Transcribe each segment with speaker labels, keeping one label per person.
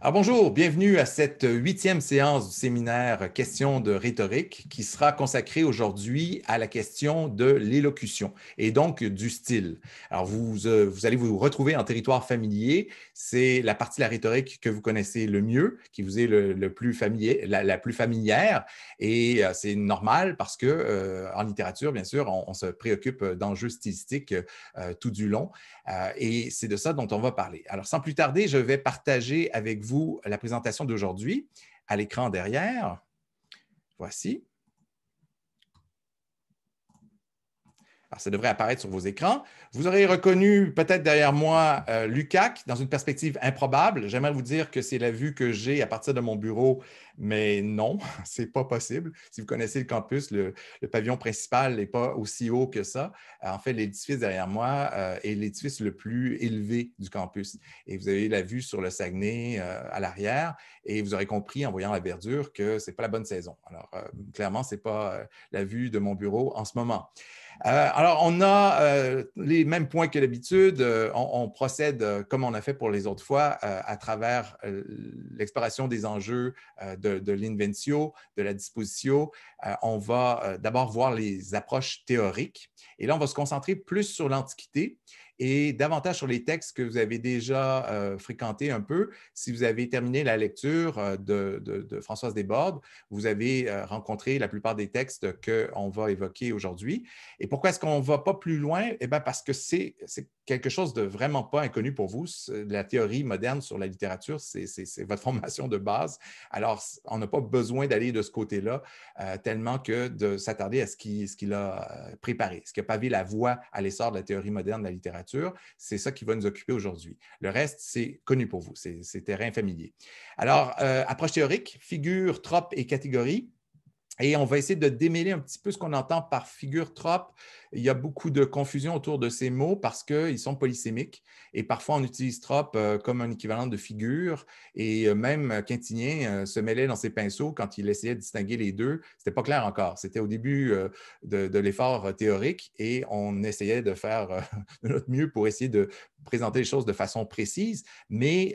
Speaker 1: Alors bonjour, bienvenue à cette huitième séance du séminaire Questions de rhétorique qui sera consacrée aujourd'hui à la question de l'élocution et donc du style. Alors vous, euh, vous allez vous retrouver en territoire familier. C'est la partie de la rhétorique que vous connaissez le mieux, qui vous est le, plus familier, la, plus familière et euh, c'est normal parce que euh, en littérature, bien sûr, on, se préoccupe d'enjeux stylistiques tout du long et c'est de ça dont on va parler. Alors sans plus tarder, je vais partager avec vous vous la présentation d'aujourd'hui à l'écran derrière. Voici. Alors, ça devrait apparaître sur vos écrans. Vous aurez reconnu peut-être derrière moi euh, Lucac dans une perspective improbable. J'aimerais vous dire que c'est la vue que j'ai à partir de mon bureau, mais non, ce n'est pas possible. Si vous connaissez le campus, le, pavillon principal n'est pas aussi haut que ça. Euh, en fait, l'édifice derrière moi euh, est l'édifice le plus élevé du campus. Et vous avez la vue sur le Saguenay à l'arrière et vous aurez compris en voyant la verdure que ce n'est pas la bonne saison. Alors, clairement, ce n'est pas la vue de mon bureau en ce moment. Euh, alors, on a euh, les mêmes points que d'habitude. Euh, on, procède comme on a fait pour les autres fois à travers l'exploration des enjeux de, de l'inventio, de la disposition. on va d'abord voir les approches théoriques. Et là, on va se concentrer plus sur l'Antiquité et davantage sur les textes que vous avez déjà euh, fréquentés un peu. Si vous avez terminé la lecture euh, de, Françoise Desbordes, vous avez euh, rencontré la plupart des textes qu'on va évoquer aujourd'hui. Et pourquoi est-ce qu'on ne va pas plus loin? Eh bien, parce que c'est quelque chose de vraiment pas inconnu pour vous. La théorie moderne sur la littérature, c'est votre formation de base. Alors, on n'a pas besoin d'aller de ce côté-là tellement que de s'attarder à ce qu'il a préparé, ce qui a pavé la voie à l'essor de la théorie moderne de la littérature c'est ça qui va nous occuper aujourd'hui. Le reste, c'est connu pour vous, c'est terrain familier. Alors, euh, approche théorique, figure, trope et catégorie. Et on va essayer de démêler un petit peu ce qu'on entend par figure trope. Il y a beaucoup de confusion autour de ces mots parce qu'ils sont polysémiques et parfois on utilise trope euh, comme un équivalent de figure. Et euh, même Quintinien euh, se mêlait dans ses pinceaux quand il essayait de distinguer les deux. Ce n'était pas clair encore. C'était au début de, l'effort théorique et on essayait de faire de notre mieux pour essayer de présenter les choses de façon précise, mais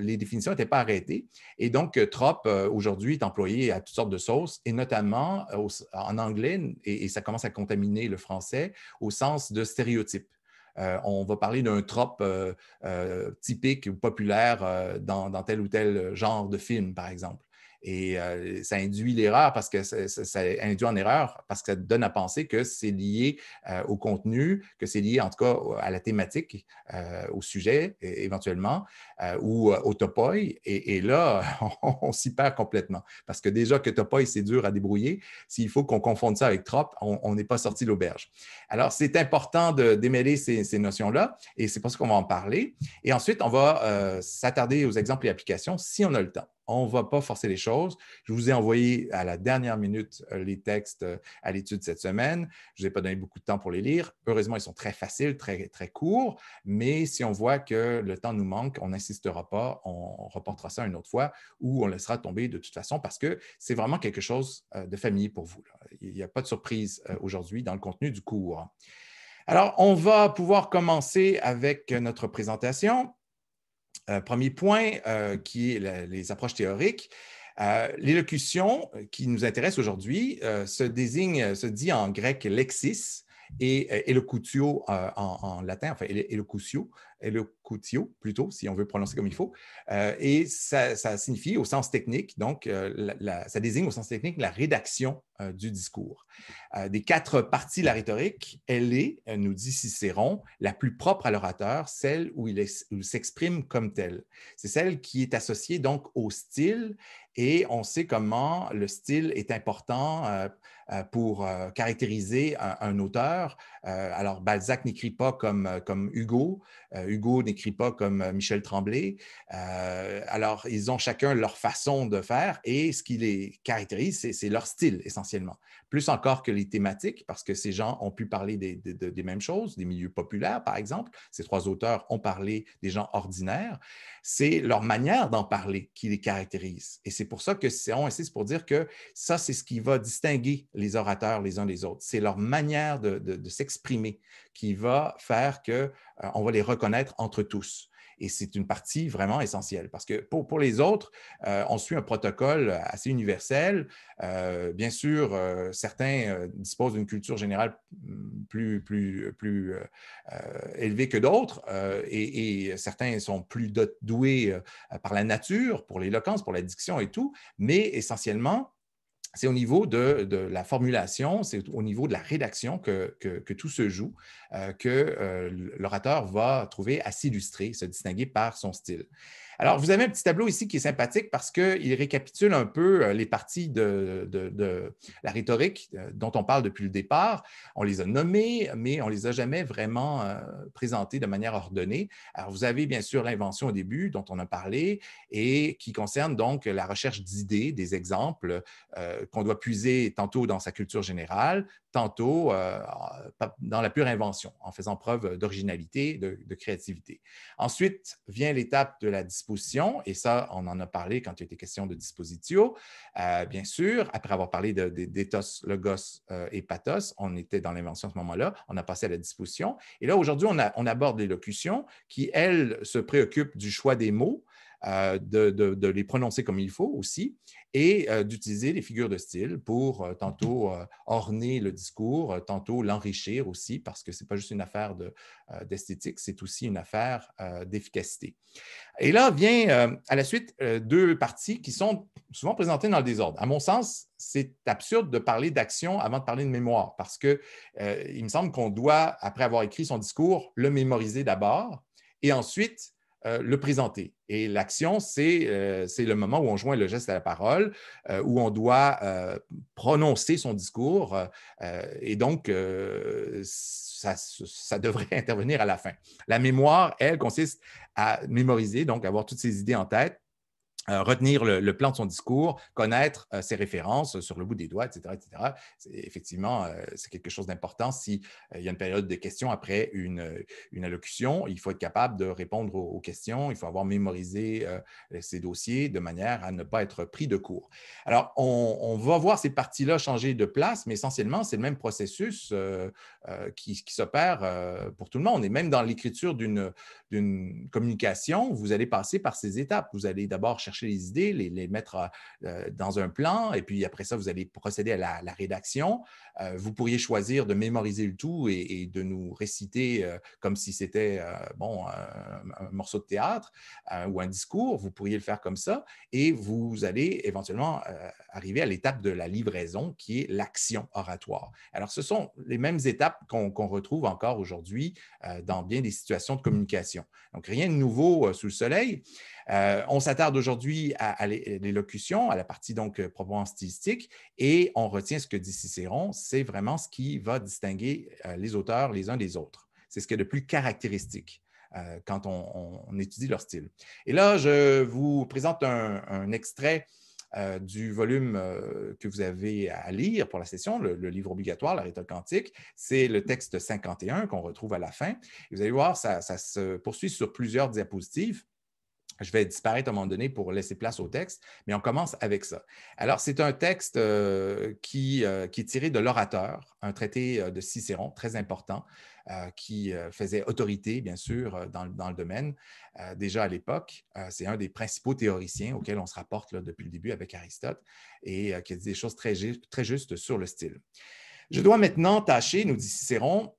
Speaker 1: les définitions n'étaient pas arrêtées. Et donc, trope aujourd'hui est employé à toutes sortes de sauces et notamment en anglais, et, ça commence à contaminer le français, au sens de stéréotype. Euh, on va parler d'un trope euh, typique ou populaire dans, tel ou tel genre de film, par exemple. Et euh, ça induit l'erreur parce que ça, induit en erreur parce que ça donne à penser que c'est lié euh, au contenu, que c'est lié en tout cas à la thématique, euh, au sujet éventuellement, ou au topoi. Et, là, on, s'y perd complètement parce que déjà que topoi, c'est dur à débrouiller. S'il faut qu'on confonde ça avec trop, on n'est pas sorti de l'auberge. Alors, c'est important de démêler ces, ces notions-là et c'est pour ça qu'on va en parler. Et ensuite, on va s'attarder aux exemples et applications si on a le temps on ne va pas forcer les choses. Je vous ai envoyé à la dernière minute euh, les textes euh, à l'étude cette semaine. Je ne vous ai pas donné beaucoup de temps pour les lire. Heureusement, ils sont très faciles, très, très courts, mais si on voit que le temps nous manque, on n'insistera pas, on reportera ça une autre fois ou on laissera tomber de toute façon parce que c'est vraiment quelque chose euh, de familier pour vous. Il n'y a pas de surprise aujourd'hui dans le contenu du cours. Alors, on va pouvoir commencer avec notre présentation. Euh, premier point, euh, qui est les approches théoriques. Euh, l'élocution qui nous intéresse aujourd'hui se désigne, se dit en grec lexis et elocutio en, en, latin, enfin elocutio, elocutio plutôt, si on veut prononcer comme il faut. et ça, signifie au sens technique, donc ça désigne au sens technique la rédaction du discours. des quatre parties de la rhétorique, elle est, nous dit Cicéron, la plus propre à l'orateur, celle où il, il s'exprime comme tel. C'est celle qui est associée donc au style et on sait comment le style est important euh, euh, pour euh, caractériser un, auteur. alors, Balzac n'écrit pas comme, comme Hugo, Hugo n'écrit pas comme Michel Tremblay. alors, ils ont chacun leur façon de faire et ce qui les caractérise, c'est leur style essentiellement. Plus encore que les thématiques, parce que ces gens ont pu parler des, des mêmes choses, des milieux populaires, par exemple. Ces trois auteurs ont parlé des gens ordinaires. C'est leur manière d'en parler qui les caractérise. Et c'est pour ça que on insiste pour dire que ça, c'est ce qui va distinguer les orateurs les uns des autres. C'est leur manière de, s'exprimer qui va faire qu'on euh, va les reconnaître entre tous. Et c'est une partie vraiment essentielle parce que pour, les autres, euh, on suit un protocole assez universel. Euh, bien sûr, certains disposent d'une culture générale plus, élevée que d'autres et, certains sont plus doués par la nature, pour l'éloquence, pour la diction et tout, mais essentiellement, c'est au niveau de, la formulation, c'est au niveau de la rédaction que, tout se joue, euh, que euh, l'orateur va trouver à s'illustrer, se distinguer par son style. Alors, vous avez un petit tableau ici qui est sympathique parce qu'il récapitule un peu euh, les parties de, la rhétorique euh, dont on parle depuis le départ. On les a nommées, mais on ne les a jamais vraiment euh, présentées de manière ordonnée. Alors, vous avez bien sûr l'invention au début dont on a parlé et qui concerne donc la recherche d'idées, des exemples qu'on doit puiser tantôt dans sa culture générale, tantôt dans la pure invention, en faisant preuve d'originalité, de, de, créativité. Ensuite vient l'étape de la disposition, et ça, on en a parlé quand il était question de dispositio. Euh, bien sûr, après avoir parlé d'éthos, logos euh, et pathos, on était dans l'invention à ce moment-là, on a passé à la disposition. Et là, aujourd'hui, on, on, aborde l'élocution qui, elle, se préoccupe du choix des mots, euh, de, les prononcer comme il faut aussi et euh, d'utiliser les figures de style pour euh, tantôt orner le discours, tantôt l'enrichir aussi, parce que ce n'est pas juste une affaire d'esthétique, c'est aussi une affaire d'efficacité. Et là vient à la suite deux parties qui sont souvent présentées dans le désordre. À mon sens, c'est absurde de parler d'action avant de parler de mémoire, parce qu'il me semble qu'on doit, après avoir écrit son discours, le mémoriser d'abord et ensuite euh, le présenter. Et l'action, euh, c'est le moment où on joint le geste à la parole, euh, où on doit prononcer son discours. et donc, ça, ça, devrait intervenir à la fin. La mémoire, elle, consiste à mémoriser, donc avoir toutes ces idées en tête euh, retenir le, plan de son discours, connaître euh, ses références sur le bout des doigts, etc. etc. Effectivement, euh, c'est quelque chose d'important. S'il y a une période de questions après une, une, allocution, il faut être capable de répondre aux, questions, il faut avoir mémorisé ses dossiers de manière à ne pas être pris de court. Alors, on, va voir ces parties-là changer de place, mais essentiellement, c'est le même processus qui, qui s'opère pour tout le monde. Et même dans l'écriture d'une communication, vous allez passer par ces étapes. Vous allez d'abord chercher les idées, les, mettre euh, dans un plan, et puis après ça, vous allez procéder à la, rédaction. Euh, vous pourriez choisir de mémoriser le tout et, de nous réciter euh, comme si c'était bon, un, morceau de théâtre ou un discours. Vous pourriez le faire comme ça, et vous allez éventuellement arriver à l'étape de la livraison, qui est l'action oratoire. Alors, ce sont les mêmes étapes qu'on retrouve encore aujourd'hui dans bien des situations de communication. Donc, rien de nouveau sous le soleil. Euh, on s'attarde aujourd'hui à, l'élocution, à la partie donc euh, proprement stylistique, et on retient ce que dit Cicéron, c'est vraiment ce qui va distinguer euh, les auteurs les uns des autres. C'est ce qui est de plus caractéristique quand on, étudie leur style. Et là, je vous présente un, extrait du volume que vous avez à lire pour la session, le, livre obligatoire, la rhétorique quantique. C'est le texte 51 qu'on retrouve à la fin. vous allez voir, ça se poursuit sur plusieurs diapositives. Je vais disparaître à un moment donné pour laisser place au texte, mais on commence avec ça. Alors, c'est un texte euh, qui, euh, qui, est tiré de l'orateur, un traité euh, de Cicéron très important qui faisait autorité, bien sûr, dans, le domaine. déjà à l'époque, c'est un des principaux théoriciens auxquels on se rapporte depuis le début avec Aristote et qui a dit des choses très, très justes sur le style. Je dois maintenant tâcher, nous dit Cicéron,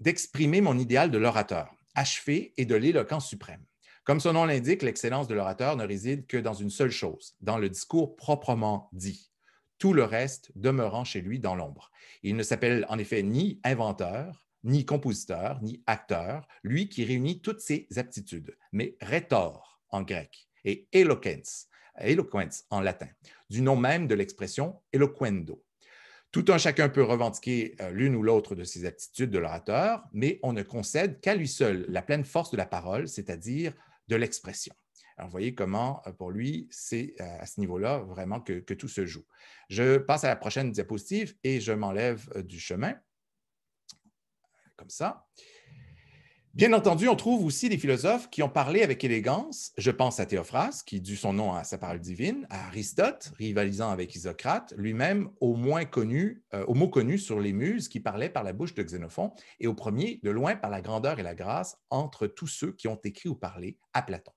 Speaker 1: d'exprimer mon idéal de l'orateur, achevé et de l'éloquence suprême. Comme son nom l'indique, l'excellence de l'orateur ne réside que dans une seule chose, dans le discours proprement dit, tout le reste demeurant chez lui dans l'ombre. Il ne s'appelle en effet ni inventeur, ni compositeur, ni acteur, lui qui réunit toutes ses aptitudes, mais rhétor en grec et eloquence, en latin, du nom même de l'expression eloquendo. Tout un chacun peut revendiquer euh, l'une ou l'autre de ses aptitudes de l'orateur, mais on ne concède qu'à lui seul la pleine force de la parole, c'est-à-dire de l'expression. Alors, vous voyez comment, euh, pour lui, c'est euh, à ce niveau-là vraiment que, tout se joue. Je passe à la prochaine diapositive et je m'enlève euh, du chemin, comme ça. Bien entendu, on trouve aussi des philosophes qui ont parlé avec élégance. Je pense à Théophraste, qui dut son nom à sa parole divine, à Aristote, rivalisant avec Isocrate, lui-même au moins connu, euh, au mot connu sur les muses qui parlaient par la bouche de Xénophon, et au premier, de loin, par la grandeur et la grâce entre tous ceux qui ont écrit ou parlé à Platon.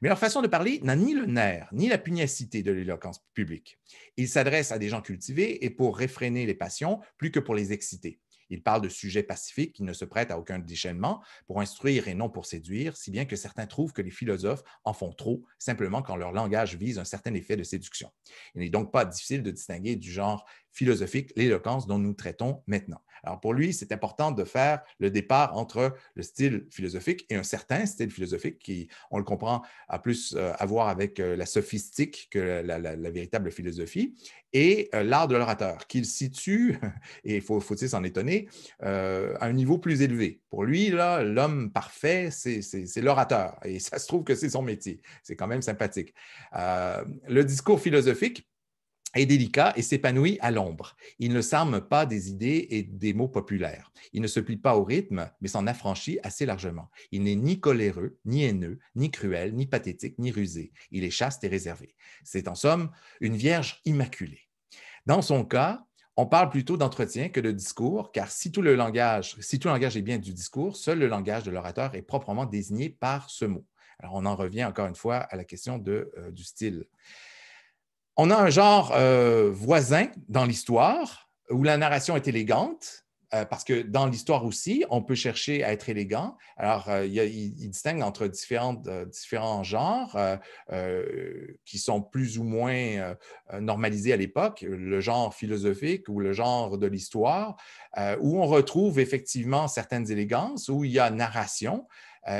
Speaker 1: Mais leur façon de parler n'a ni le nerf, ni la pugnacité de l'éloquence publique. Ils s'adressent à des gens cultivés et pour réfréner les passions, plus que pour les exciter. Il parle de sujets pacifiques qui ne se prêtent à aucun déchaînement, pour instruire et non pour séduire, si bien que certains trouvent que les philosophes en font trop, simplement quand leur langage vise un certain effet de séduction. Il n'est donc pas difficile de distinguer du genre philosophique l'éloquence dont nous traitons maintenant. Alors pour lui, c'est important de faire le départ entre le style philosophique et un certain style philosophique qui, on le comprend, a plus euh, à voir avec euh, la sophistique que la, véritable philosophie, et euh, l'art de l'orateur, qu'il situe, et faut, faut-il s'en étonner, à un niveau plus élevé. Pour lui, l'homme parfait, c'est l'orateur, et ça se trouve que c'est son métier. C'est quand même sympathique. le discours philosophique, est délicat et s'épanouit à l'ombre. Il ne s'arme pas des idées et des mots populaires. Il ne se plie pas au rythme, mais s'en affranchit assez largement. Il n'est ni coléreux, ni haineux, ni cruel, ni pathétique, ni rusé. Il est chaste et réservé. C'est en somme une vierge immaculée. Dans son cas, on parle plutôt d'entretien que de discours, car si tout le langage, si tout le est bien du discours, seul le langage de l'orateur est proprement désigné par ce mot. Alors, on en revient encore une fois à la question euh, du style. On a un genre euh, voisin dans l'histoire où la narration est élégante, euh, parce que dans l'histoire aussi, on peut chercher à être élégant. Alors, euh, il, distingue entre différents genres qui sont plus ou moins normalisés à l'époque, le genre philosophique ou le genre de l'histoire, où on retrouve effectivement certaines élégances, où il y a narration,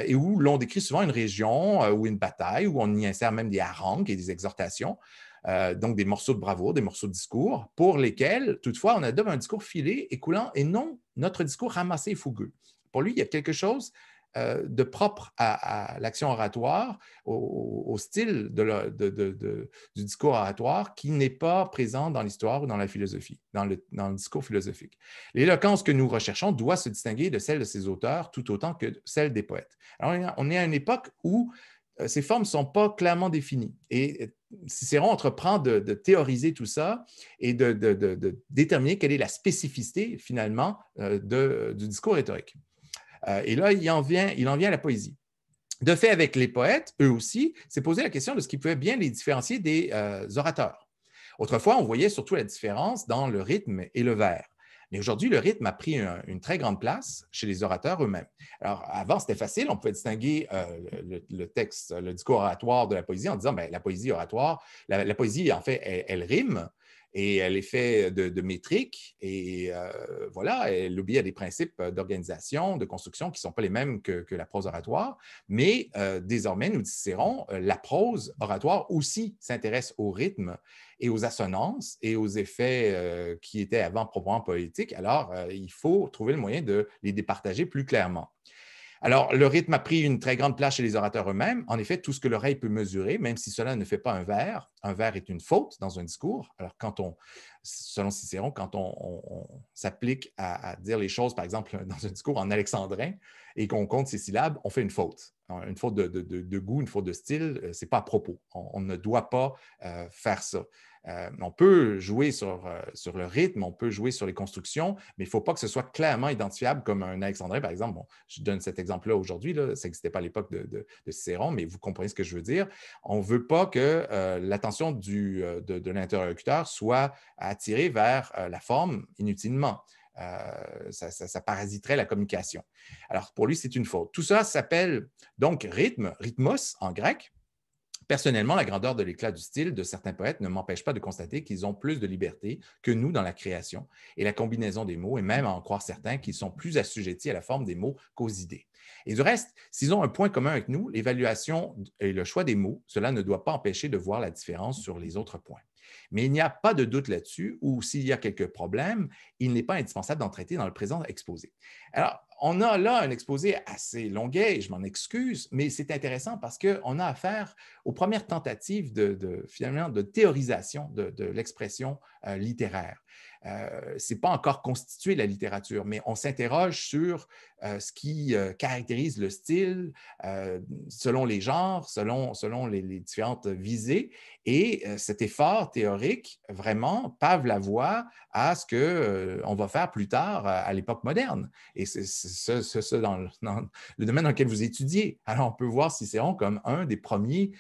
Speaker 1: et où l'on décrit souvent une région ou une bataille, où on y insère même des harangues et des exhortations. Euh, donc des morceaux de bravoure, des morceaux de discours, pour lesquels, toutefois, on adopte un discours filé et coulant et non notre discours ramassé et fougueux. Pour lui, il y a quelque chose euh, de propre à, l'action oratoire, au, style du discours oratoire qui n'est pas présent dans l'histoire ou dans la philosophie, dans le, dans le discours philosophique. L'éloquence que nous recherchons doit se distinguer de celle de ses auteurs tout autant que celle des poètes. Alors, on est à une époque où ces formes ne sont pas clairement définies. Et euh, Cicéron entreprend de, théoriser tout ça et de, déterminer quelle est la spécificité finalement euh, du discours rhétorique. et là, il en, vient, il en vient à la poésie. De fait, avec les poètes, eux aussi, c'est poser la question de ce qui pouvait bien les différencier des orateurs. Autrefois, on voyait surtout la différence dans le rythme et le vers. Mais aujourd'hui, le rythme a pris une très grande place chez les orateurs eux-mêmes. Alors, avant, c'était facile, on pouvait distinguer euh, le, texte, le discours oratoire de la poésie en disant, bien, la poésie oratoire, la, poésie, en fait, elle rime, et elle est faite de, métriques et euh, voilà, elle obéit à des principes d'organisation, de construction qui ne sont pas les mêmes que, la prose oratoire, mais euh, désormais, nous disserons, la prose oratoire aussi s'intéresse au rythme et aux assonances et aux effets qui étaient avant proprement poétiques. Alors, il faut trouver le moyen de les départager plus clairement. Alors, le rythme a pris une très grande place chez les orateurs eux-mêmes. En effet, tout ce que l'oreille peut mesurer, même si cela ne fait pas un vers, un vers est une faute dans un discours. Alors, quand on, selon Cicéron, quand on, s'applique à, dire les choses, par exemple, dans un discours en alexandrin et qu'on compte ses syllabes, on fait une faute. Une faute de, goût, une faute de style, euh, ce n'est pas à propos. On, ne doit pas euh, faire ça. Euh, on peut jouer sur, euh, sur, le rythme, on peut jouer sur les constructions, mais il ne faut pas que ce soit clairement identifiable comme un alexandrin, par exemple. je donne cet exemple-là aujourd'hui, ça n'existait pas à l'époque de, Cicéron, mais vous comprenez ce que je veux dire. On ne veut pas que euh, l'attention de, de l'interlocuteur soit attirée vers la forme inutilement. ça, ça, parasiterait la communication. Alors, pour lui, c'est une faute. Tout ça s'appelle donc rythme, rythmos en grec, Personnellement, la grandeur de l'éclat du style de certains poètes ne m'empêche pas de constater qu'ils ont plus de liberté que nous dans la création et la combinaison des mots, et même à en croire certains qu'ils sont plus assujettis à la forme des mots qu'aux idées. Et du reste, s'ils ont un point commun avec nous, l'évaluation et le choix des mots, cela ne doit pas empêcher de voir la différence sur les autres points. Mais il n'y a pas de doute là-dessus, ou s'il y a quelques problèmes, il n'est pas indispensable d'en traiter dans le présent exposé. Alors, on a là un exposé assez longuet, je m'en excuse, mais c'est intéressant parce qu'on a affaire aux premières tentatives de, finalement, de théorisation de, l'expression euh, littéraire. ce n'est pas encore constitué la littérature, mais on s'interroge sur ce qui caractérise le style selon les genres, selon, selon les, différentes visées. Et cet effort théorique, vraiment, pave la voie à ce qu'on va faire plus tard à, l'époque moderne. Et c'est ce, dans, le domaine dans lequel vous étudiez. Alors, on peut voir Cicéron comme un des premiers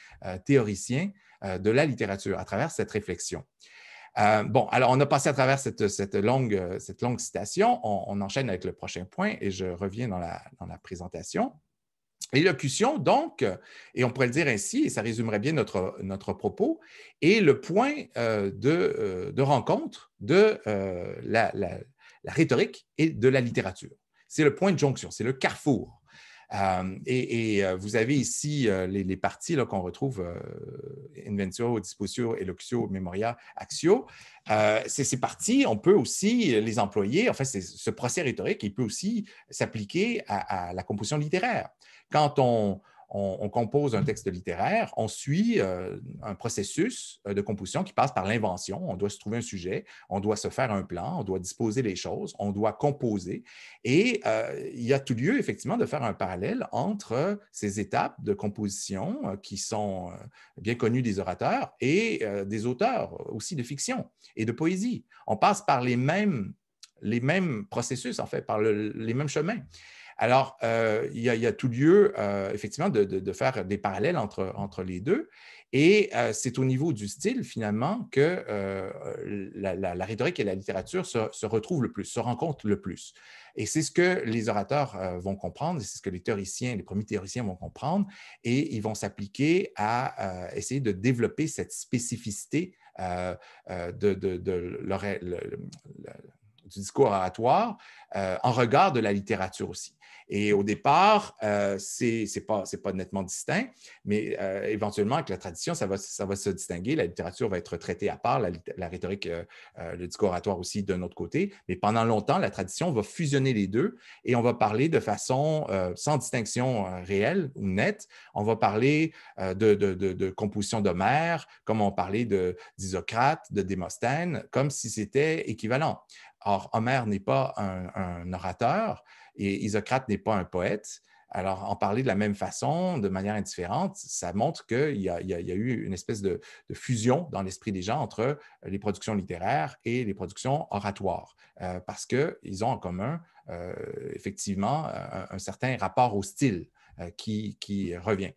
Speaker 1: théoriciens de la littérature à travers cette réflexion. Euh, bon, alors on a passé à travers cette, longue, citation. On, enchaîne avec le prochain point et je reviens dans la présentation. L'élocution, donc, et on pourrait le dire ainsi, et ça résumerait bien notre, notre propos, est le point euh, de, euh, de, rencontre de la, la, rhétorique et de la littérature. C'est le point de jonction, c'est le carrefour. Euh, et, euh, vous avez ici euh, les, parties qu'on retrouve Inventio, Dispositio, Eloctio, Memoria, Axio. ces parties, on peut aussi les employer. En fait, ce procès rhétorique, il peut aussi s'appliquer à, la composition littéraire. Quand on, compose un texte littéraire, on suit euh, un processus euh, de composition qui passe par l'invention. On doit se trouver un sujet, on doit se faire un plan, on doit disposer les choses, on doit composer. Et euh, il y a tout lieu, effectivement, de faire un parallèle entre ces étapes de composition qui sont bien connues des orateurs et des auteurs aussi de fiction et de poésie. On passe par les mêmes, les mêmes processus, en fait, par les mêmes chemins. Alors, euh, il, y a, tout lieu, euh, effectivement, de, faire des parallèles entre, les deux. Et euh, c'est au niveau du style, finalement, que la, rhétorique et la littérature se, retrouvent le plus, se rencontrent le plus. Et c'est ce que les orateurs vont comprendre, c'est ce que les théoriciens, les premiers théoriciens vont comprendre, et ils vont s'appliquer à essayer de développer cette spécificité de, du discours oratoire en regard de la littérature aussi. Et au départ, euh, ce n'est pas, nettement distinct, mais euh, éventuellement, avec la tradition, ça va, se distinguer. La littérature va être traitée à part, la, rhétorique, euh, le discours oratoire aussi d'un autre côté. Mais pendant longtemps, la tradition va fusionner les deux et on va parler de façon sans distinction réelle ou nette. On va parler de, de, de, composition d'Homère, comme on parlait d'Isocrate, de, Démosthène, comme si c'était équivalent. Or, Homère n'est pas un orateur, et Isocrate n'est pas un poète. Alors, en parler de la même façon, de manière indifférente, ça montre qu'il y, a eu une espèce de, fusion dans l'esprit des gens entre les productions littéraires et les productions oratoires, euh, parce qu'ils ont en commun, euh, effectivement, un, certain rapport au style euh, qui, qui revient.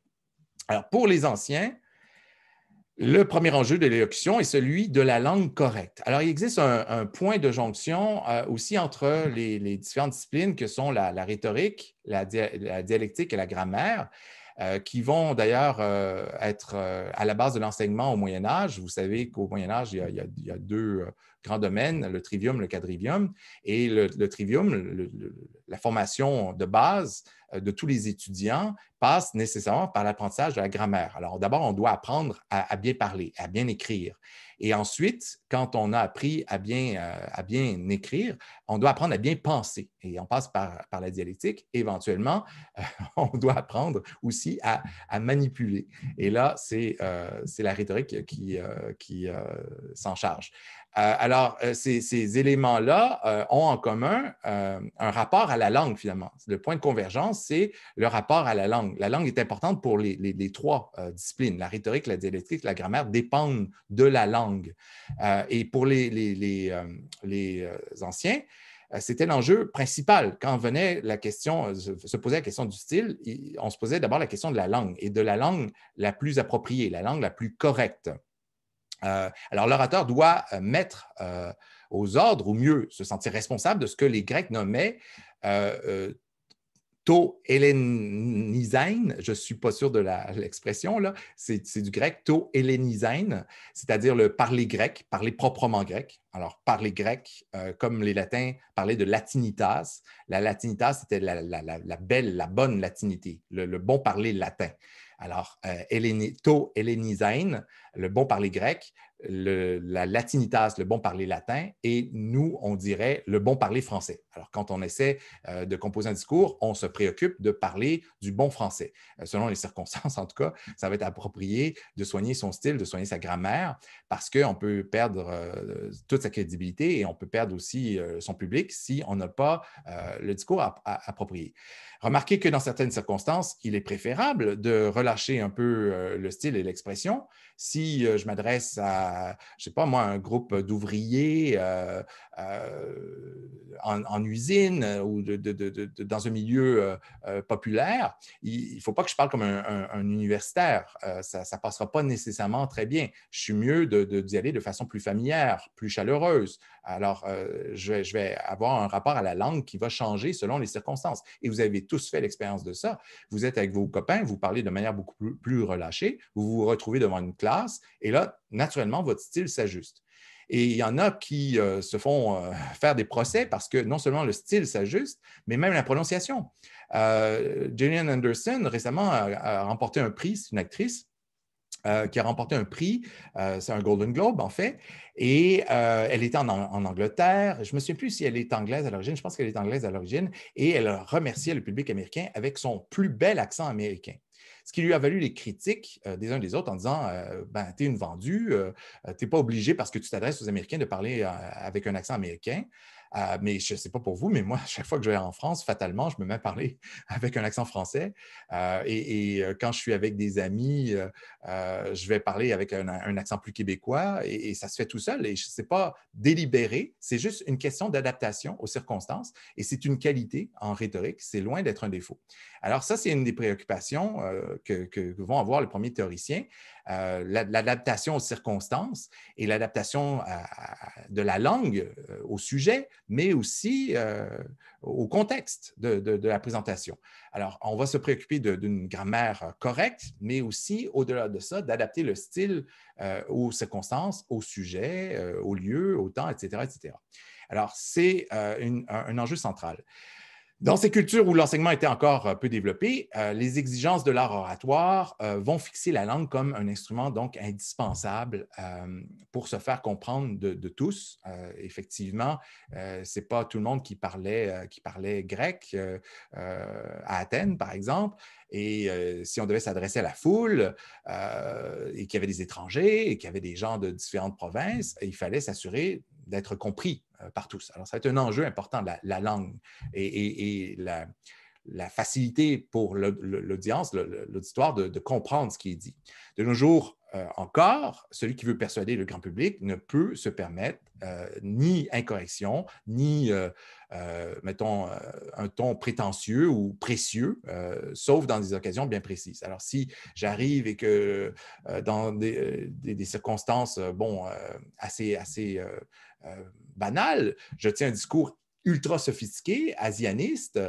Speaker 1: Alors, pour les anciens, le premier enjeu de l'élocution est celui de la langue correcte. Alors, il existe un, point de jonction euh, aussi entre les, différentes disciplines que sont la, rhétorique, la, dialectique et la grammaire, euh, qui vont d'ailleurs euh, être à la base de l'enseignement au Moyen Âge. Vous savez qu'au Moyen Âge, il y a, deux grands domaines, le trivium, le quadrivium. Et le, trivium, la formation de base euh, de tous les étudiants passe nécessairement par l'apprentissage de la grammaire. Alors d'abord, on doit apprendre à, bien parler, à bien écrire. Et ensuite, quand on a appris à bien, euh, à bien écrire, on doit apprendre à bien penser. Et on passe par, la dialectique. Éventuellement, on doit apprendre aussi à, manipuler. Et là, c'est la rhétorique qui s'en charge. Euh, alors, euh, ces, éléments-là euh, ont en commun un rapport à la langue, finalement. Le point de convergence, c'est le rapport à la langue. La langue est importante pour les, trois disciplines. La rhétorique, la dialectique, la grammaire dépendent de la langue. et pour les, les anciens, c'était l'enjeu principal. Quand venait la question, se posait la question du style, on se posait d'abord la question de la langue et de la langue la plus appropriée, la langue la plus correcte. Euh, alors, l'orateur doit euh, mettre euh, aux ordres, ou mieux, se sentir responsable de ce que les Grecs nommaient to hellenisein, je ne suis pas sûr de l'expression, c'est du grec to hellenisein, c'est-à-dire le parler grec, parler proprement grec. Alors, parler grec, comme les latins parlaient de latinitas. La latinitas, c'était la, belle, la bonne latinité, le bon parler latin. Alors, euh, to le bon parler grec, la latinitas, le bon parler latin, et nous, on dirait le bon parler français. Alors, quand on essaie euh, de composer un discours, on se préoccupe de parler du bon français. Euh, selon les circonstances, en tout cas, ça va être approprié de soigner son style, de soigner sa grammaire, parce qu'on peut perdre euh, toute sa crédibilité et on peut perdre aussi son public si on n'a pas le discours approprié. Remarquez que dans certaines circonstances, il est préférable de relâcher un peu le style et l'expression. Si je m'adresse à, je ne sais pas moi, un groupe d'ouvriers euh, en, usine ou dans un milieu populaire, il ne faut pas que je parle comme un, universitaire. ça ne passera pas nécessairement très bien. Je suis mieux d'y aller de façon plus familière, plus chaleureuse. Alors, je je, vais, avoir un rapport à la langue qui va changer selon les circonstances. Et vous avez tous fait l'expérience de ça. Vous êtes avec vos copains, vous parlez de manière beaucoup plus, relâchée, vous vous retrouvez devant une classe et là, naturellement, votre style s'ajuste. Et il y en a qui euh, se font euh, faire des procès parce que non seulement le style s'ajuste, mais même la prononciation. Euh, Gillian Anderson récemment a remporté un prix, c'est une actrice, euh, qui a remporté un prix. C'est un Golden Globe, en fait. Et elle était en, Angleterre. Je ne me souviens plus si elle est anglaise à l'origine. Je pense qu'elle est anglaise à l'origine. Et elle remerciait le public américain avec son plus bel accent américain. Ce qui lui a valu les critiques des uns des autres en disant ben, Tu es une vendue, tu n'es pas obligé parce que tu t'adresses aux Américains de parler avec un accent américain. Euh, mais je ne sais pas pour vous, mais moi, chaque fois que je vais en France, fatalement, je me mets à parler avec un accent français. Euh, et, euh, quand je suis avec des amis, je vais parler avec un, accent plus québécois et, ça se fait tout seul. Et ce n'est pas délibéré, c'est juste une question d'adaptation aux circonstances. Et c'est une qualité en rhétorique, c'est loin d'être un défaut. Alors ça, c'est une des préoccupations que, vont avoir les premiers théoriciens. l'adaptation aux circonstances et l'adaptation de la langue au sujet, mais aussi euh, au contexte de, la présentation. Alors, on va se préoccuper d'une grammaire correcte, mais aussi, au-delà de ça, d'adapter le style euh, aux circonstances, au sujet, euh, au lieu, au temps, etc. etc. Alors, c'est un enjeu central. Dans ces cultures où l'enseignement était encore euh, peu développé, euh, les exigences de l'art oratoire euh, vont fixer la langue comme un instrument donc indispensable pour se faire comprendre de, tous. effectivement, ce n'est pas tout le monde qui parlait, qui parlait grec à Athènes, par exemple. Et si on devait s'adresser à la foule et qu'il y avait des étrangers et qu'il y avait des gens de différentes provinces, il fallait s'assurer d'être compris euh, par tous. Alors, ça va être un enjeu important, la, la langue et, la, facilité pour l'audience, l'auditoire de, comprendre ce qui est dit. De nos jours, euh, encore, celui qui veut persuader le grand public ne peut se permettre euh, ni incorrection, ni, mettons, un ton prétentieux ou précieux, sauf dans des occasions bien précises. Alors, si j'arrive et que dans des, circonstances, bon, assez, assez banal, je tiens un discours ultra sophistiqué, asianiste,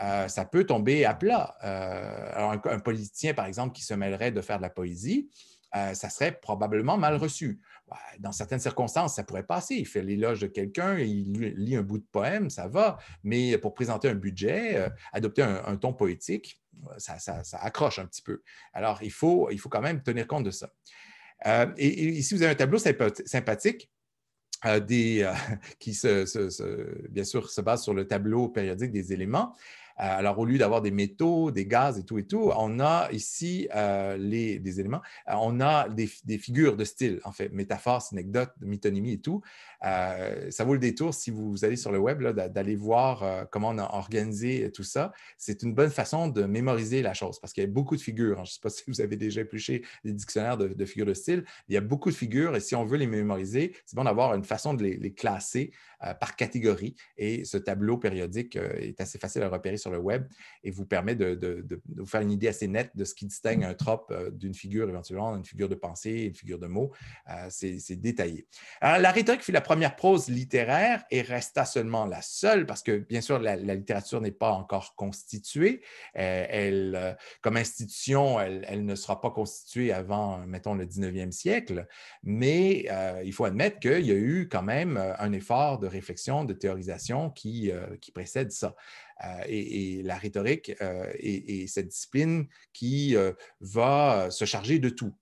Speaker 1: euh, ça peut tomber à plat. Euh, un, politicien, par exemple, qui se mêlerait de faire de la poésie, ça serait probablement mal reçu. Dans certaines circonstances, ça pourrait passer. Il fait l'éloge de quelqu'un, il lit un bout de poème, ça va. Mais pour présenter un budget, adopter un, ton poétique, ça, accroche un petit peu. Alors, il faut, il faut quand même tenir compte de ça. et, ici, vous avez un tableau sympathique euh, qui, bien sûr, se base sur le tableau périodique des éléments. Euh, alors, au lieu d'avoir des métaux, des gaz et tout et tout, on a ici euh, les, des éléments, euh, on a des, figures de style, en fait, métaphores, anecdotes, mythonymie et tout. ça vaut le détour si vous allez sur le web d'aller voir comment on a organisé tout ça. C'est une bonne façon de mémoriser la chose parce qu'il y a beaucoup de figures. Je ne sais pas si vous avez déjà épluché des dictionnaires de, figures de style. Il y a beaucoup de figures et si on veut les mémoriser, c'est bon d'avoir une façon de les, classer par catégorie. Et ce tableau périodique est assez facile à repérer le web et vous permet de, vous faire une idée assez nette de ce qui distingue un trope euh, d'une figure éventuellement, une figure de pensée, une figure de mots. Euh, c'est détaillé. Alors, la rhétorique fut la première prose littéraire et resta seulement la seule parce que, bien sûr, la, littérature n'est pas encore constituée. Euh, elle, comme institution, elle, ne sera pas constituée avant, mettons, le 19e siècle, mais il faut admettre qu'il y a eu quand même un effort de réflexion, de théorisation qui précède ça. Et, la rhétorique est, cette discipline qui va se charger de tout,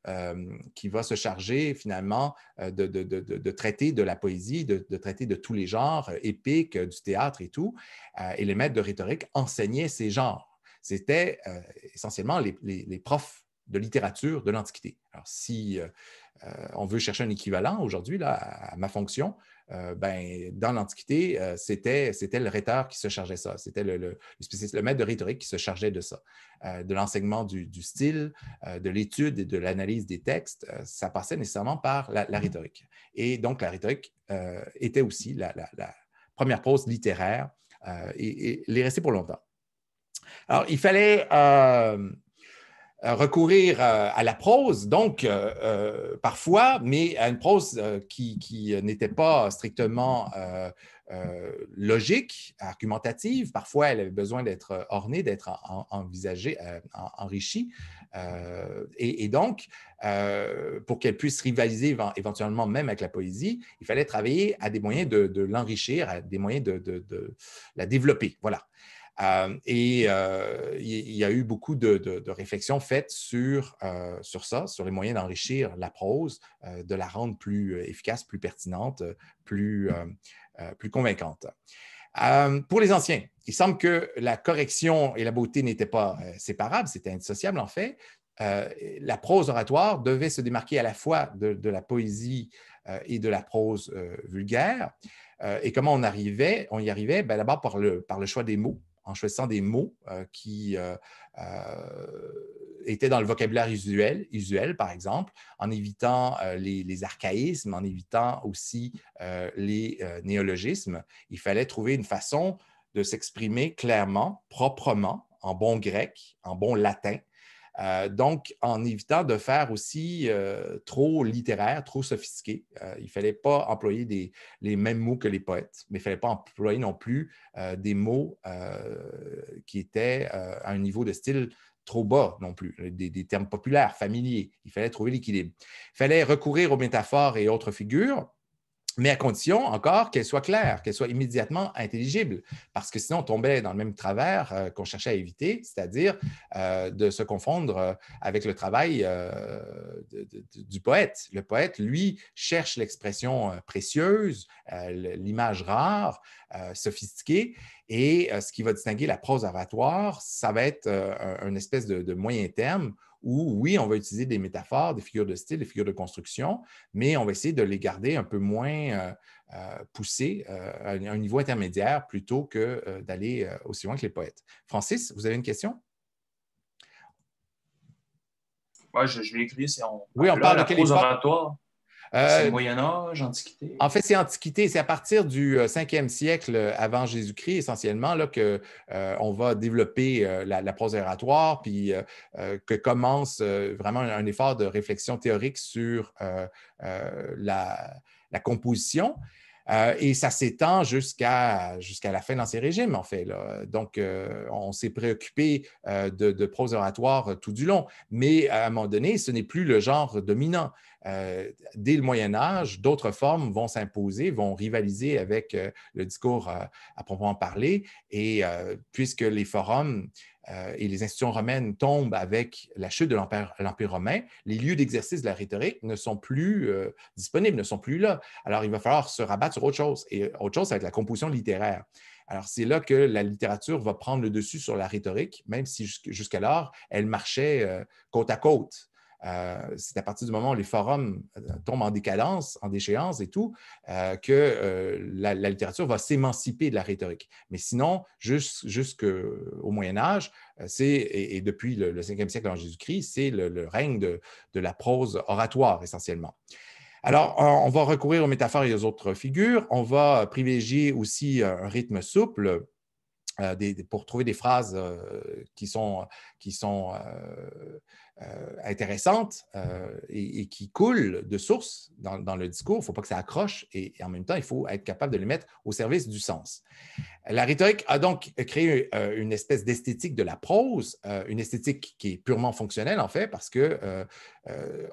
Speaker 1: qui va se charger finalement de, traiter de la poésie, de, traiter de tous les genres épiques, du théâtre et tout. et les maîtres de rhétorique enseignaient ces genres. C'était essentiellement les, profs de littérature de l'Antiquité. Alors, si on veut chercher un équivalent aujourd'hui à ma fonction, euh, ben, dans l'Antiquité, euh, c'était, le rhéteur qui se chargeait ça. C'était le, le, le, maître de rhétorique qui se chargeait de ça, euh, de l'enseignement du, style, de l'étude et de l'analyse des textes. ça passait nécessairement par la, rhétorique. Et donc, la rhétorique était aussi la, première prose littéraire et, et est restée pour longtemps. Alors, il fallait recourir euh, à la prose, donc euh, parfois, mais à une prose qui, n'était pas strictement logique, argumentative. Parfois, elle avait besoin d'être ornée, d'être envisagée, enrichie. Et, donc, pour qu'elle puisse rivaliser éventuellement même avec la poésie, il fallait travailler à des moyens de, l'enrichir, à des moyens de, la développer. Voilà. Euh, et euh, il y a eu beaucoup de, réflexions faites sur, euh, sur ça, sur les moyens d'enrichir la prose, de la rendre plus efficace, plus pertinente, plus, plus convaincante. pour les anciens, il semble que la correction et la beauté n'étaient pas séparables, c'était indissociable en fait. la prose oratoire devait se démarquer à la fois de, la poésie et de la prose vulgaire. et comment on, arrivait, on y arrivait? Ben, d'abord par le, par le choix des mots en choisissant des mots euh, qui euh, euh, étaient dans le vocabulaire usuel, usuel par exemple, en évitant les, archaïsmes, en évitant aussi les néologismes. Il fallait trouver une façon de s'exprimer clairement, proprement, en bon grec, en bon latin, euh, donc, en évitant de faire aussi euh, trop littéraire, trop sophistiqué. Euh, il ne fallait pas employer les mêmes mots que les poètes, mais il ne fallait pas employer non plus des mots qui étaient à un niveau de style trop bas non plus, des, des, termes populaires, familiers. Il fallait trouver l'équilibre. Il fallait recourir aux métaphores et autres figures mais à condition encore qu'elle soit claire, qu'elle soit immédiatement intelligible, parce que sinon on tombait dans le même travers euh, qu'on cherchait à éviter, c'est-à-dire euh, de se confondre euh, avec le travail du poète. Le poète, lui, cherche l'expression précieuse, l'image rare, sophistiquée, et ce qui va distinguer la prose oratoire, ça va être une espèce de moyen terme où, oui, on va utiliser des métaphores, des figures de style, des figures de construction, mais on va essayer de les garder un peu moins euh, euh, poussées euh, à un niveau intermédiaire plutôt que d'aller aussi loin que les poètes. Francis, vous avez une question?
Speaker 2: Oui, je, l'ai écrit.
Speaker 1: oui, on parle de quel
Speaker 2: oratoire. C'est Moyen Âge, Antiquité?
Speaker 1: En fait, c'est Antiquité. C'est à partir du 5e siècle avant Jésus-Christ, essentiellement, là, qu'on on va développer la, prose oratoire, puis que commence vraiment un, effort de réflexion théorique sur la, composition. Et ça s'étend jusqu'à jusqu'à la fin de l'Ancien Régime, en fait. Donc, on s'est préoccupé de, de, prose oratoire tout du long. Mais à un moment donné, ce n'est plus le genre dominant. Euh, dès le Moyen Âge, d'autres formes vont s'imposer, vont rivaliser avec euh, le discours euh, à proprement parler. Et puisque les forums et les institutions romaines tombent avec la chute de l'Empire romain, les lieux d'exercice de la rhétorique ne sont plus disponibles, ne sont plus là. Alors, il va falloir se rabattre sur autre chose. Et autre chose, ça va être la composition littéraire. Alors, c'est là que la littérature va prendre le dessus sur la rhétorique, même si jusqu'alors, elle marchait côte à côte. Euh, c'est à partir du moment où les forums euh, tombent en décadence, en déchéance et tout, euh, que la, littérature va s'émanciper de la rhétorique. Mais sinon, jusqu'au Moyen Âge, c'est, et, depuis le, 5e siècle en Jésus-Christ, c'est le, règne de, la prose oratoire essentiellement. Alors, on va recourir aux métaphores et aux autres figures. On va privilégier aussi un rythme souple. Pour trouver des phrases qui sont, qui sont euh, intéressante euh, et, qui coule de source dans, le discours. Il ne faut pas que ça accroche et, en même temps, il faut être capable de les mettre au service du sens. La rhétorique a donc créé euh, une espèce d'esthétique de la prose, une esthétique qui est purement fonctionnelle en fait, parce qu'on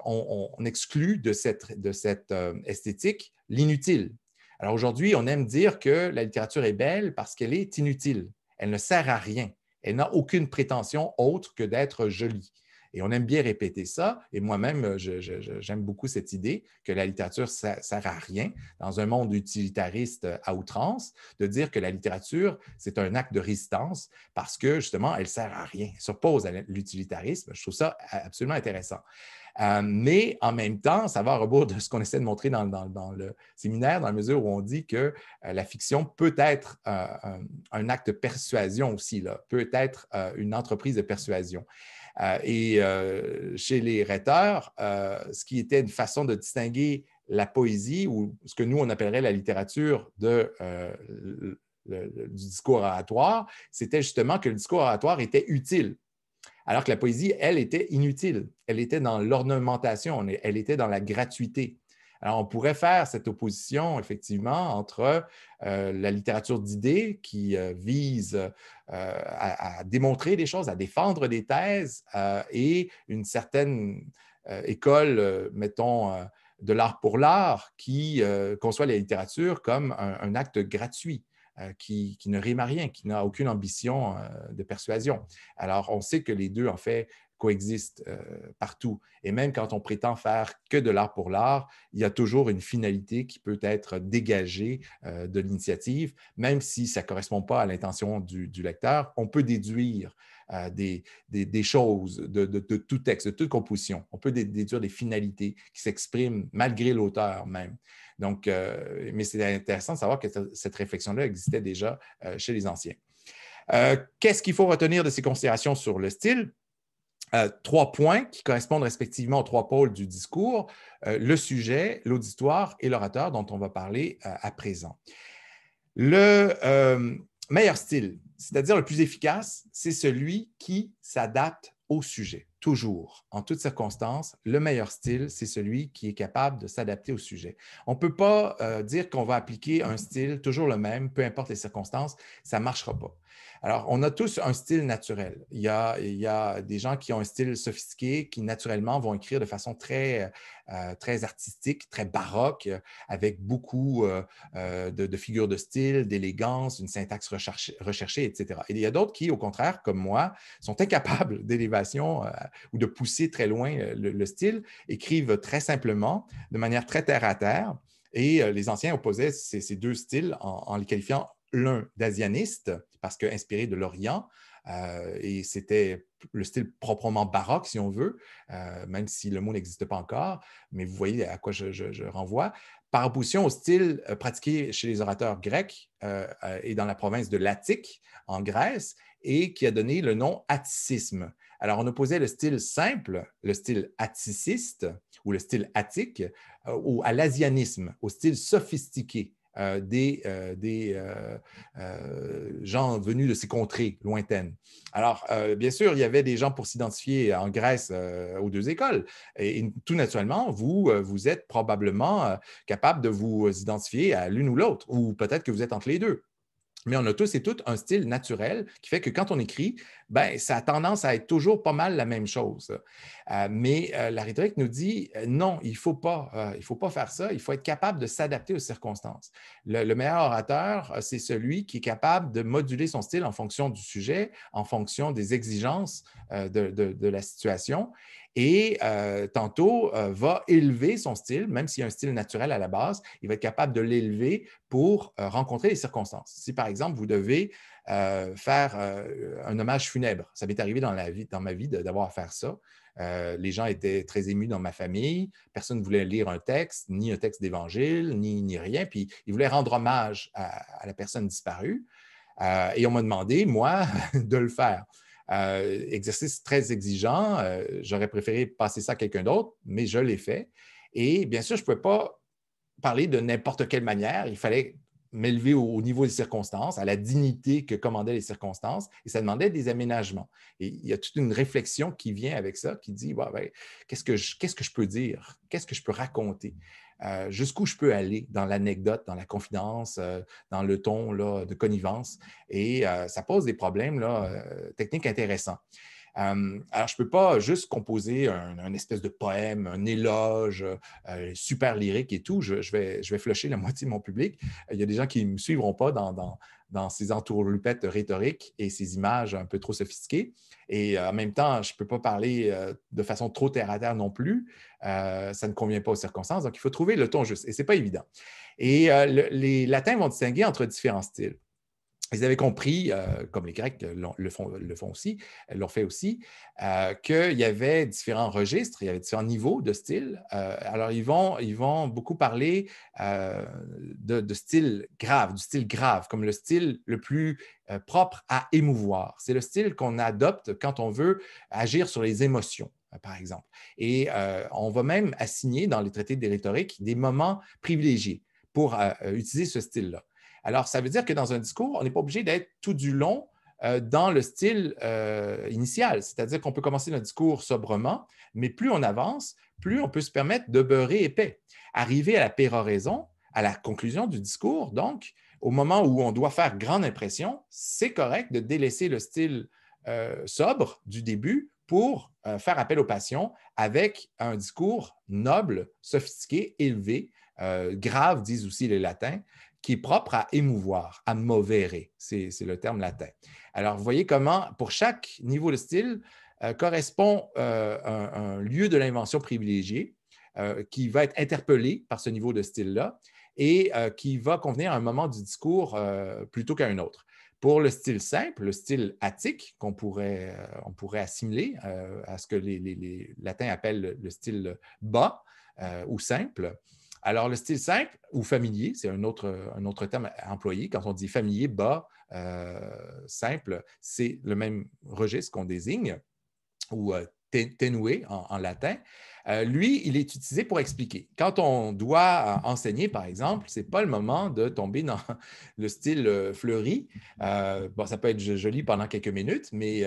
Speaker 1: on, exclut de cette esthétique l'inutile. Alors aujourd'hui, on aime dire que la littérature est belle parce qu'elle est inutile. Elle ne sert à rien. Elle n'a aucune prétention autre que d'être jolie. Et on aime bien répéter ça. Et moi-même, j'aime beaucoup cette idée que la littérature ne sert à rien dans un monde utilitariste à outrance, de dire que la littérature, c'est un acte de résistance parce que justement, elle ne sert à rien. S'oppose à l'utilitarisme. Je trouve ça absolument intéressant. Euh, mais en même temps, ça va à rebours de ce qu'on essaie de montrer dans, le séminaire, dans la mesure où on dit que euh, la fiction peut être euh, un, acte de persuasion aussi, là, peut être une entreprise de persuasion. Et chez les rhéteurs, ce qui était une façon de distinguer la poésie ou ce que nous, on appellerait la littérature de, du discours oratoire, c'était justement que le discours oratoire était utile alors que la poésie, elle, était inutile. Elle était dans l'ornementation, elle était dans la gratuité. Alors, on pourrait faire cette opposition, effectivement, entre euh, la littérature d'idées qui euh, vise euh, à, démontrer des choses, à défendre des thèses, et une certaine école, mettons, de l'art pour l'art, qui conçoit la littérature comme un acte gratuit. Euh, qui, ne rime à rien, qui n'a aucune ambition de persuasion. Alors, on sait que les deux, en fait, coexistent euh, partout. Et même quand on prétend faire que de l'art pour l'art, il y a toujours une finalité qui peut être dégagée de l'initiative, même si ça ne correspond pas à l'intention du, lecteur. On peut déduire des, choses de, tout texte, de toute composition. On peut déduire des finalités qui s'expriment malgré l'auteur même. Donc, euh, mais c'est intéressant de savoir que cette réflexion-là existait déjà euh, chez les anciens. Euh, qu'est-ce qu'il faut retenir de ces considérations sur le style? Trois points qui correspondent respectivement aux trois pôles du discours, le sujet, l'auditoire et l'orateur dont on va parler à présent. Le meilleur style, c'est-à-dire le plus efficace, c'est celui qui s'adapte au sujet toujours, en toutes circonstances, le meilleur style, c'est celui qui est capable de s'adapter au sujet. On ne peut pas euh, dire qu'on va appliquer un style toujours le même, peu importe les circonstances, ça ne marchera pas. Alors, on a tous un style naturel. Il y, a, des gens qui ont un style sophistiqué qui, naturellement, vont écrire de façon très, euh, très artistique, très baroque, avec beaucoup euh, de, figures de style, d'élégance, une syntaxe recherchée, etc. Et il y a d'autres qui, au contraire, comme moi, sont incapables d'élévation ou de pousser très loin le, style, écrivent très simplement, de manière très terre à terre. Et les anciens opposaient ces, deux styles en les qualifiant l'un d'asianiste, parce qu'inspiré de l'Orient, euh, et c'était le style proprement baroque, si on veut, euh, même si le mot n'existe pas encore, mais vous voyez à quoi je, renvoie. Par opposition au style euh, pratiqué chez les orateurs grecs et dans la province de l'Attique, en Grèce, et qui a donné le nom atticisme. Alors, on opposait le style simple, le style atticiste ou le style attique, ou à l'asianisme, au style sophistiqué. Euh, des, euh, euh, gens venus de ces contrées lointaines. Alors, bien sûr, il y avait des gens pour s'identifier en Grèce aux deux écoles. Et, tout naturellement, vous, vous êtes probablement capable de vous identifier à l'une ou l'autre, ou peut-être que vous êtes entre les deux mais on a tous et toutes un style naturel qui fait que quand on écrit, ben, ça a tendance à être toujours pas mal la même chose. Euh, mais euh, la rhétorique nous dit euh, non, il ne faut, pas, faire ça, il faut être capable de s'adapter aux circonstances. Le, meilleur orateur, c'est celui qui est capable de moduler son style en fonction du sujet, en fonction des exigences de, la situation et tantôt va élever son style, même s'il y a un style naturel à la base, il va être capable de l'élever pour rencontrer les circonstances. Si par exemple, vous devez faire un hommage funèbre, ça m'est arrivé dans, la vie, dans ma vie d'avoir à faire ça. les gens étaient très émus dans ma famille, personne ne voulait lire un texte, ni un texte d'évangile, ni, ni, rien, puis ils voulaient rendre hommage à la personne disparue. et on m'a demandé, moi, de le faire. Euh, exercice très exigeant. Euh, j'aurais préféré passer ça à quelqu'un d'autre, mais je l'ai fait. Et bien sûr, je ne pouvais pas parler de n'importe quelle manière. Il fallait m'élever au, niveau des circonstances, à la dignité que commandaient les circonstances, et ça demandait des aménagements. Et il y a toute une réflexion qui vient avec ça, qui dit, ben, qu'est-ce que je peux dire? Qu'est-ce que je peux raconter? Euh, jusqu'où je peux aller dans l'anecdote, dans la confidence, euh, dans le ton là, de connivence? Et euh, ça pose des problèmes là, techniques intéressants. Alors, je ne peux pas juste composer un, espèce de poème, un éloge super lyrique et tout. Je, vais, je vais flusher la moitié de mon public. Il y a des gens qui ne me suivront pas dans, ces entourloupettes rhétoriques et ces images un peu trop sophistiquées. Et en même temps, je ne peux pas parler de façon trop terre à terre non plus. ça ne convient pas aux circonstances. Donc, il faut trouver le ton juste. Et ce n'est pas évident. Et les latins vont distinguer entre différents styles. Ils avaient compris, euh, comme les Grecs le font, aussi, l'ont fait aussi, euh, qu'il y avait différents registres, il y avait différents niveaux de style. Euh, alors, ils vont, ils vont beaucoup parler de, style grave, du style grave, comme le style le plus propre à émouvoir. C'est le style qu'on adopte quand on veut agir sur les émotions par exemple. Et on va même assigner dans les traités des rhétoriques des moments privilégiés pour utiliser ce style-là. Alors, ça veut dire que dans un discours, on n'est pas obligé d'être tout du long euh, dans le style euh, initial, c'est-à-dire qu'on peut commencer notre discours sobrement, mais plus on avance, plus on peut se permettre de beurrer épais. Arriver à la péroraison, à la conclusion du discours, donc, au moment où on doit faire grande impression, c'est correct de délaisser le style euh, sobre du début pour faire appel aux passions avec un discours noble, sophistiqué, élevé, grave, disent aussi les latins, qui est propre à émouvoir, à movere, c'est le terme latin. Alors, vous voyez comment, pour chaque niveau de style, euh, correspond euh, un, lieu de l'invention privilégié euh, qui va être interpellé par ce niveau de style-là et qui va convenir à un moment du discours plutôt qu'à un autre. Pour le style simple, le style attique, qu'on pourrait, assimiler à ce que les, latins appellent le style bas ou simple, alors, le style simple ou familier, c'est un autre, un autre terme employé. Quand on dit familier, bas, euh, simple, c'est le même registre qu'on désigne, ou euh, tenue en, latin. Euh, lui, il est utilisé pour expliquer. Quand on doit enseigner, par exemple, ce n'est pas le moment de tomber dans le style fleuri. bon, ça peut être joli pendant quelques minutes, mais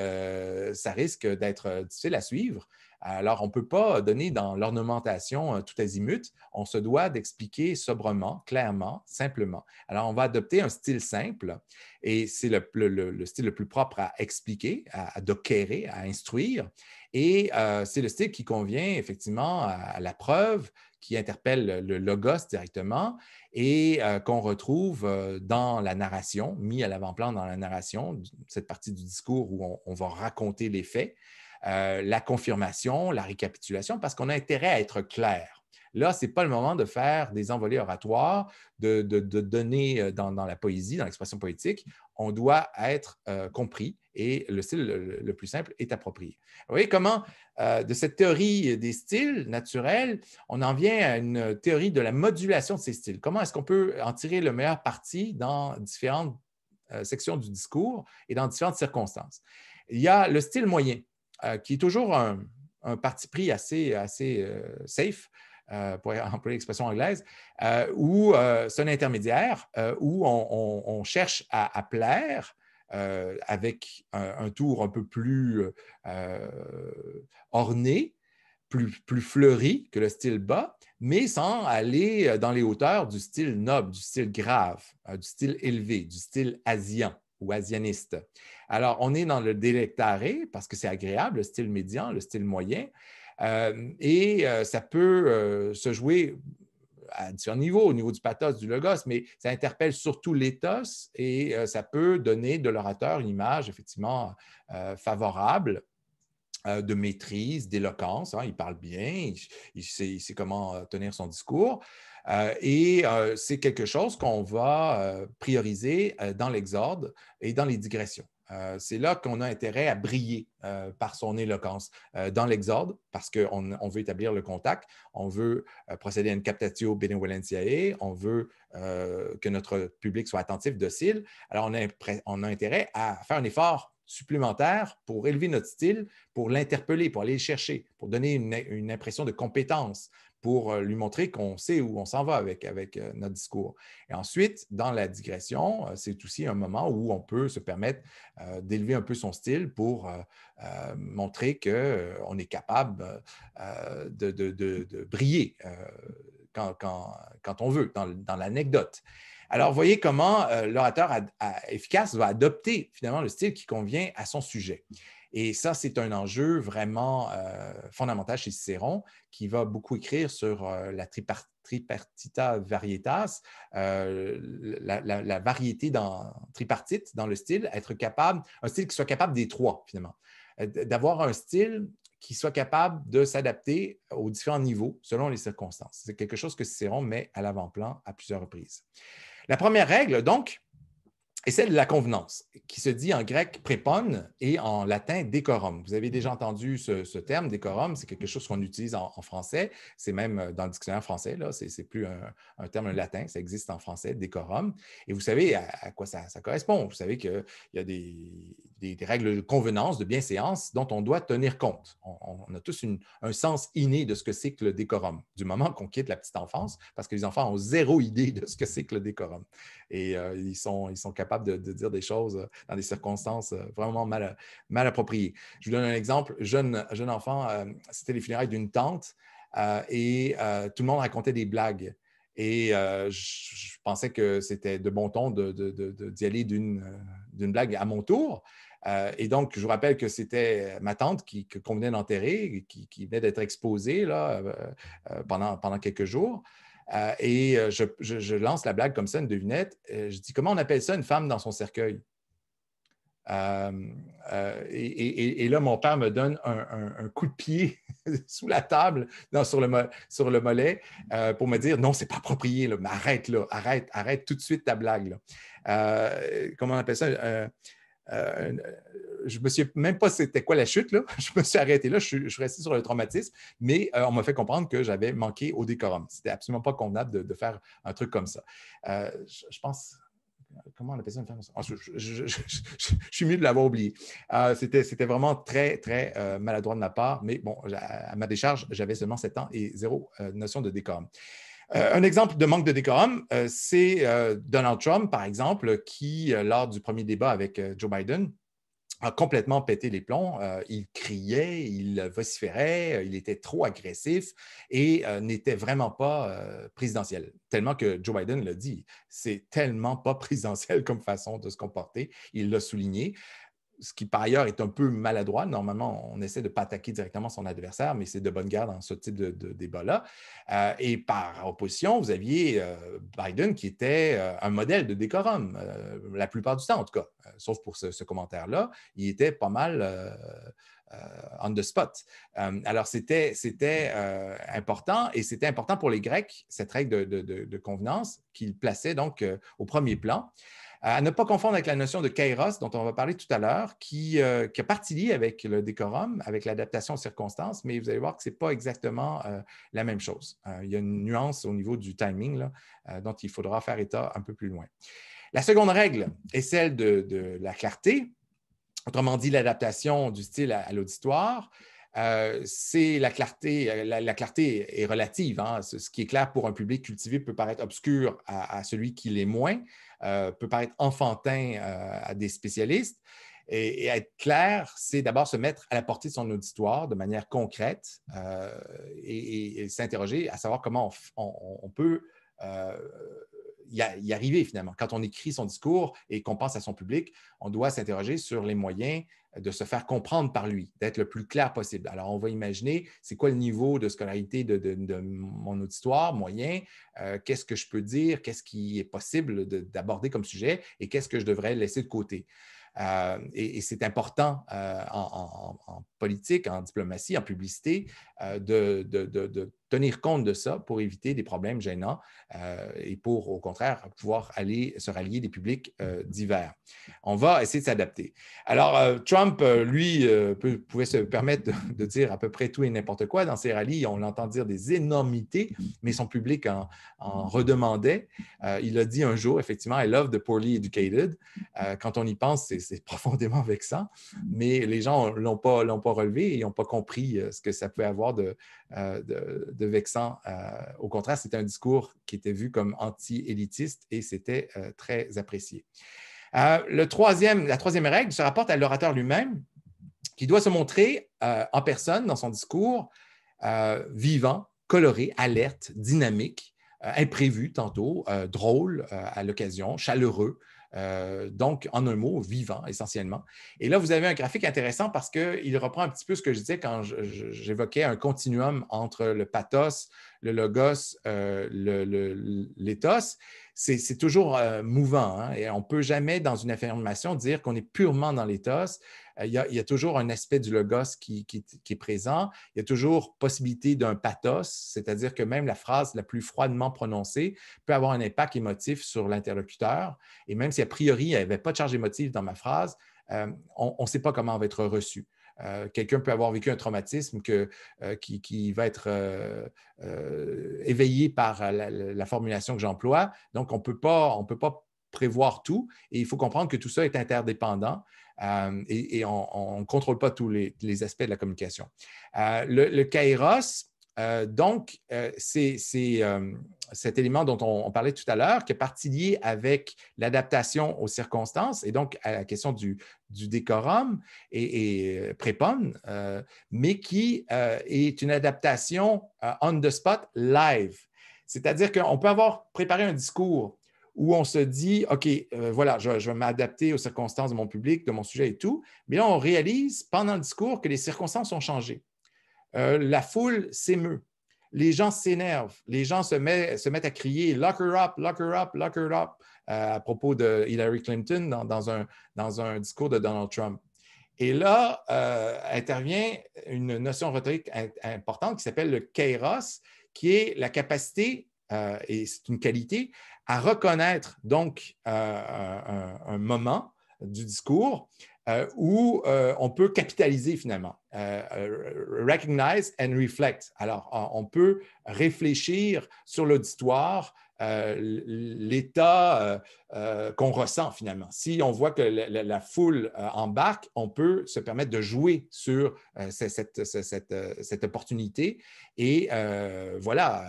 Speaker 1: ça risque d'être difficile à suivre. Alors, on ne peut pas donner dans l'ornementation euh, tout azimut. On se doit d'expliquer sobrement, clairement, simplement. Alors, on va adopter un style simple et c'est le, style le plus propre à expliquer, à, docérer, à instruire. Et euh, c'est le style qui convient effectivement à, la preuve, qui interpelle le logos directement et euh, qu'on retrouve dans la narration, mis à l'avant-plan dans la narration, cette partie du discours où on va raconter les faits. Euh, la confirmation, la récapitulation, parce qu'on a intérêt à être clair. Là, ce n'est pas le moment de faire des envolées oratoires, de, donner euh, dans, la poésie, dans l'expression poétique. On doit être euh, compris et le style le, plus simple est approprié. Vous voyez comment, de cette théorie des styles naturels, on en vient à une théorie de la modulation de ces styles. Comment est-ce qu'on peut en tirer le meilleur parti dans différentes sections du discours et dans différentes circonstances? Il y a le style moyen. Euh, qui est toujours un, parti pris assez, assez euh, safe, euh, pour employer l'expression anglaise, où c'est un intermédiaire où on, cherche à, plaire avec un, tour un peu plus orné, plus, plus, fleuri que le style bas, mais sans aller dans les hauteurs du style noble, du style grave, du style élevé, du style asian ou asianiste. Alors, on est dans le délectare parce que c'est agréable, le style médian, le style moyen, euh, et euh, ça peut euh, se jouer à différents niveaux, au niveau du pathos, du logos, mais ça interpelle surtout l'éthos et ça peut donner de l'orateur une image effectivement favorable de maîtrise, d'éloquence. Hein. il parle bien, il, sait, comment tenir son discours. Euh, et euh, c'est quelque chose qu'on va euh, prioriser dans l'exorde et dans les digressions. C'est là qu'on a intérêt à briller par son éloquence dans l'exorde parce qu'on veut établir le contact, on veut procéder à une captatio benevolentiae, on veut que notre public soit attentif, docile. Alors, on a, intérêt à faire un effort supplémentaire pour élever notre style, pour l'interpeller, pour aller le chercher, pour donner une impression de compétence, pour euh, lui montrer qu'on sait où on s'en va avec, avec euh, notre discours. Et ensuite, dans la digression, euh, c'est aussi un moment où on peut se permettre d'élever un peu son style pour montrer qu'on est capable de, briller quand, on veut, dans, l'anecdote. Alors, voyez comment l'orateur efficace va adopter finalement le style qui convient à son sujet. Et ça, c'est un enjeu vraiment fondamental chez Cicéron, qui va beaucoup écrire sur la tripartita varietas, la, variété dans, tripartite dans le style, être capable, un style qui soit capable des trois, finalement. D'avoir un style qui soit capable de s'adapter aux différents niveaux selon les circonstances. C'est quelque chose que Cicéron met à l'avant-plan à plusieurs reprises. La première règle, donc, est celle de la convenance, qui se dit en grec prépon et en latin décorum. Vous avez déjà entendu ce, terme, décorum, c'est quelque chose qu'on utilise en, français, c'est même euh, dans le dictionnaire français, là, c'est, plus un, terme latin, ça existe en français, décorum. Et vous savez à, quoi ça, correspond. Vous savez qu'il y a des, règles de convenance, de bienséance dont on doit tenir compte. On, a tous un sens inné de ce que c'est que le décorum, du moment qu'on quitte la petite enfance, parce que les enfants ont zéro idée de ce que c'est que le décorum. Et euh, ils, sont, capables de, dire des choses euh, dans des circonstances euh, vraiment mal, appropriées. Je vous donne un exemple. Jeune, jeune enfant, c'était les funérailles d'une tante et tout le monde racontait des blagues. Et je, pensais que c'était de bon ton d'y aller d'une blague à mon tour. et donc, je vous rappelle que c'était ma tante qu'on venait d'enterrer, qui, qui, venait d'être exposée là, pendant quelques jours. Euh, et euh, je, lance la blague comme ça, une devinette. Euh, je dis comment on appelle ça une femme dans son cercueil? et, là, mon père me donne un, coup de pied sous la table, sur, le, sur, le, mollet, pour me dire non, c'est pas approprié, mais arrête là, arrête, arrête tout de suite ta blague. comment on appelle ça? Euh, je ne me souviens même pas c'était quoi la chute. Là? Je me suis arrêté là, je suis, resté sur le traumatisme, mais euh, on m'a fait comprendre que j'avais manqué au décorum. C'était absolument pas convenable de, faire un truc comme ça. Euh, je, pense. Comment on appelle ça une femme? Ah, je, suis mieux de l'avoir oublié. C'était vraiment très, très maladroit de ma part, mais bon, à ma décharge, j'avais seulement 7 ans et zéro notion de décorum. Euh, un exemple de manque de décorum, euh, c'est euh, Donald Trump, par exemple, qui, lors du premier débat avec Joe Biden, a complètement pété les plombs. il criait, il vociférait, il était trop agressif et n'était vraiment pas présidentiel. Tellement que Joe Biden l'a dit, c'est tellement pas présidentiel comme façon de se comporter. Il l'a souligné ce qui par ailleurs est un peu maladroit. Normalement, on essaie de ne pas attaquer directement son adversaire, mais c'est de bonne guerre dans ce type de, débat-là. Euh, et par opposition, vous aviez euh, Biden qui était euh, un modèle de décorum, la plupart du temps en tout cas, sauf pour ce, commentaire-là. Il était pas mal on the spot. alors, c'était important et c'était important pour les Grecs, cette règle de, de convenance qu'ils plaçaient donc au premier plan. À ne pas confondre avec la notion de kairos, dont on va parler tout à l'heure, qui, euh, qui, a partie liée avec le décorum, avec l'adaptation aux circonstances, mais vous allez voir que ce n'est pas exactement euh, la même chose. Euh, il y a une nuance au niveau du timing là, dont il faudra faire état un peu plus loin. La seconde règle est celle de, la clarté, autrement dit l'adaptation du style à, l'auditoire. c'est la clarté, la, clarté est relative. Hein. Ce, qui est clair pour un public cultivé peut paraître obscur à celui qui l'est moins. Euh, peut paraître enfantin euh, à des spécialistes. Et, être clair, c'est d'abord se mettre à la portée de son auditoire de manière concrète euh, et, s'interroger à savoir comment on, peut y, arriver finalement. Quand on écrit son discours et qu'on pense à son public, on doit s'interroger sur les moyens de se faire comprendre par lui, d'être le plus clair possible. Alors, on va imaginer, c'est quoi le niveau de scolarité de, mon auditoire moyen, euh, qu'est-ce que je peux dire, qu'est-ce qui est possible d'aborder comme sujet? Et qu'est-ce que je devrais laisser de côté? Euh, et, c'est important euh, en, politique, en diplomatie, en publicité, de, tenir compte de ça pour éviter des problèmes gênants euh, et pour, au contraire, pouvoir aller se rallier des publics euh, divers. On va essayer de s'adapter. Alors, euh, Trump, lui, pouvait se permettre de, dire à peu près tout et n'importe quoi. Dans ses rallyes, on l'entend dire des énormités, mais son public en, redemandait. il a dit un jour, effectivement, I love the poorly educated. quand on y pense, c'est profondément vexant, mais les gens ne l'ont pas, pas relevé et n'ont pas compris ce que ça pouvait avoir de, de vexant. Euh, au contraire, c'était un discours qui était vu comme anti-élitiste et c'était euh, très apprécié. Euh, la troisième règle se rapporte à l'orateur lui-même, qui doit se montrer en personne dans son discours vivant, coloré, alerte, dynamique, imprévu tantôt, drôle à l'occasion, chaleureux, Euh, donc, en un mot, vivant essentiellement. Et là, vous avez un graphique intéressant parce qu'il reprend un petit peu ce que je disais quand j'évoquais un continuum entre le pathos, le logos, euh, l'éthos. C'est toujours euh, mouvant hein, et on ne peut jamais, dans une affirmation, dire qu'on est purement dans l'éthos. Euh, il y, a, toujours un aspect du logos qui, est présent. Il y a toujours possibilité d'un pathos, c'est-à-dire que même la phrase la plus froidement prononcée peut avoir un impact émotif sur l'interlocuteur. Et même si a priori, il n'y avait pas de charge émotive dans ma phrase, euh, on ne sait pas comment on va être reçu. Euh, quelqu'un peut avoir vécu un traumatisme qui, va être éveillé par la, la formulation que j'emploie. Donc, on ne peut pas prévoir tout et il faut comprendre que tout ça est interdépendant. Euh, et, on ne contrôle pas tous les, aspects de la communication. Euh, le, kairos, euh, donc, c'est cet élément dont on, parlait tout à l'heure, qui est partie lié avec l'adaptation aux circonstances et donc à la question du, décorum et, et prépone, mais qui est une adaptation on the spot live. C'est-à-dire qu'on peut avoir préparé un discours où on se dit, OK, euh, voilà, je, vais m'adapter aux circonstances de mon public, de mon sujet et tout. Mais là, on réalise pendant le discours que les circonstances ont changé. Euh, la foule s'émeut. Les gens s'énervent. Les gens se, mettent à crier Lock her up, lock her up, lock her up euh, à propos de Hillary Clinton dans, un, discours de Donald Trump. Et là, intervient une notion rhétorique importante qui s'appelle le kairos, qui est la capacité, et c'est une qualité, à reconnaître donc euh, un, moment du discours euh, où euh, on peut capitaliser finalement. recognize and reflect. Alors, on peut réfléchir sur l'auditoire, l'état qu'on ressent finalement. Si on voit que la, foule embarque, on peut se permettre de jouer sur cette, cette, opportunité et voilà,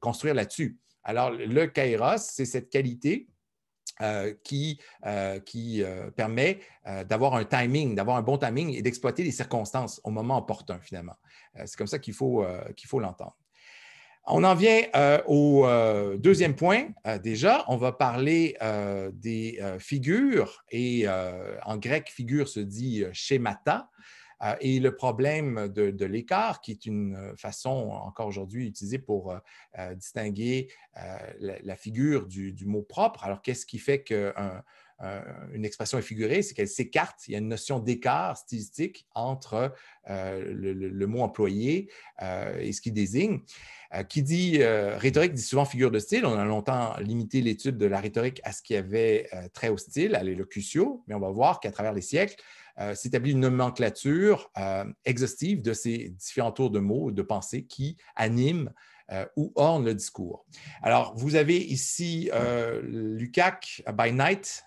Speaker 1: construire là-dessus. Alors, le kairos, c'est cette qualité euh, qui, euh, euh, permet d'avoir un timing, d'avoir un bon timing et d'exploiter les circonstances au moment opportun, finalement. c'est comme ça qu'il faut, qu'il faut l'entendre. On en vient au deuxième point. déjà, on va parler des figures et en grec, figure se dit schémata. Euh, et le problème de, l'écart, qui est une euh, façon encore aujourd'hui utilisée pour euh, distinguer la, figure du, mot propre. Alors, qu'est-ce qui fait qu'une expression est figurée, c'est qu'elle s'écarte. Il y a une notion d'écart stylistique entre le, mot employé et ce qu'il désigne. qui dit rhétorique dit souvent figure de style. On a longtemps limité l'étude de la rhétorique à ce qui avait trait au style, à l'élocution, mais on va voir qu'à travers les siècles, euh, s'établit une nomenclature euh, exhaustive de ces différents tours de mots, de pensée qui animent euh, ou ornent le discours. Alors, vous avez ici Lucac by Night,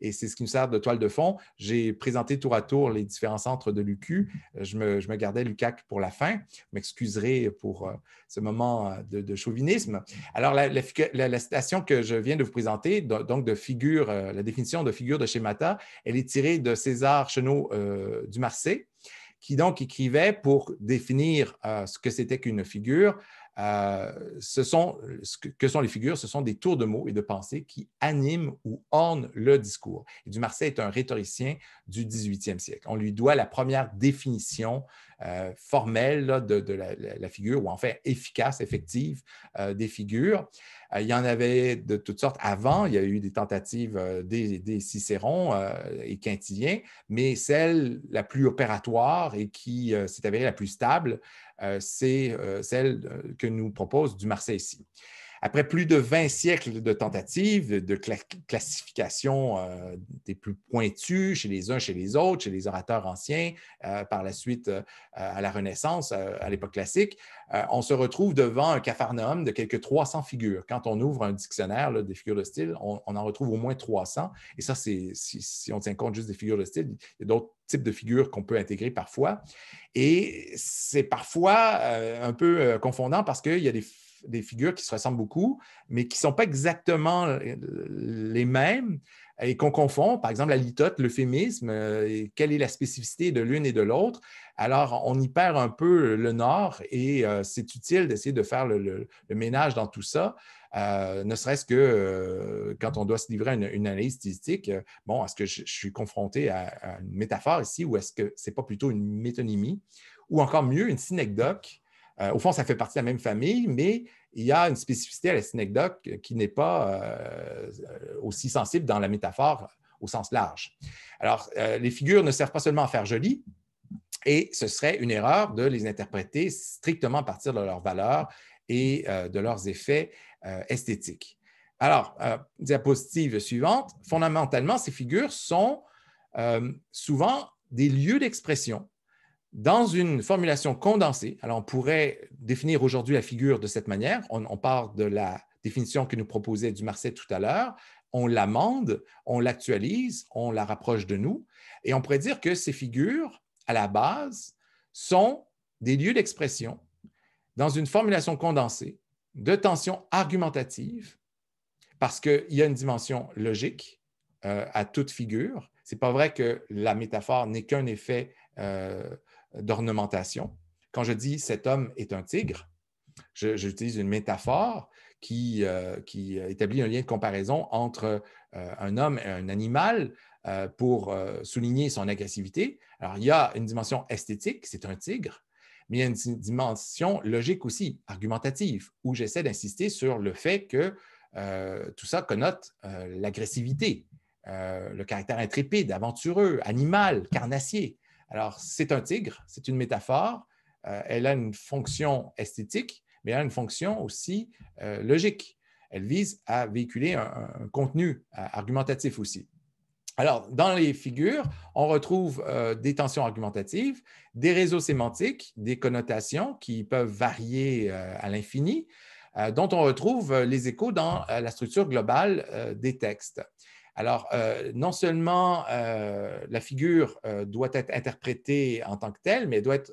Speaker 1: et c'est ce qui nous sert de toile de fond. J'ai présenté tour à tour les différents centres de l'UQ. Je me, gardais Lucac pour la fin. Vous m'excuserez pour ce moment de, chauvinisme. Alors, la, citation que je viens de vous présenter, donc de figure, la définition de figure de schémata, elle est tirée de César Chenot du Marseille qui donc écrivait pour définir ce que c'était qu'une figure, euh, ce sont, que, sont les figures? Ce sont des tours de mots et de pensées qui animent ou ornent le discours. Et Dumarsais est un rhétoricien du 18e siècle. On lui doit la première définition euh, formelle de, la, figure, ou en fait efficace, effective euh, des figures. il y en avait de toutes sortes avant. Il y a eu des tentatives des, des Cicérons et Quintiliens, mais celle la plus opératoire et qui s'est avérée la plus stable, euh, c'est euh, celle euh, que nous propose du Marseille ici. Après plus de 20 siècles de tentatives, de classification des plus pointues chez les uns, chez les autres, chez les orateurs anciens, par la suite à la Renaissance, à l'époque classique, on se retrouve devant un capharnaüm de quelques 300 figures. Quand on ouvre un dictionnaire des figures de style, on, en retrouve au moins 300. Et ça, c'est si, on tient compte juste des figures de style, il y a d'autres types de figures qu'on peut intégrer parfois. Et c'est parfois un peu confondant parce qu'il y a des des figures qui se ressemblent beaucoup, mais qui ne sont pas exactement les mêmes et qu'on confond, par exemple, la litote, l'euphémisme, euh, quelle est la spécificité de l'une et de l'autre? Alors, on y perd un peu le nord et euh, c'est utile d'essayer de faire le, ménage dans tout ça. Euh, ne serait-ce que quand on doit se livrer à une, analyse stylistique, bon, est-ce que je, suis confronté à, une métaphore ici ou est-ce que ce n'est pas plutôt une métonymie? Ou encore mieux, une synecdoque? Au fond, ça fait partie de la même famille, mais il y a une spécificité à la synecdoque qui n'est pas euh, aussi sensible dans la métaphore au sens large. Alors, euh, les figures ne servent pas seulement à faire joli, et ce serait une erreur de les interpréter strictement à partir de leurs valeurs et euh, de leurs effets esthétiques. Alors, diapositive suivante, fondamentalement, ces figures sont souvent des lieux d'expression dans une formulation condensée, alors on pourrait définir aujourd'hui la figure de cette manière. On, part de la définition que nous proposait Dumarcet tout à l'heure, on l'amende, on l'actualise, on la rapproche de nous, et on pourrait dire que ces figures, à la base, sont des lieux d'expression dans une formulation condensée de tension argumentative, parce qu'il y a une dimension logique euh, à toute figure. Ce n'est pas vrai que la métaphore n'est qu'un effet euh, d'ornementation. Quand je dis cet homme est un tigre, j'utilise une métaphore qui, euh, qui, établit un lien de comparaison entre euh, un homme et un animal euh, pour souligner son agressivité. Alors, il y a une dimension esthétique, c'est un tigre, mais il y a une dimension logique aussi, argumentative, où j'essaie d'insister sur le fait que tout ça connote l'agressivité, le caractère intrépide, aventureux, animal, carnassier. Alors, c'est un tigre, c'est une métaphore. Euh, elle a une fonction esthétique, mais elle a une fonction aussi euh, logique. Elle vise à véhiculer un, contenu euh, argumentatif aussi. Alors, dans les figures, on retrouve des tensions argumentatives, des réseaux sémantiques, des connotations qui peuvent varier à l'infini, dont on retrouve les échos dans la structure globale des textes. Alors, euh, non seulement euh, la figure euh, doit être interprétée en tant que telle, mais elle doit être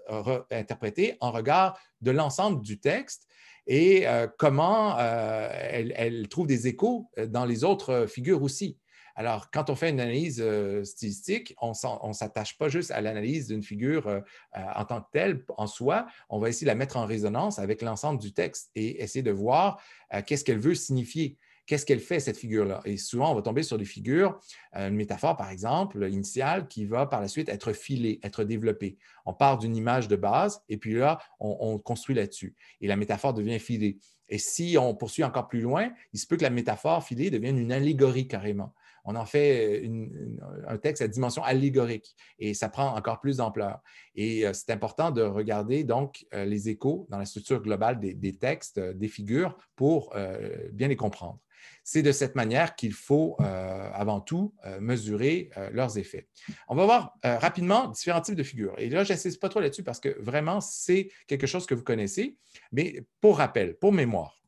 Speaker 1: interprétée en regard de l'ensemble du texte et comment elle, trouve des échos dans les autres figures aussi. Alors, quand on fait une analyse stylistique, on ne s'attache pas juste à l'analyse d'une figure en tant que telle, en soi, on va essayer de la mettre en résonance avec l'ensemble du texte et essayer de voir qu'est-ce qu'elle veut signifier qu'est-ce qu'elle fait, cette figure-là? Et souvent, on va tomber sur des figures, euh, une métaphore, par exemple, initiale, qui va par la suite être filée, être développée. On part d'une image de base et puis là, on, construit là-dessus. Et la métaphore devient filée. Et si on poursuit encore plus loin, il se peut que la métaphore filée devienne une allégorie carrément. On en fait un texte à dimension allégorique et ça prend encore plus d'ampleur. Et euh, c'est important de regarder donc euh, les échos dans la structure globale des textes, des figures pour bien les comprendre. C'est de cette manière qu'il faut euh, avant tout euh, mesurer euh, leurs effets. On va voir rapidement différents types de figures. Et là, je n'insiste pas trop là-dessus parce que vraiment, c'est quelque chose que vous connaissez. Mais pour rappel, pour mémoire,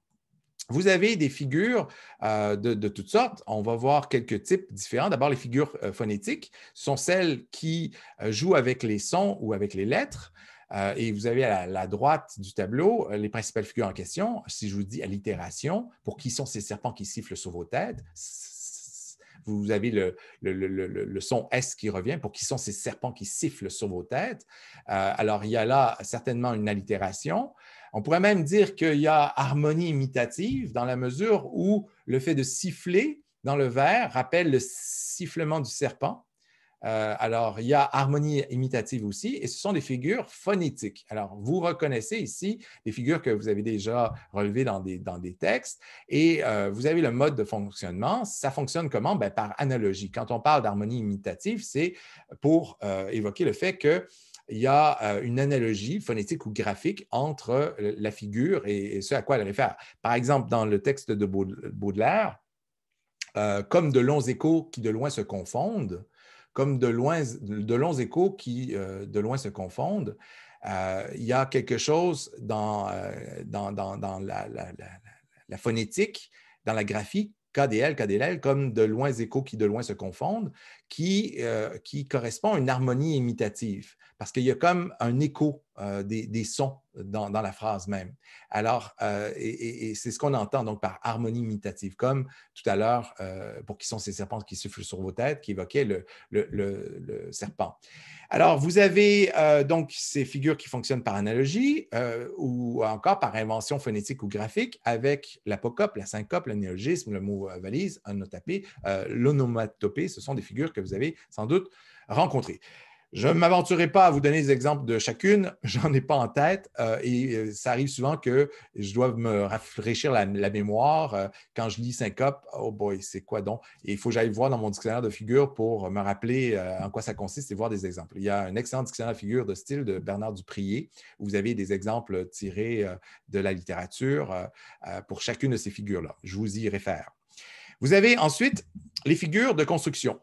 Speaker 1: vous avez des figures de, toutes sortes. On va voir quelques types différents. D'abord, les figures phonétiques sont celles qui jouent avec les sons ou avec les lettres. Euh, et vous avez à la, droite du tableau euh, les principales figures en question. Si je vous dis allitération, pour qui sont ces serpents qui sifflent sur vos têtes? Vous avez le, son S qui revient. Pour qui sont ces serpents qui sifflent sur vos têtes? Euh, alors, il y a là certainement une allitération. On pourrait même dire qu'il y a harmonie imitative dans la mesure où le fait de siffler dans le verre rappelle le sifflement du serpent. Euh, alors, il y a harmonie imitative aussi, et ce sont des figures phonétiques. Alors, vous reconnaissez ici des figures que vous avez déjà relevées dans des, dans des textes, et euh, vous avez le mode de fonctionnement. Ça fonctionne comment? Ben, par analogie. Quand on parle d'harmonie imitative, c'est pour euh, évoquer le fait que il y a une analogie phonétique ou graphique entre la figure et, ce à quoi elle réfère. Par exemple, dans le texte de Baudelaire, comme de longs échos qui de loin se confondent, comme de, loin, de longs échos qui euh, de loin se confondent. Euh, il y a quelque chose dans, euh, dans, dans, la, phonétique, dans la graphie, KDL, KDL, comme de loin échos qui de loin se confondent, qui, qui correspond à une harmonie imitative. Parce qu'il y a comme un écho euh, des, sons dans, la phrase même. Alors, euh, et, c'est ce qu'on entend donc par harmonie imitative, comme tout à l'heure, euh, pour qui sont ces serpents qui soufflent sur vos têtes, qui évoquaient le, serpent. Alors, vous avez donc ces figures qui fonctionnent par analogie ou encore par invention phonétique ou graphique avec l'apocope, la syncope, le néologisme, le mot valise, un l'onomatopée. Ce sont des figures que vous avez sans doute rencontrées. Je ne m'aventurerai pas à vous donner des exemples de chacune, j'en ai pas en tête euh, et euh, ça arrive souvent que je dois me rafraîchir la, mémoire euh, quand je lis syncope. Oh boy, c'est quoi donc? Et il faut que j'aille voir dans mon dictionnaire de figures pour me rappeler en quoi ça consiste et voir des exemples. Il y a un excellent dictionnaire de figures de style de Bernard Duprier où vous avez des exemples tirés de la littérature pour chacune de ces figures-là. Je vous y réfère. Vous avez ensuite les figures de construction.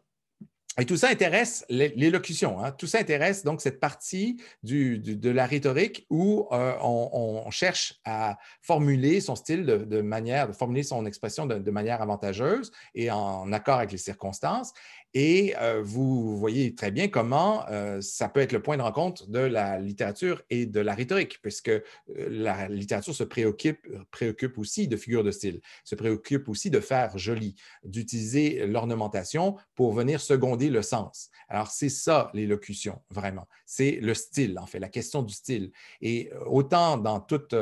Speaker 1: Et tout ça intéresse l'élocution. Hein. Tout ça intéresse donc cette partie de la rhétorique où euh, on, cherche à formuler son style de, manière, de formuler son expression de, manière avantageuse et en accord avec les circonstances. Et euh, vous voyez très bien comment euh, ça peut être le point de rencontre de la littérature et de la rhétorique, puisque euh, la littérature se préoccupe, aussi de figures de style, se préoccupe aussi de faire joli, d'utiliser l'ornementation pour venir seconder le sens. Alors, c'est ça l'élocution, vraiment. C'est le style, en fait, la question du style. Et autant dans toute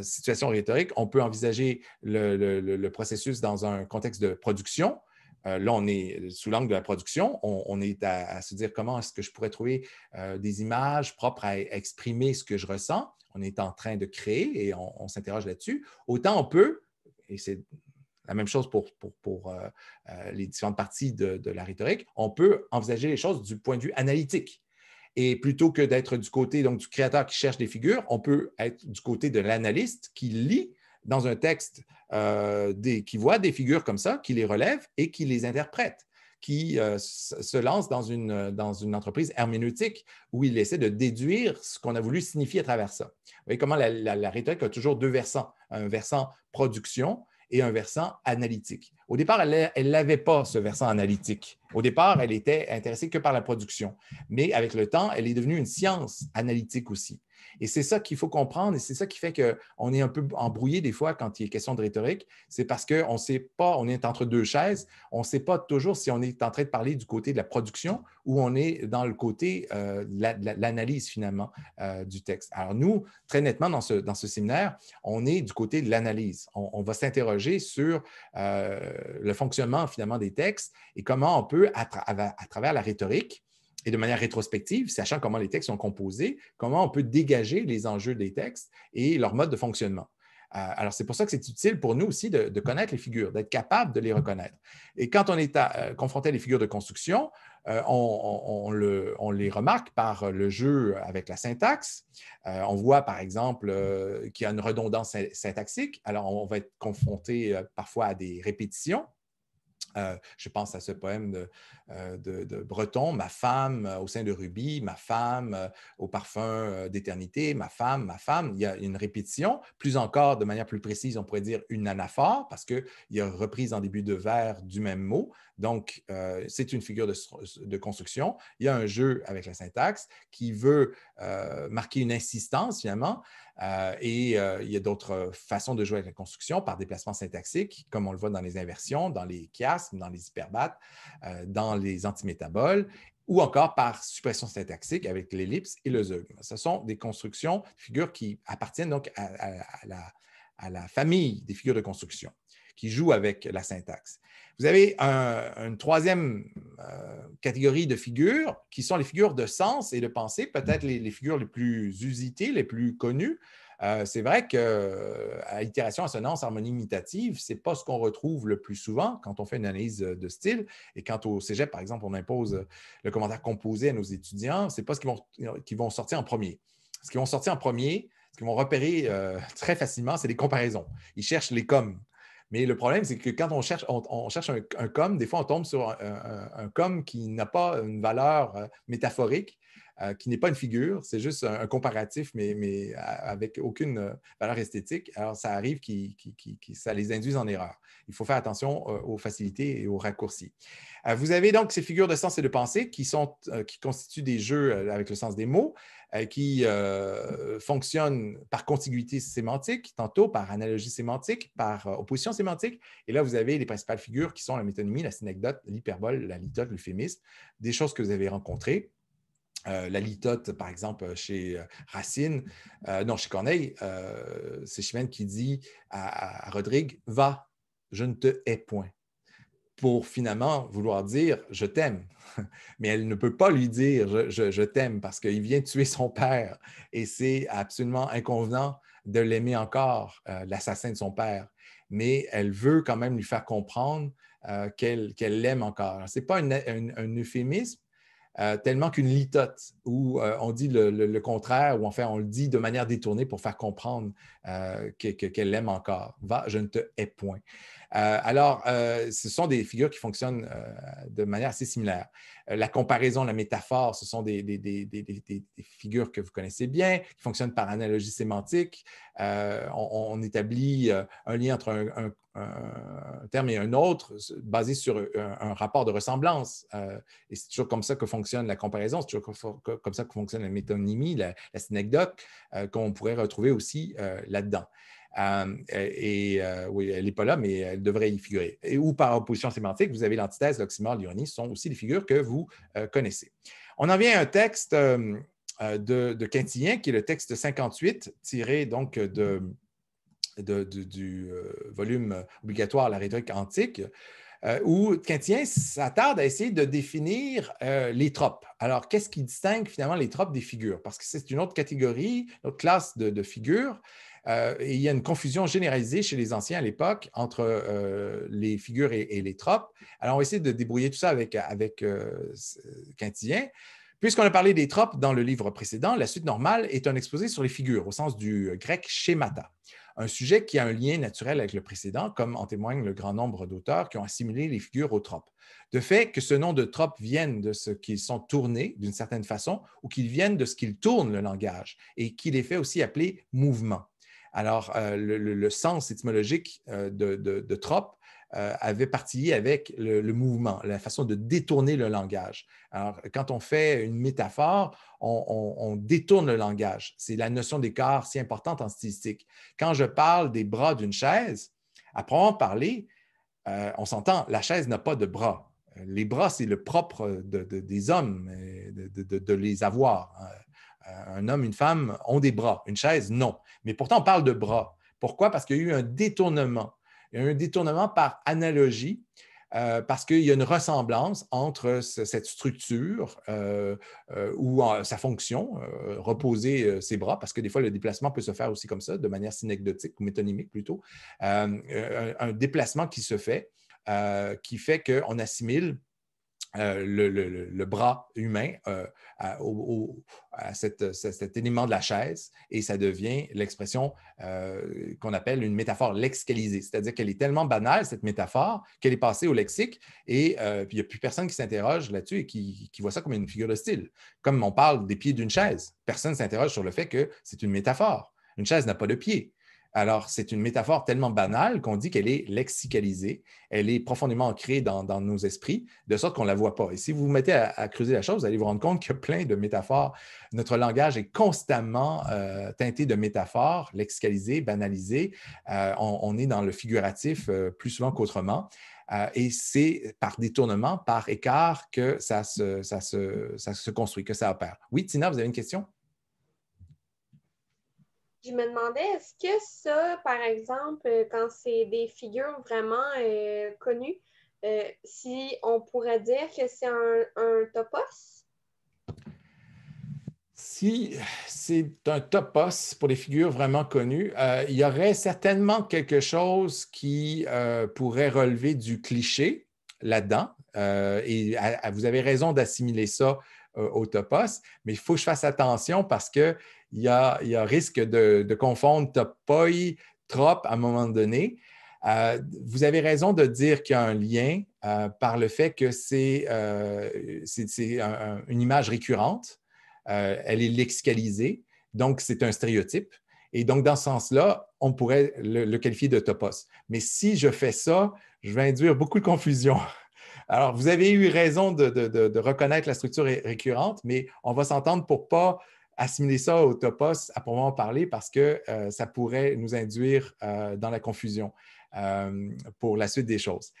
Speaker 1: situation rhétorique, on peut envisager le processus dans un contexte de production, euh, là, on est sous l'angle de la production. On, est à, se dire comment est-ce que je pourrais trouver euh, des images propres à, exprimer ce que je ressens. On est en train de créer et on, s'interroge là-dessus. Autant on peut, et c'est la même chose pour, euh, les différentes parties de, de, la rhétorique, on peut envisager les choses du point de vue analytique. Et plutôt que d'être du côté donc, du créateur qui cherche des figures, on peut être du côté de l'analyste qui lit dans un texte euh, qui voit des figures comme ça, qui les relève et qui les interprète qui euh, se lance dans une, entreprise herméneutique où il essaie de déduire ce qu'on a voulu signifier à travers ça. Vous voyez comment la, la, rhétorique a toujours deux versants, un versant production et un versant analytique. Au départ, elle n'avait pas ce versant analytique. Au départ, elle était intéressée que par la production. Mais avec le temps, elle est devenue une science analytique aussi. Et c'est ça qu'il faut comprendre et c'est ça qui fait qu'on est un peu embrouillé des fois quand il est question de rhétorique. C'est parce qu'on ne sait pas, on est entre deux chaises, on ne sait pas toujours si on est en train de parler du côté de la production ou on est dans le côté euh, de l'analyse finalement euh, du texte. Alors nous, très nettement dans ce, séminaire, on est du côté de l'analyse. On, va s'interroger sur euh, le fonctionnement finalement des textes et comment on peut, à travers la rhétorique, et de manière rétrospective, sachant comment les textes sont composés, comment on peut dégager les enjeux des textes et leur mode de fonctionnement. Euh, alors, c'est pour ça que c'est utile pour nous aussi de, connaître les figures, d'être capable de les reconnaître. Et quand on est euh, confronté à les figures de construction, euh, on, les remarque par le jeu avec la syntaxe. on voit, par exemple, qu'il y a une redondance syntaxique. Alors, on va être confronté parfois à des répétitions. Je pense à ce poème euh, de, Breton, ma femme euh, au sein de Ruby, ma femme euh, au parfum d'éternité, ma femme, ma femme. Il y a une répétition. Plus encore, de manière plus précise, on pourrait dire une anaphore parce qu'il y a reprise en début de vers du même mot. Donc, c'est une figure de, construction. Il y a un jeu avec la syntaxe qui veut marquer une insistance finalement. Et il y a d'autres façons de jouer avec la construction par déplacement syntaxique, comme on le voit dans les inversions, dans les chiasmes, dans les hyperbates, dans les antimétaboles ou encore par suppression syntaxique avec l'ellipse et le zeugme. Ce sont des constructions, figures qui appartiennent donc à, la, famille des figures de construction, qui jouent avec la syntaxe. Vous avez une troisième euh, catégorie de figures qui sont les figures de sens et de pensée, peut-être les, figures les plus usitées, les plus connues. Euh, c'est vrai qu'à euh, itération, assonance, harmonie imitative, ce n'est pas ce qu'on retrouve le plus souvent quand on fait une analyse de style. Et quand au cégep, par exemple, on impose le commentaire composé à nos étudiants, ce n'est pas ce qui vont, sortir en premier. Ce qui vont sortir en premier, ce qu'ils vont repérer très facilement, c'est les comparaisons. Ils cherchent les coms. Mais le problème, c'est que quand on cherche, cherche un, com, des fois, on tombe sur un, com qui n'a pas une valeur métaphorique euh, qui n'est pas une figure, c'est juste un, comparatif, mais, avec aucune euh, valeur esthétique. Alors, ça arrive que ça les induise en erreur. Il faut faire attention aux facilités et aux raccourcis. vous avez donc ces figures de sens et de pensée qui, sont, qui constituent des jeux avec le sens des mots. Euh, qui euh, fonctionne par contiguïté sémantique, tantôt par analogie sémantique, par euh, opposition sémantique. Et là, vous avez les principales figures qui sont la métonymie, la synecdote, l'hyperbole, la litote, l'euphémisme, des choses que vous avez rencontrées. la litote, par exemple, chez Racine, non, chez Corneille, c'est Chimène qui dit à Rodrigue Va, je ne te hais point pour finalement vouloir dire je t'aime. Mais elle ne peut pas lui dire je, t'aime parce qu'il vient tuer son père et c'est absolument inconvenant de l'aimer encore, euh, l'assassin de son père. Mais elle veut quand même lui faire comprendre euh, qu'elle l'aime encore. Ce n'est pas un, euphémisme, euh, tellement qu'une litote, où on dit le, contraire, ou enfin on le dit de manière détournée pour faire comprendre qu'elle l'aime encore. Va, je ne te hais point. Euh, alors, euh, ce sont des figures qui fonctionnent euh, de manière assez similaire. la comparaison, la métaphore, ce sont des, figures que vous connaissez bien, qui fonctionnent par analogie sémantique. On, établit un lien entre un, terme et un autre basé sur un, rapport de ressemblance. et c'est toujours comme ça que fonctionne la comparaison, c'est toujours comme ça que fonctionne la métonymie, la, la synecdoque, qu'on pourrait retrouver aussi là-dedans. Euh, et euh, oui, elle n'est pas là, mais elle devrait y figurer. Et, ou par opposition sémantique, vous avez l'antithèse, l'oxymore, l'ironie, ce sont aussi des figures que vous euh, connaissez. On en vient à un texte de, de, Quintillien, qui est le texte 58, tiré donc du volume obligatoire La rhétorique antique. Où Quintien s'attarde à essayer de définir les tropes. Alors, qu'est-ce qui distingue finalement les tropes des figures? Parce que c'est une autre catégorie, une autre classe de, figures. Euh, il y a une confusion généralisée chez les anciens à l'époque entre euh, les figures et, les tropes. Alors, on va essayer de débrouiller tout ça avec, avec euh. Puisqu'on a parlé des tropes dans le livre précédent, la suite normale est un exposé sur les figures, au sens du grec schémata, un sujet qui a un lien naturel avec le précédent, comme en témoigne le grand nombre d'auteurs qui ont assimilé les figures aux tropes. De fait que ce nom de tropes vienne de ce qu'ils sont tournés d'une certaine façon ou qu'ils viennent de ce qu'ils tournent le langage et qu'il est fait aussi appeler mouvement. Alors, euh, le, sens étymologique euh, de, de, trope euh, avait parti avec le, mouvement, la façon de détourner le langage. Alors, quand on fait une métaphore, on, détourne le langage. C'est la notion d'écart si importante en statistique. Quand je parle des bras d'une chaise, après en parler, on s'entend, la chaise n'a pas de bras. Les bras, c'est le propre des hommes, de, les avoir. Un homme, une femme ont des bras. Une chaise, non. Mais pourtant, on parle de bras. Pourquoi? Parce qu'il y a eu un détournement. Il y a un détournement par analogie, euh, parce qu'il y a une ressemblance entre cette structure euh, euh, ou sa fonction, reposer ses bras, parce que des fois, le déplacement peut se faire aussi comme ça, de manière synecdotique ou métonymique plutôt. un, déplacement qui se fait, qui fait qu'on assimile euh, le, bras humain euh, à, cet élément de la chaise et ça devient l'expression euh, qu'on appelle une métaphore lexicalisée, c'est-à-dire qu'elle est tellement banale, cette métaphore, qu'elle est passée au lexique et il n'y a plus personne qui s'interroge là-dessus et qui, qui, voit ça comme une figure de style. Comme on parle des pieds d'une chaise, personne ne s'interroge sur le fait que c'est une métaphore. Une chaise n'a pas de pieds. Alors, c'est une métaphore tellement banale qu'on dit qu'elle est lexicalisée, elle est profondément ancrée dans, nos esprits, de sorte qu'on ne la voit pas. Et si vous vous mettez à, creuser la chose, vous allez vous rendre compte qu'il y a plein de métaphores. Notre langage est constamment euh, teinté de métaphores, lexicalisées, banalisées. Euh, on, est dans le figuratif euh, plus souvent qu'autrement. et c'est par détournement, par écart que ça se, ça se construit, que ça opère. Oui, Tina, vous avez une question?
Speaker 3: Je me demandais, est-ce que ça, par exemple, euh, quand c'est des figures vraiment euh, connues, euh, si on pourrait dire que c'est un, topos?
Speaker 1: Si c'est un topos pour des figures vraiment connues, il y aurait certainement quelque chose qui pourrait relever du cliché là-dedans. et vous avez raison d'assimiler ça au topos, mais il faut que je fasse attention parce que il y a, risque de, confondre topoi, trop à un moment donné. Euh, vous avez raison de dire qu'il y a un lien euh, par le fait que c'est euh, une image récurrente. elle est lexicalisée, donc c'est un stéréotype. Et donc, dans ce sens-là, on pourrait le, qualifier de topos. Mais si je fais ça, je vais induire beaucoup de confusion. Alors, vous avez eu raison de, reconnaître la structure récurrente, mais on va s'entendre pour ne pas assimiler ça au topos à proprement parler parce que euh, ça pourrait nous induire euh, dans la confusion euh, pour la suite des choses.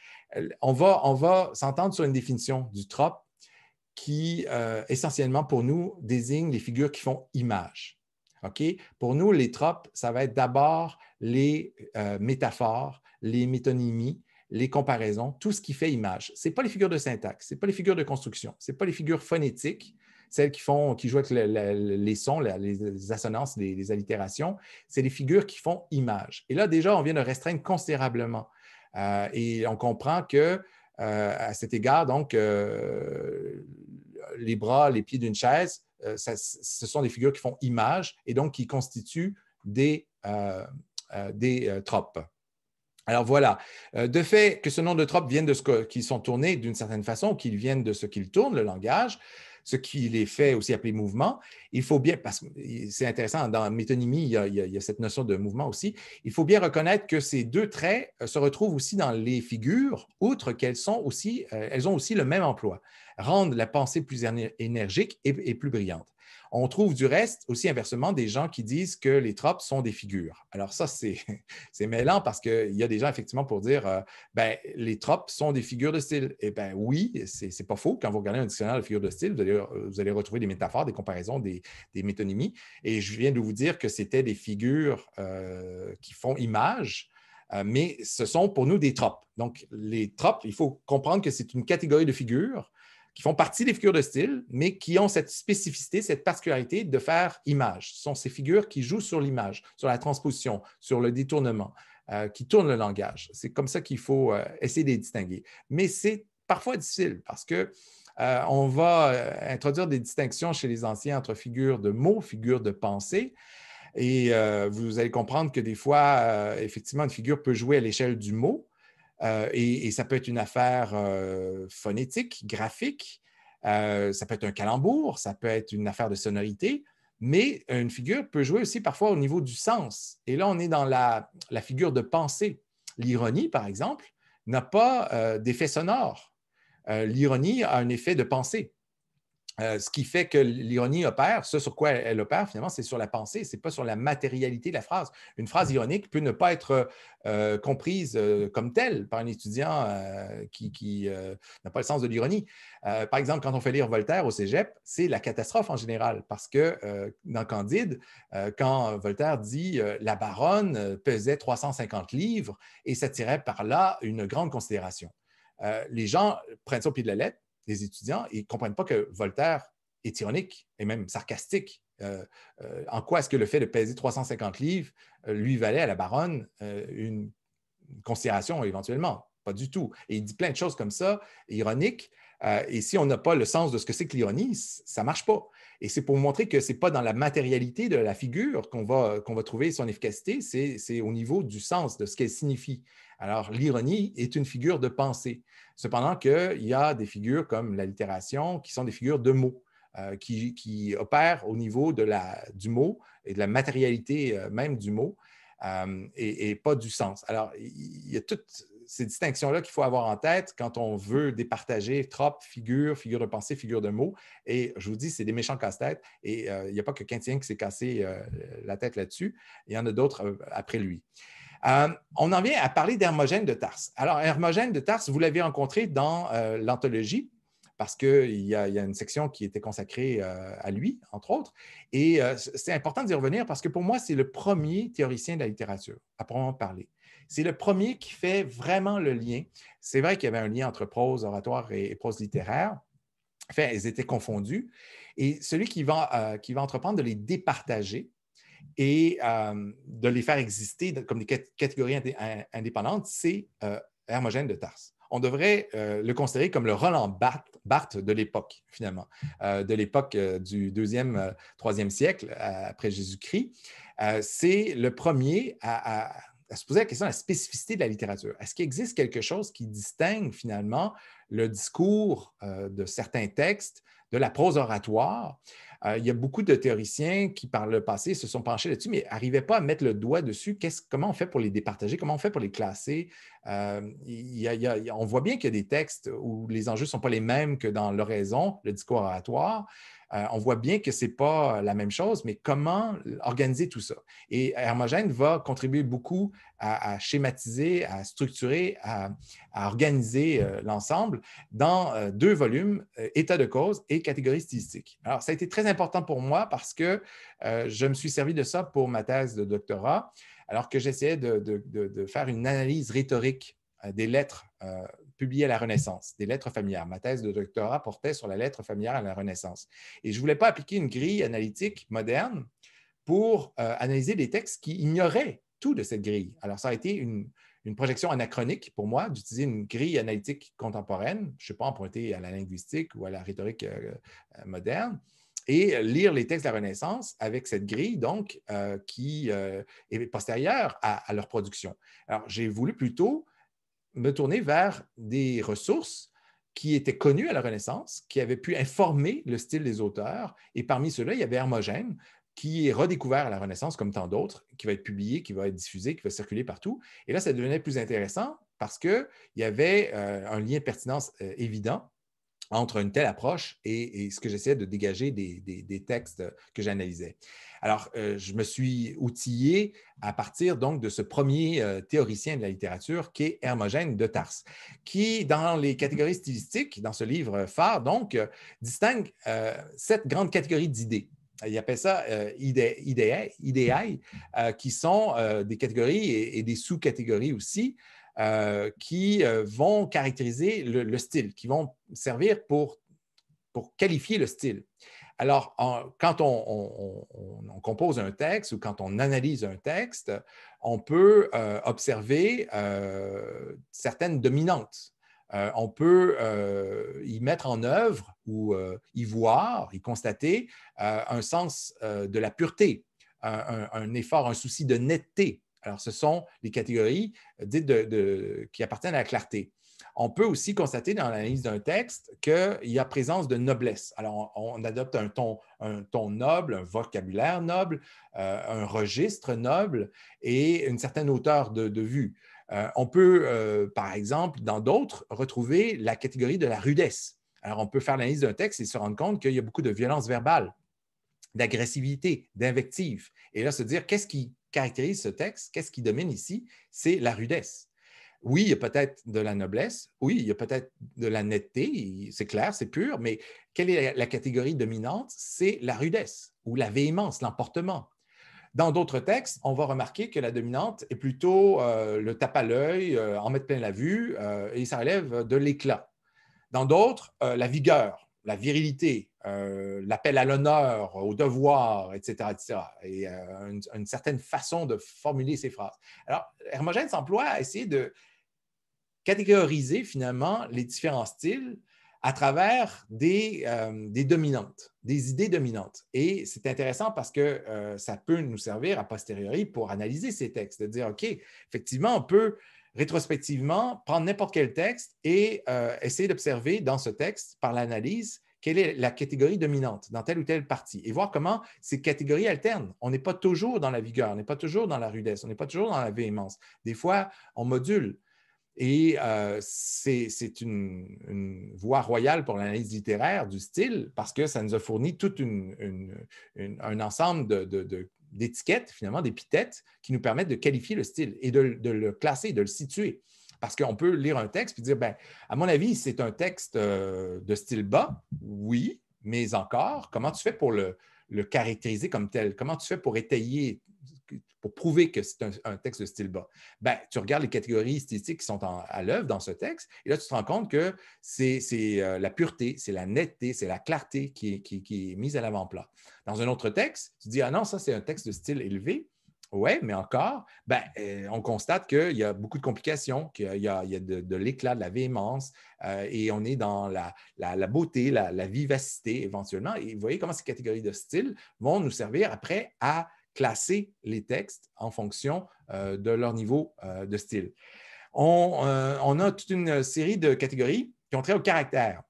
Speaker 1: On va, on va s'entendre sur une définition du trop qui, essentiellement pour nous, désigne les figures qui font image. Pour nous, les tropes, ça va être d'abord les métaphores, les métonymies, les comparaisons, tout ce qui fait image. Ce n'est pas les figures de syntaxe, ce n'est pas les figures de construction, ce n'est pas les figures phonétiques, celles qui, font, qui jouent avec les sons, les assonances, les, allitérations, c'est les figures qui font image. Et là, déjà, on vient de restreindre considérablement. Euh, et on comprend que, euh, à cet égard, donc, euh, les bras, les pieds d'une chaise, ce sont des figures qui font image et donc qui constituent des, des tropes. Alors voilà, de fait que ce nom de tropes vienne de ce qu'ils sont tournés d'une certaine façon, qu'ils viennent de ce qu'ils tournent, le langage, ce qui les fait aussi appeler mouvement. Il faut bien, parce que c'est intéressant, dans métonymie, il y, a, il y, a, cette notion de mouvement aussi. Il faut bien reconnaître que ces deux traits euh, se retrouvent aussi dans les figures, outre qu'elles sont aussi, euh, elles ont aussi le même emploi, rendre la pensée plus énergique et plus brillante. On trouve du reste aussi inversement des gens qui disent que les tropes sont des figures. Alors ça, c'est mêlant parce qu'il y a des gens effectivement pour dire, euh, ben, les tropes sont des figures de style. Eh bien oui, c'est pas faux. Quand vous regardez un dictionnaire de figures de style, vous allez, retrouver des métaphores, des comparaisons, des, métonymies. Et je viens de vous dire que c'était des figures euh, qui font image. Euh, mais ce sont pour nous des tropes. Donc, les tropes, il faut comprendre que c'est une catégorie de figures qui font partie des figures de style, mais qui ont cette spécificité, cette particularité de faire image. Ce sont ces figures qui jouent sur l'image, sur la transposition, sur le détournement, euh, qui tournent le langage. C'est comme ça qu'il faut euh, essayer de les distinguer. Mais c'est parfois difficile parce que euh, on va introduire des distinctions chez les anciens entre figures de mots, figures de pensée. Et vous allez comprendre que des fois, effectivement, une figure peut jouer à l'échelle du mot, euh, et, ça peut être une affaire euh, phonétique, graphique, euh, ça peut être un calembour, ça peut être une affaire de sonorité, mais une figure peut jouer aussi parfois au niveau du sens. Et là, on est dans la, la figure de pensée. L'ironie, par exemple, n'a pas d'effet sonore. L'ironie a un effet de pensée. Euh, ce qui fait que l'ironie opère, ce sur quoi elle, opère, finalement, c'est sur la pensée, ce n'est pas sur la matérialité de la phrase. Une phrase ironique peut ne pas être euh, comprise euh, comme telle par un étudiant qui, n'a pas le sens de l'ironie. par exemple, quand on fait lire Voltaire au cégep, c'est la catastrophe en général, parce que dans Candide, quand Voltaire dit la baronne pesait 350 livres et ça tirait par là une grande considération. les gens prennent ça au pied de la lettre des étudiants, ils ne comprennent pas que Voltaire est ironique et même sarcastique. Euh, euh, en quoi est-ce que le fait de peser 350 livres euh, lui valait à la baronne une, considération éventuellement? Pas du tout. Et il dit plein de choses comme ça, ironiques. et si on n'a pas le sens de ce que c'est que l'ironie, ça ne marche pas. Et c'est pour montrer que ce n'est pas dans la matérialité de la figure qu'on va, qu'on va trouver son efficacité, c'est au niveau du sens, de ce qu'elle signifie. Alors, l'ironie est une figure de pensée. Cependant qu'il y a des figures comme l'allitération qui sont des figures de mots. Euh, qui, opèrent au niveau de la, du mot et de la matérialité euh, même du mot euh, et, pas du sens. Alors, il y a toutes ces distinctions-là qu'il faut avoir en tête quand on veut départager trop, figure, figure de pensée, figure de mots. Et je vous dis, c'est des méchants casse-têtes et il n'y a pas que Quintien qui s'est cassé la tête là-dessus. Il y en a d'autres après lui. Euh, on en vient à parler d'Hermogène de Tarse. Alors, Hermogène de Tarse, vous l'avez rencontré dans euh, l'anthologie parce qu'il y, a une section qui était consacrée euh, à lui, entre autres. Et c'est important d'y revenir parce que pour moi, c'est le premier théoricien de la littérature, à proprement parler. C'est le premier qui fait vraiment le lien. C'est vrai qu'il y avait un lien entre prose oratoire et, prose littéraire. Enfin, ils étaient confondus. Et celui qui va entreprendre de les départager, et euh, de les faire exister comme des catégories indépendantes, c'est euh, Hermogène de Tarse. On devrait euh, le considérer comme le Roland Barthes, de l'époque, finalement, de l'époque du deuxième, troisième siècle après Jésus-Christ. c'est le premier à, se poser la question de la spécificité de la littérature. Est-ce qu'il existe quelque chose qui distingue finalement le discours de certains textes de la prose oratoire. Euh, il y a beaucoup de théoriciens qui, par le passé, se sont penchés là-dessus, mais n'arrivaient pas à mettre le doigt dessus. comment on fait pour les départager? Comment on fait pour les classer? on voit bien qu'il y a des textes où les enjeux ne sont pas les mêmes que dans l'oraison, le discours oratoire. Euh, on voit bien que ce n'est pas la même chose, mais comment organiser tout ça? Et Hermogène va contribuer beaucoup à, schématiser, à structurer, à, organiser euh, l'ensemble dans euh, deux volumes, État de cause et catégorie stylistique. Alors, ça a été très important pour moi parce que je me suis servi de ça pour ma thèse de doctorat, alors que j'essayais de, faire une analyse rhétorique des lettres publié à la Renaissance, des lettres familières. Ma thèse de doctorat portait sur la lettre familière à la Renaissance. Et je ne voulais pas appliquer une grille analytique moderne pour euh, analyser des textes qui ignoraient tout de cette grille. Alors, ça a été une, projection anachronique pour moi d'utiliser une grille analytique contemporaine, je ne sais pas emprunter à la linguistique ou à la rhétorique euh, euh, moderne, et lire les textes de la Renaissance avec cette grille, donc, qui est postérieure à, leur production. Alors, j'ai voulu plutôt me tourner vers des ressources qui étaient connues à la Renaissance, qui avaient pu informer le style des auteurs. Et parmi ceux-là, il y avait Hermogène, qui est redécouvert à la Renaissance comme tant d'autres, qui va être publié, qui va être diffusé, qui va circuler partout. Et là, ça devenait plus intéressant parce qu'il y avait euh, un lien de pertinence euh, évident entre une telle approche et, ce que j'essayais de dégager des, textes que j'analysais. Alors, euh, je me suis outillé à partir donc de ce premier euh, théoricien de la littérature qui est Hermogène de Tarse, qui, dans les catégories stylistiques, dans ce livre phare, donc, euh, distingue sept grandes catégories d'idées. Il appelle ça idées, qui sont des catégories et des sous-catégories aussi. Euh, qui euh, vont caractériser le, style, qui vont servir pour, qualifier le style. Alors, quand on, compose un texte ou quand on analyse un texte, on peut euh, observer certaines dominantes. on peut y mettre en œuvre ou y voir, y constater un sens de la pureté, un, effort, un souci de netteté, alors, ce sont les catégories euh, dites qui appartiennent à la clarté. On peut aussi constater dans l'analyse d'un texte qu'il y a présence de noblesse. Alors, on, adopte un ton, un ton, noble, un vocabulaire noble, euh, un registre noble et une certaine hauteur de, vue. Euh, on peut, par exemple, dans d'autres, retrouver la catégorie de la rudesse. Alors, on peut faire l'analyse d'un texte et se rendre compte qu'il y a beaucoup de violence verbale, d'agressivité, d'invective. Et là, se dire qu'est-ce qui caractérise ce texte, qu'est-ce qui domine ici? C'est la rudesse. Oui, il y a peut-être de la noblesse, oui, il y a peut-être de la netteté, c'est clair, c'est pur, mais quelle est la catégorie dominante? C'est la rudesse ou la véhémence, l'emportement. Dans d'autres textes, on va remarquer que la dominante est plutôt euh, le tape à l'œil, euh, en mettre plein la vue, euh, et ça relève de l'éclat. Dans d'autres, la vigueur, la virilité, euh, l'appel à l'honneur, au devoir, etc., etc., et euh, une, certaine façon de formuler ces phrases. Alors, Hermogène s'emploie à essayer de catégoriser finalement les différents styles à travers des, euh, des dominantes, des idées dominantes. Et c'est intéressant parce que ça peut nous servir a posteriori pour analyser ces textes, de dire, OK, effectivement, on peut rétrospectivement, prendre n'importe quel texte et essayer d'observer dans ce texte, par l'analyse, quelle est la catégorie dominante dans telle ou telle partie et voir comment ces catégories alternent. On n'est pas toujours dans la vigueur, on n'est pas toujours dans la rudesse, on n'est pas toujours dans la véhémence. Des fois, on module. Et euh, c'est une, voie royale pour l'analyse littéraire du style parce que ça nous a fourni tout un ensemble d'étiquettes, finalement, d'épithètes qui nous permettent de qualifier le style et de, le classer, de le situer. Parce qu'on peut lire un texte et dire, ben, à mon avis, c'est un texte euh, de style bas, oui, mais encore, comment tu fais pour le, caractériser comme tel? Comment tu fais pour étayer pour prouver que c'est un, texte de style bas? Ben, tu regardes les catégories stylistiques qui sont à l'œuvre dans ce texte, et là, tu te rends compte que c'est euh, la pureté, c'est la netteté, c'est la clarté qui est, mise à l'avant-plan. Dans un autre texte, tu dis, ah non, ça, c'est un texte de style élevé. Oui, mais encore, ben, euh, on constate qu'il y a beaucoup de complications, qu'il y a, de, l'éclat, de la véhémence, euh, et on est dans la, beauté, la, vivacité éventuellement. Et vous voyez comment ces catégories de style vont nous servir après à classer les textes en fonction euh, de leur niveau de style. On, a toute une série de catégories qui ont trait au caractère.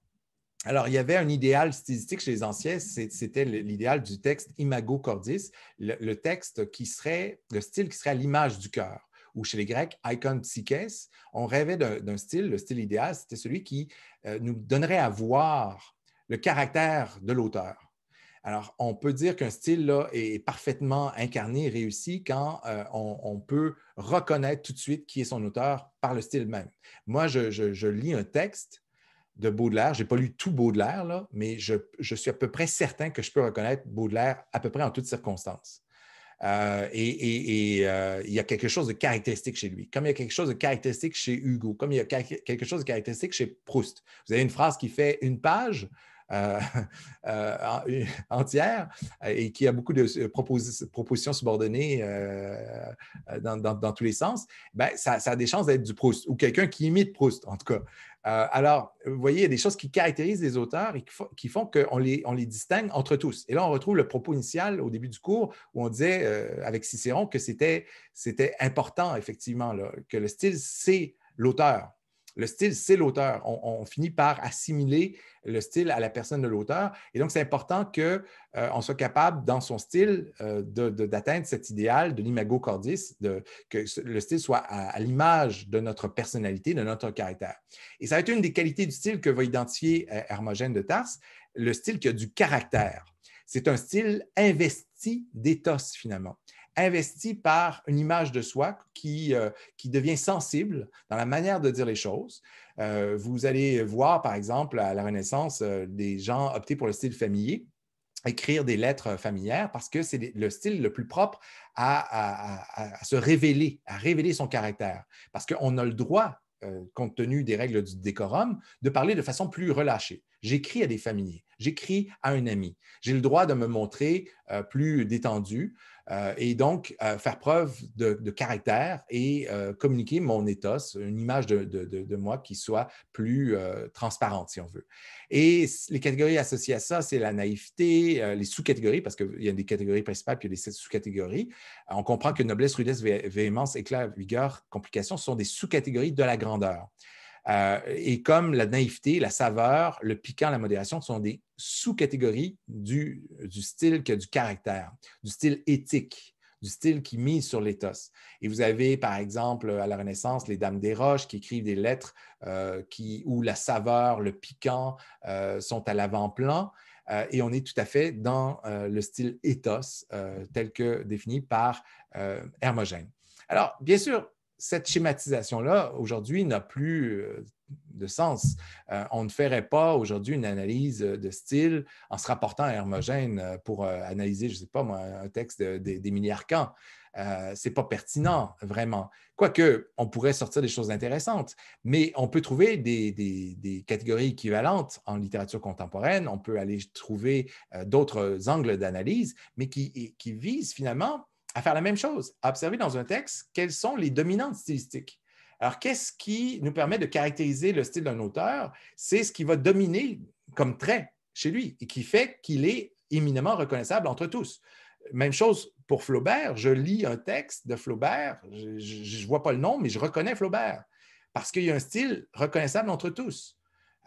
Speaker 1: Alors, il y avait un idéal stylistique chez les anciens, c'était l'idéal du texte imago cordis, le, texte qui serait, le style qui serait à l'image du cœur. Ou chez les Grecs, icon psyches, on rêvait d'un style, le style idéal, c'était celui qui euh, nous donnerait à voir le caractère de l'auteur. Alors, on peut dire qu'un style est parfaitement incarné, réussi quand euh, on, peut reconnaître tout de suite qui est son auteur par le style même. Moi, je lis un texte, de Baudelaire. Je n'ai pas lu tout Baudelaire, là, mais je, suis à peu près certain que je peux reconnaître Baudelaire à peu près en toutes circonstances. Euh, et, euh, il y a quelque chose de caractéristique chez lui, comme il y a quelque chose de caractéristique chez Hugo, comme il y a quelque chose de caractéristique chez Proust. Vous avez une phrase qui fait une page, euh, entière et qui a beaucoup de propositions subordonnées dans, tous les sens, ben, ça, ça, a des chances d'être du Proust ou quelqu'un qui imite Proust, en tout cas. Euh, alors, vous voyez, il y a des choses qui caractérisent les auteurs et qui, font qu'on les, on les distingue entre tous. Et là, on retrouve le propos initial au début du cours où on disait euh, avec Cicéron que c'était important, effectivement, que le style, c'est l'auteur. Le style, c'est l'auteur. On, finit par assimiler le style à la personne de l'auteur. Et donc, c'est important qu'on euh, soit capable, dans son style, euh, d'atteindre cet idéal de l'imago cordis, que le style soit à, l'image de notre personnalité, de notre caractère. Et ça va être une des qualités du style que va identifier euh, Hermogène de Tarse, le style qui a du caractère. C'est un style investi d'éthos, finalement investi par une image de soi qui, euh, qui devient sensible dans la manière de dire les choses. Euh, vous allez voir, par exemple, à la Renaissance, euh, des gens opter pour le style familier écrire des lettres familières parce que c'est le style le plus propre à, se révéler, à révéler son caractère. Parce qu'on a le droit, compte tenu des règles du décorum, de parler de façon plus relâchée. J'écris à des familiers, j'écris à un ami. J'ai le droit de me montrer plus détendu. Euh, et donc euh, faire preuve de, caractère et euh, communiquer mon ethos, une image de, moi qui soit plus transparente, si on veut. Et les catégories associées à ça, c'est la naïveté, les sous-catégories, parce qu'il y a des catégories principales puis il y a des sous-catégories. On comprend que noblesse, rudesse, véhémence, éclat, vigueur, complication sont des sous-catégories de la grandeur. Euh, et comme la naïveté, la saveur, le piquant, la modération sont des sous-catégories du, style qui a du caractère, du style éthique, du style qui mise sur l'éthos. Et vous avez, par exemple, à la Renaissance, les Dames des Roches qui écrivent des lettres euh, où la saveur, le piquant euh, sont à l'avant-plan. et on est tout à fait dans le style éthos tel que défini par Hermogène. Alors, bien sûr, cette schématisation-là, aujourd'hui, n'a plus euh, de sens. Euh, on ne ferait pas aujourd'hui une analyse de style en se rapportant à Hermogène euh, pour analyser, je ne sais pas un texte d'Émilie Arcan. Euh, Ce n'est pas pertinent, vraiment. Quoique, on pourrait sortir des choses intéressantes, mais on peut trouver des, catégories équivalentes en littérature contemporaine, on peut aller trouver d'autres angles d'analyse, mais qui, qui visent finalement à faire la même chose, à observer dans un texte quelles sont les dominantes stylistiques. Alors, qu'est-ce qui nous permet de caractériser le style d'un auteur? C'est ce qui va dominer comme trait chez lui et qui fait qu'il est éminemment reconnaissable entre tous. Même chose pour Flaubert. Je lis un texte de Flaubert, je ne vois pas le nom, mais je reconnais Flaubert parce qu'il y a un style reconnaissable entre tous.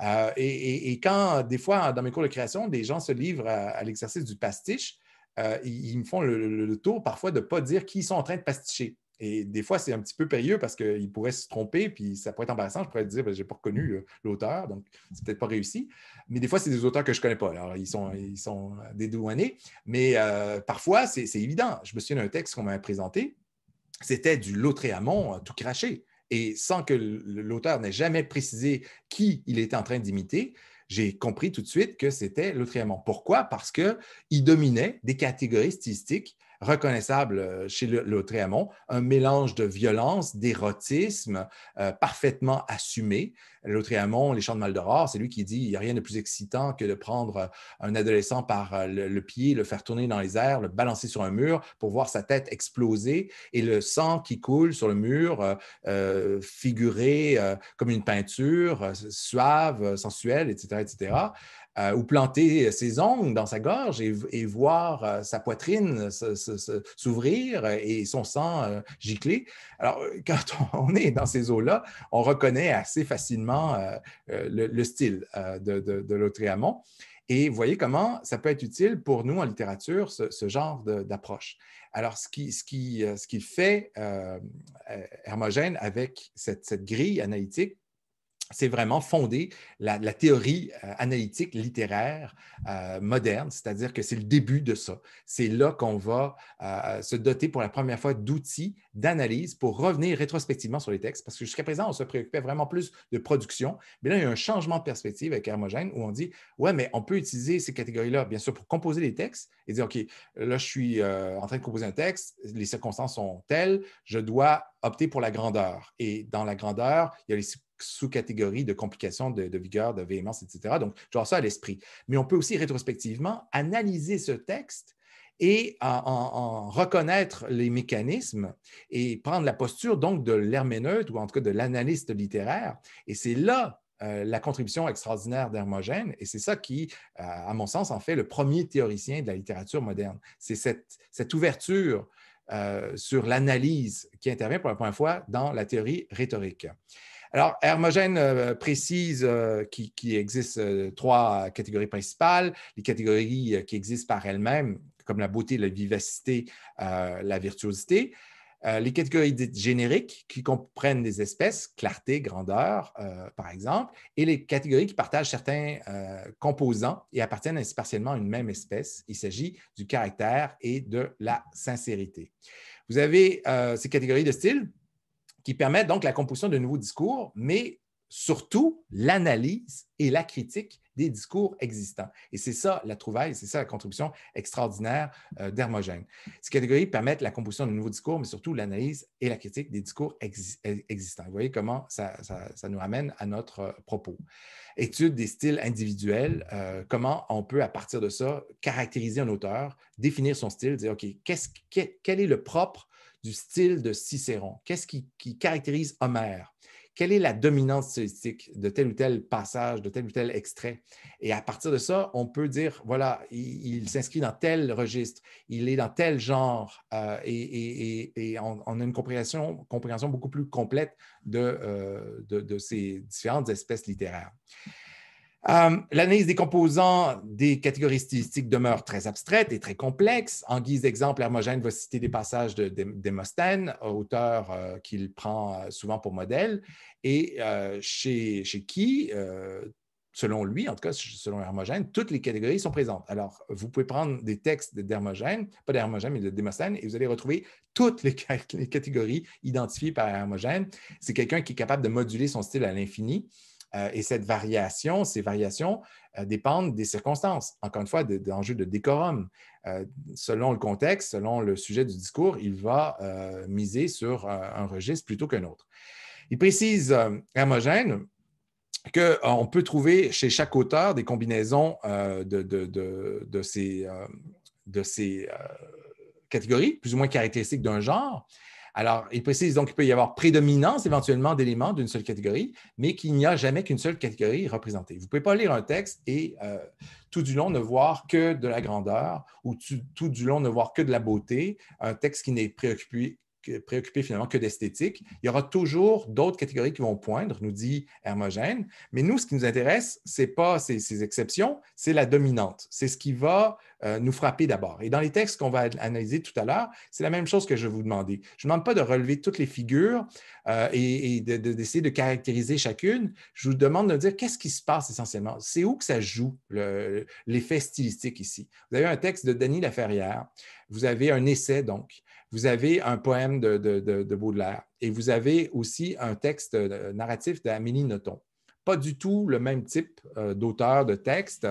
Speaker 1: Euh, et, quand, des fois, dans mes cours de création, des gens se livrent à l'exercice du pastiche, euh, ils, me font le, tour parfois de ne pas dire qui ils sont en train de pasticher. Et des fois, c'est un petit peu périlleux parce qu'ils pourraient se tromper, puis ça pourrait être embarrassant. Je pourrais dire, ben, je n'ai pas reconnu euh, l'auteur, donc c'est peut-être pas réussi. Mais des fois, c'est des auteurs que je ne connais pas. Alors, ils sont, ils sont dédouanés. Mais euh, parfois, c'est évident. Je me souviens d'un texte qu'on m'a présenté. C'était du Lautréamont tout craché. Et sans que l'auteur n'ait jamais précisé qui il était en train d'imiter, j'ai compris tout de suite que c'était l'autriamont. Pourquoi? Parce qu'il dominait des catégories stylistiques reconnaissable euh, chez Lautréamont, un mélange de violence, d'érotisme euh, parfaitement assumé. Lautréamont, Les Chants de Maldoror, c'est lui qui dit il n'y a rien de plus excitant que de prendre euh, un adolescent par le, pied, le faire tourner dans les airs, le balancer sur un mur pour voir sa tête exploser et le sang qui coule sur le mur, figuré comme une peinture, suave, sensuelle, etc., etc. euh, ou planter ses ongles dans sa gorge et, voir euh, sa poitrine s'ouvrir et son sang gicler. Alors, quand on est dans ces eaux-là, on reconnaît assez facilement le, style de, de, de Lautréamont. Et voyez comment ça peut être utile pour nous en littérature, ce, genre d'approche. Alors, ce qui, ce qui, ce qui fait Hermogène avec cette grille analytique, c'est vraiment fondé la, théorie euh, analytique littéraire euh, moderne, c'est-à-dire que c'est le début de ça. C'est là qu'on va euh, se doter pour la première fois d'outils d'analyse pour revenir rétrospectivement sur les textes, parce que jusqu'à présent, on se préoccupait vraiment plus de production, mais là, il y a un changement de perspective avec Hermogène où on dit, ouais, mais on peut utiliser ces catégories-là, bien sûr, pour composer les textes et dire, OK, là, je suis en train de composer un texte, les circonstances sont telles, je dois opter pour la grandeur. Et dans la grandeur, il y a les sous-catégories de complications de, vigueur, de véhémence, etc. Donc, genre ça à l'esprit. Mais on peut aussi rétrospectivement analyser ce texte et en, reconnaître les mécanismes et prendre la posture donc de l'herméneute ou en tout cas de l'analyste littéraire. Et c'est là euh, la contribution extraordinaire d'Hermogène, et c'est ça qui, euh, à mon sens, en fait le premier théoricien de la littérature moderne. C'est cette, ouverture euh, sur l'analyse qui intervient pour la première fois dans la théorie rhétorique. Alors, Hermogène euh, précise euh, qu'il existe euh, trois catégories principales, les catégories qui existent par elles-mêmes, comme la beauté, la vivacité, la virtuosité. les catégories génériques qui comprennent des espèces, clarté, grandeur, par exemple, et les catégories qui partagent certains composants et appartiennent ainsi partiellement à une même espèce. Il s'agit du caractère et de la sincérité. Vous avez ces catégories de style qui permettent donc la composition de nouveaux discours, mais surtout l'analyse et la critique des discours existants. Et c'est ça la trouvaille, c'est ça la contribution extraordinaire euh, d'Hermogène. Ces catégories permettent la composition de nouveaux discours, mais surtout l'analyse et la critique des discours existants. Vous voyez comment ça, nous ramène à notre euh, propos. Étude des styles individuels, euh, comment on peut, à partir de ça, caractériser un auteur, définir son style, dire, OK, quel est le propre du style de Cicéron? Qu'est-ce qui, caractérise Homère? Quelle est la dominance stylistique de tel ou tel passage, de tel ou tel extrait? Et à partir de ça, on peut dire, voilà, il, s'inscrit dans tel registre, il est dans tel genre, euh, et, on, a une compréhension, beaucoup plus complète de, euh, de ces différentes espèces littéraires. Euh, l'analyse des composants des catégories stylistiques demeure très abstraite et très complexe. En guise d'exemple, Hermogène va citer des passages de Démosthène, auteur euh, qu'il prend euh, souvent pour modèle, et chez, qui, selon lui, en tout cas selon Hermogène, toutes les catégories sont présentes. Alors, vous pouvez prendre des textes d'Hermogène, pas d'Hermogène, mais de Démosthène, et vous allez retrouver toutes les, les catégories identifiées par Hermogène. C'est quelqu'un qui est capable de moduler son style à l'infini. Euh, et cette variation, ces variations euh, dépendent des circonstances. Encore une fois, d'enjeux de, décorum. Euh, selon le contexte, selon le sujet du discours, il va miser sur un registre plutôt qu'un autre. Il précise, Hermogène, qu'on peut trouver chez chaque auteur des combinaisons de, de ces catégories, plus ou moins caractéristiques d'un genre, alors, il précise donc qu'il peut y avoir prédominance éventuellement d'éléments d'une seule catégorie, mais qu'il n'y a jamais qu'une seule catégorie représentée. Vous ne pouvez pas lire un texte et euh, tout du long ne voir que de la grandeur ou tout du long ne voir que de la beauté, un texte qui n'est préoccupé, préoccupé finalement que d'esthétique. Il y aura toujours d'autres catégories qui vont poindre, nous dit Hermogène. Mais nous, ce qui nous intéresse, ce n'est pas ces, exceptions, c'est la dominante. C'est ce qui va euh, nous frapper d'abord. Et dans les textes qu'on va analyser tout à l'heure, c'est la même chose que je vais vous demander. Je ne demande pas de relever toutes les figures euh, et, d'essayer de, caractériser chacune. Je vous demande de dire qu'est-ce qui se passe essentiellement. C'est où que ça joue l'effet stylistique ici. Vous avez un texte de Denis Laferrière. Vous avez un essai, donc vous avez un poème de, Baudelaire et vous avez aussi un texte euh, narratif d'Amélie Nothomb. Pas du tout le même type euh, d'auteur de texte,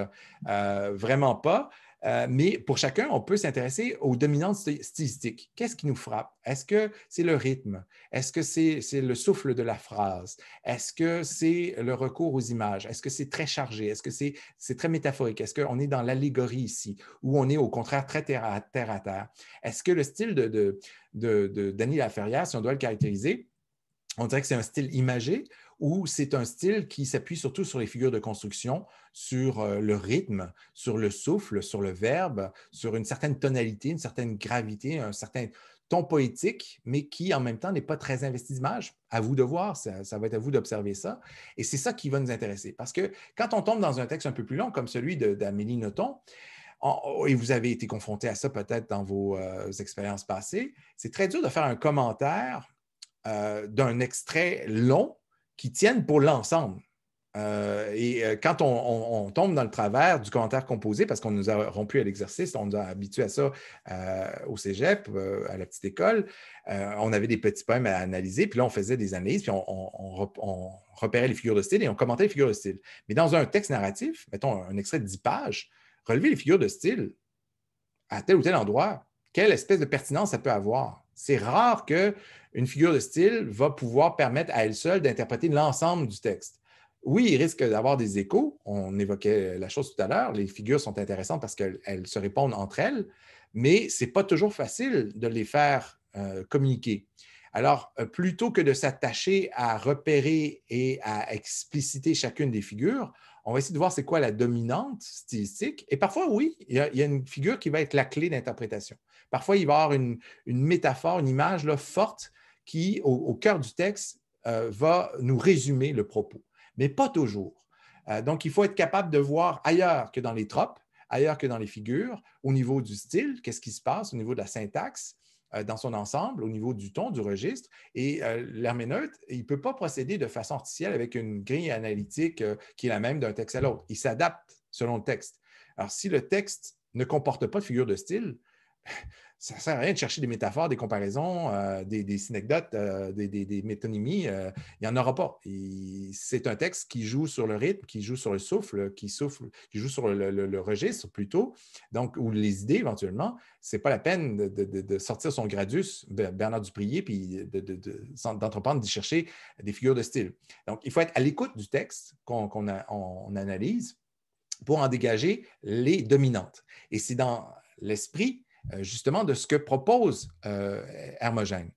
Speaker 1: euh, vraiment pas. Euh, mais pour chacun, on peut s'intéresser aux dominantes stylistiques. Qu'est-ce qui nous frappe? Est-ce que c'est le rythme? Est-ce que c'est le souffle de la phrase? Est-ce que c'est le recours aux images? Est-ce que c'est très chargé? Est-ce que c'est très métaphorique? Est-ce qu'on est dans l'allégorie ici ou on est au contraire très terre à terre? Est-ce que le style de, de, de, Laferrière, si on doit le caractériser, on dirait que c'est un style imagé où c'est un style qui s'appuie surtout sur les figures de construction, sur euh, le rythme, sur le souffle, sur le verbe, sur une certaine tonalité, une certaine gravité, un certain ton poétique, mais qui en même temps n'est pas très investi d'image. À vous de voir, ça, va être à vous d'observer ça. Et c'est ça qui va nous intéresser. Parce que quand on tombe dans un texte un peu plus long, comme celui d'Amélie Nothomb, et vous avez été confronté à ça peut-être dans vos euh, expériences passées, c'est très dur de faire un commentaire euh, d'un extrait long qui tienne pour l'ensemble. Euh, et quand on, tombe dans le travers du commentaire composé, parce qu'on nous a rompu à l'exercice, on nous a habitué à ça au cégep, à la petite école, on avait des petits poèmes à analyser, puis là, on faisait des analyses, puis on, repérait les figures de style et on commentait les figures de style. Mais dans un texte narratif, mettons un extrait de 10 pages, relever les figures de style à tel ou tel endroit, quelle espèce de pertinence ça peut avoir? C'est rare qu'une figure de style va pouvoir permettre à elle seule d'interpréter l'ensemble du texte. Oui, il risque d'avoir des échos. On évoquait la chose tout à l'heure. Les figures sont intéressantes parce qu'elles se répondent entre elles, mais ce n'est pas toujours facile de les faire euh, communiquer. Alors, euh, plutôt que de s'attacher à repérer et à expliciter chacune des figures, on va essayer de voir c'est quoi la dominante stylistique. Et parfois, oui, il y, a, une figure qui va être la clé d'interprétation. Parfois, il va y avoir une, métaphore, une image là, forte qui, au, cœur du texte, euh, va nous résumer le propos, mais pas toujours. Euh, donc, il faut être capable de voir ailleurs que dans les tropes, ailleurs que dans les figures, au niveau du style, qu'est-ce qui se passe, au niveau de la syntaxe, dans son ensemble, au niveau du ton, du registre. Et euh, l'herméneute, il ne peut pas procéder de façon artificielle avec une grille analytique euh, qui est la même d'un texte à l'autre. Il s'adapte selon le texte. Alors, si le texte ne comporte pas de figure de style, ça ne sert à rien de chercher des métaphores, des comparaisons, euh, des, synecdotes, euh, des, métonymies. Euh, il n'y en aura pas. C'est un texte qui joue sur le rythme, qui joue sur le souffle, qui, joue sur le, registre plutôt, donc, ou les idées éventuellement. Ce n'est pas la peine de, sortir son gradus, Bernard Duprier, puis d'entreprendre d'y chercher des figures de style. Donc, il faut être à l'écoute du texte qu'on analyse pour en dégager les dominantes. Et c'est dans l'esprit justement de ce que propose euh, Hermogène.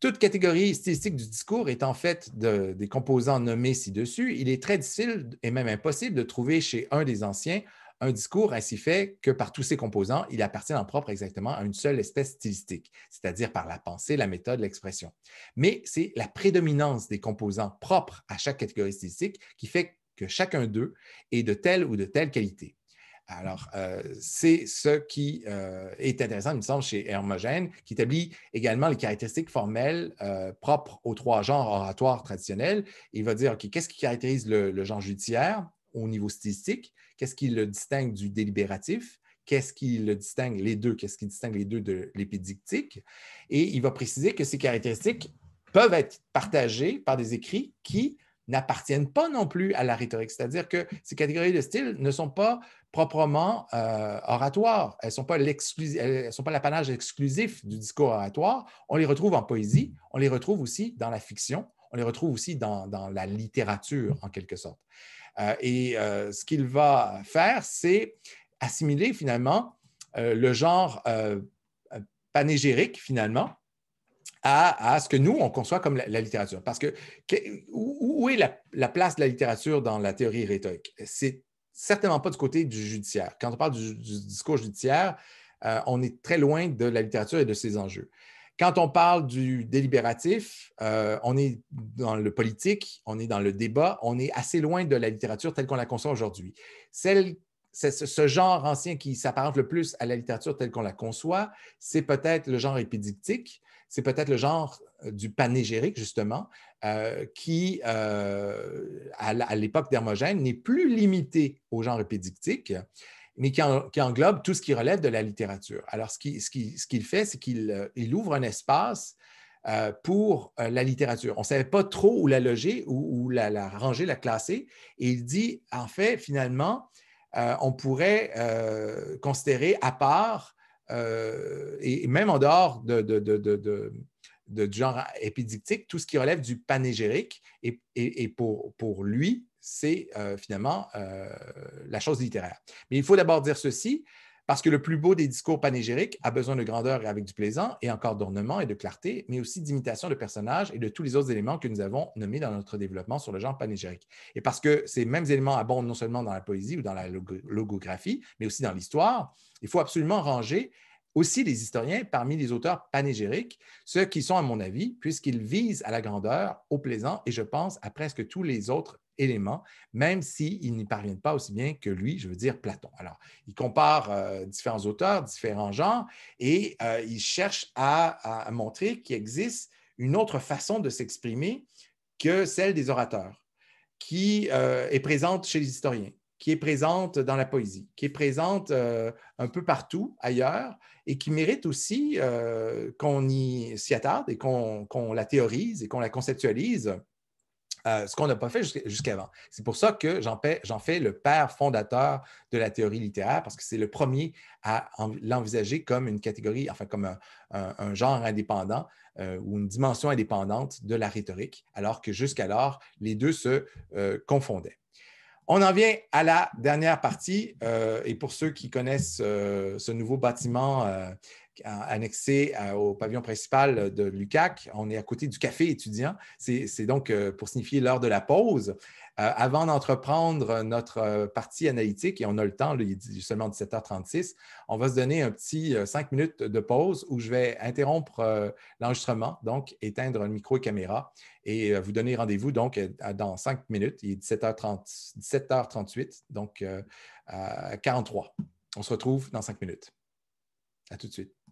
Speaker 1: Toute catégorie stylistique du discours est en fait des composants nommés ci-dessus. Il est très difficile et même impossible de trouver chez un des anciens un discours ainsi fait que par tous ses composants, il appartient en propre exactement à une seule espèce stylistique, c'est-à-dire par la pensée, la méthode, l'expression. Mais c'est la prédominance des composants propres à chaque catégorie stylistique qui fait que chacun d'eux est de telle ou de telle qualité. Alors, euh, c'est ce qui euh, est intéressant, il me semble, chez Hermogène, qui établit également les caractéristiques formelles euh, propres aux trois genres oratoires traditionnels. Il va dire, OK, qu'est-ce qui caractérise le, genre judiciaire au niveau stylistique? Qu'est-ce qui le distingue du délibératif? Qu'est-ce qui le distingue les deux? Qu'est-ce qui distingue les deux de l'épidictique? Et il va préciser que ces caractéristiques peuvent être partagées par des écrits qui n'appartiennent pas non plus à la rhétorique. C'est-à-dire que ces catégories de style ne sont pas proprement euh, oratoires. Elles ne sont pas l'apanage exclusif du discours oratoire. On les retrouve en poésie, on les retrouve aussi dans la fiction, on les retrouve aussi dans, la littérature, en quelque sorte. Euh, et euh, ce qu'il va faire, c'est assimiler finalement le genre panégérique, finalement, à, ce que nous, on conçoit comme la, littérature. Parce que, où, est la, place de la littérature dans la théorie rhétorique? C'est certainement pas du côté du judiciaire. Quand on parle du, discours judiciaire, euh, on est très loin de la littérature et de ses enjeux. Quand on parle du délibératif, euh, on est dans le politique, on est dans le débat, on est assez loin de la littérature telle qu'on la conçoit aujourd'hui. Celle ce genre ancien qui s'apparente le plus à la littérature telle qu'on la conçoit, c'est peut-être le genre épidictique, c'est peut-être le genre euh, du panégérique, justement, euh, qui, euh, à l'époque d'Hermogène, n'est plus limité au genre épidictique, mais qui, englobe tout ce qui relève de la littérature. Alors, ce qu'il fait, c'est qu'il ouvre un espace pour la littérature. On ne savait pas trop où la loger, où, la, ranger, la classer, et il dit, en fait, finalement, on pourrait considérer à part euh, et même en dehors de, du genre épidictique, tout ce qui relève du panégérique, et, pour, pour, lui, c'est euh, finalement euh, la chose littéraire. Mais il faut d'abord dire ceci. Parce que le plus beau des discours panégyriques a besoin de grandeur avec du plaisant et encore d'ornement et de clarté, mais aussi d'imitation de personnages et de tous les autres éléments que nous avons nommés dans notre développement sur le genre panégyrique. Et parce que ces mêmes éléments abondent non seulement dans la poésie ou dans la logographie, mais aussi dans l'histoire, il faut absolument ranger aussi les historiens parmi les auteurs panégyriques, ceux qui sont, à mon avis, puisqu'ils visent à la grandeur, au plaisant, et je pense à presque tous les autres éléments, même s'ils n'y parviennent pas aussi bien que lui, je veux dire Platon. Alors, il compare euh, différents auteurs, différents genres, et euh, il cherche à, montrer qu'il existe une autre façon de s'exprimer que celle des orateurs, qui euh, est présente chez les historiens qui est présente dans la poésie, qui est présente euh, un peu partout ailleurs et qui mérite aussi euh, qu'on y s'y attarde et qu'on la théorise et qu'on la conceptualise, euh, ce qu'on n'a pas fait jusqu'avant. C'est pour ça que j'en fais, le père fondateur de la théorie littéraire, parce que c'est le premier à l'envisager comme une catégorie, enfin comme un, genre indépendant ou une dimension indépendante de la rhétorique, alors que jusqu'alors, les deux se confondaient. On en vient à la dernière partie. Euh, et pour ceux qui connaissent euh, ce nouveau bâtiment euh, annexé au pavillon principal de l'UCAC, on est à côté du café étudiant. C'est donc pour signifier l'heure de la pause. Euh, avant d'entreprendre notre euh, partie analytique, et on a le temps, il est seulement 17h36, on va se donner un petit euh, cinq minutes de pause où je vais interrompre l'enregistrement, donc éteindre le micro et caméra, et vous donner rendez-vous donc dans cinq minutes. Il est 17h30, 17h38, donc 43. On se retrouve dans cinq minutes. À tout de suite.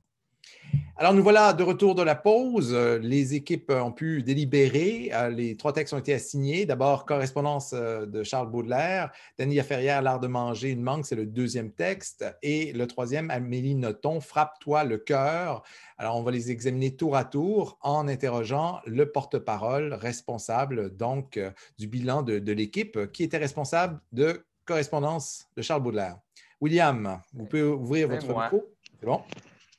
Speaker 1: Alors, nous voilà de retour de la pause. Les équipes ont pu délibérer. Euh, les trois textes ont été assignés. D'abord, correspondance euh, de Charles Baudelaire. Daniela Ferrière, L'art de manger, une manque, c'est le deuxième texte. Et le troisième, Amélie Nothomb, Frappe-toi le cœur. Alors, on va les examiner tour à tour en interrogeant le porte-parole responsable donc euh, du bilan de, de l'équipe qui était responsable de correspondance de Charles Baudelaire. William, vous pouvez ouvrir votre micro. C'est bon?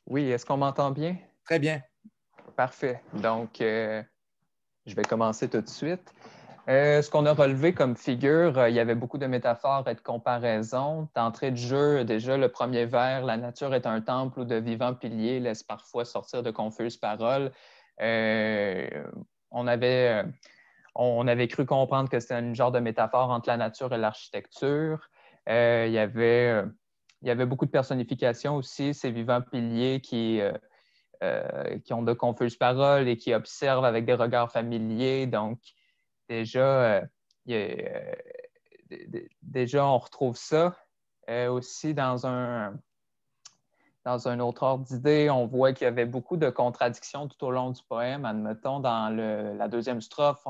Speaker 4: Oui, est-ce qu'on m'entend bien?
Speaker 1: Très bien.
Speaker 4: Parfait. Donc, euh, je vais commencer tout de suite. Euh, ce qu'on a relevé comme figure, euh, il y avait beaucoup de métaphores et de comparaisons. D'entrée de jeu, déjà, le premier vers, la nature est un temple où de vivants piliers laissent parfois sortir de confuses paroles. on, avait, on avait cru comprendre que c'était un genre de métaphore entre la nature et l'architecture. il y avait il y avait beaucoup de personnification aussi, ces vivants piliers qui, euh, euh, qui ont de confuses paroles et qui observent avec des regards familiers. Donc, déjà, euh, déjà on retrouve ça. aussi dans un, dans un autre ordre d'idée, on voit qu'il y avait beaucoup de contradictions tout au long du poème. Admettons, dans la deuxième strophe,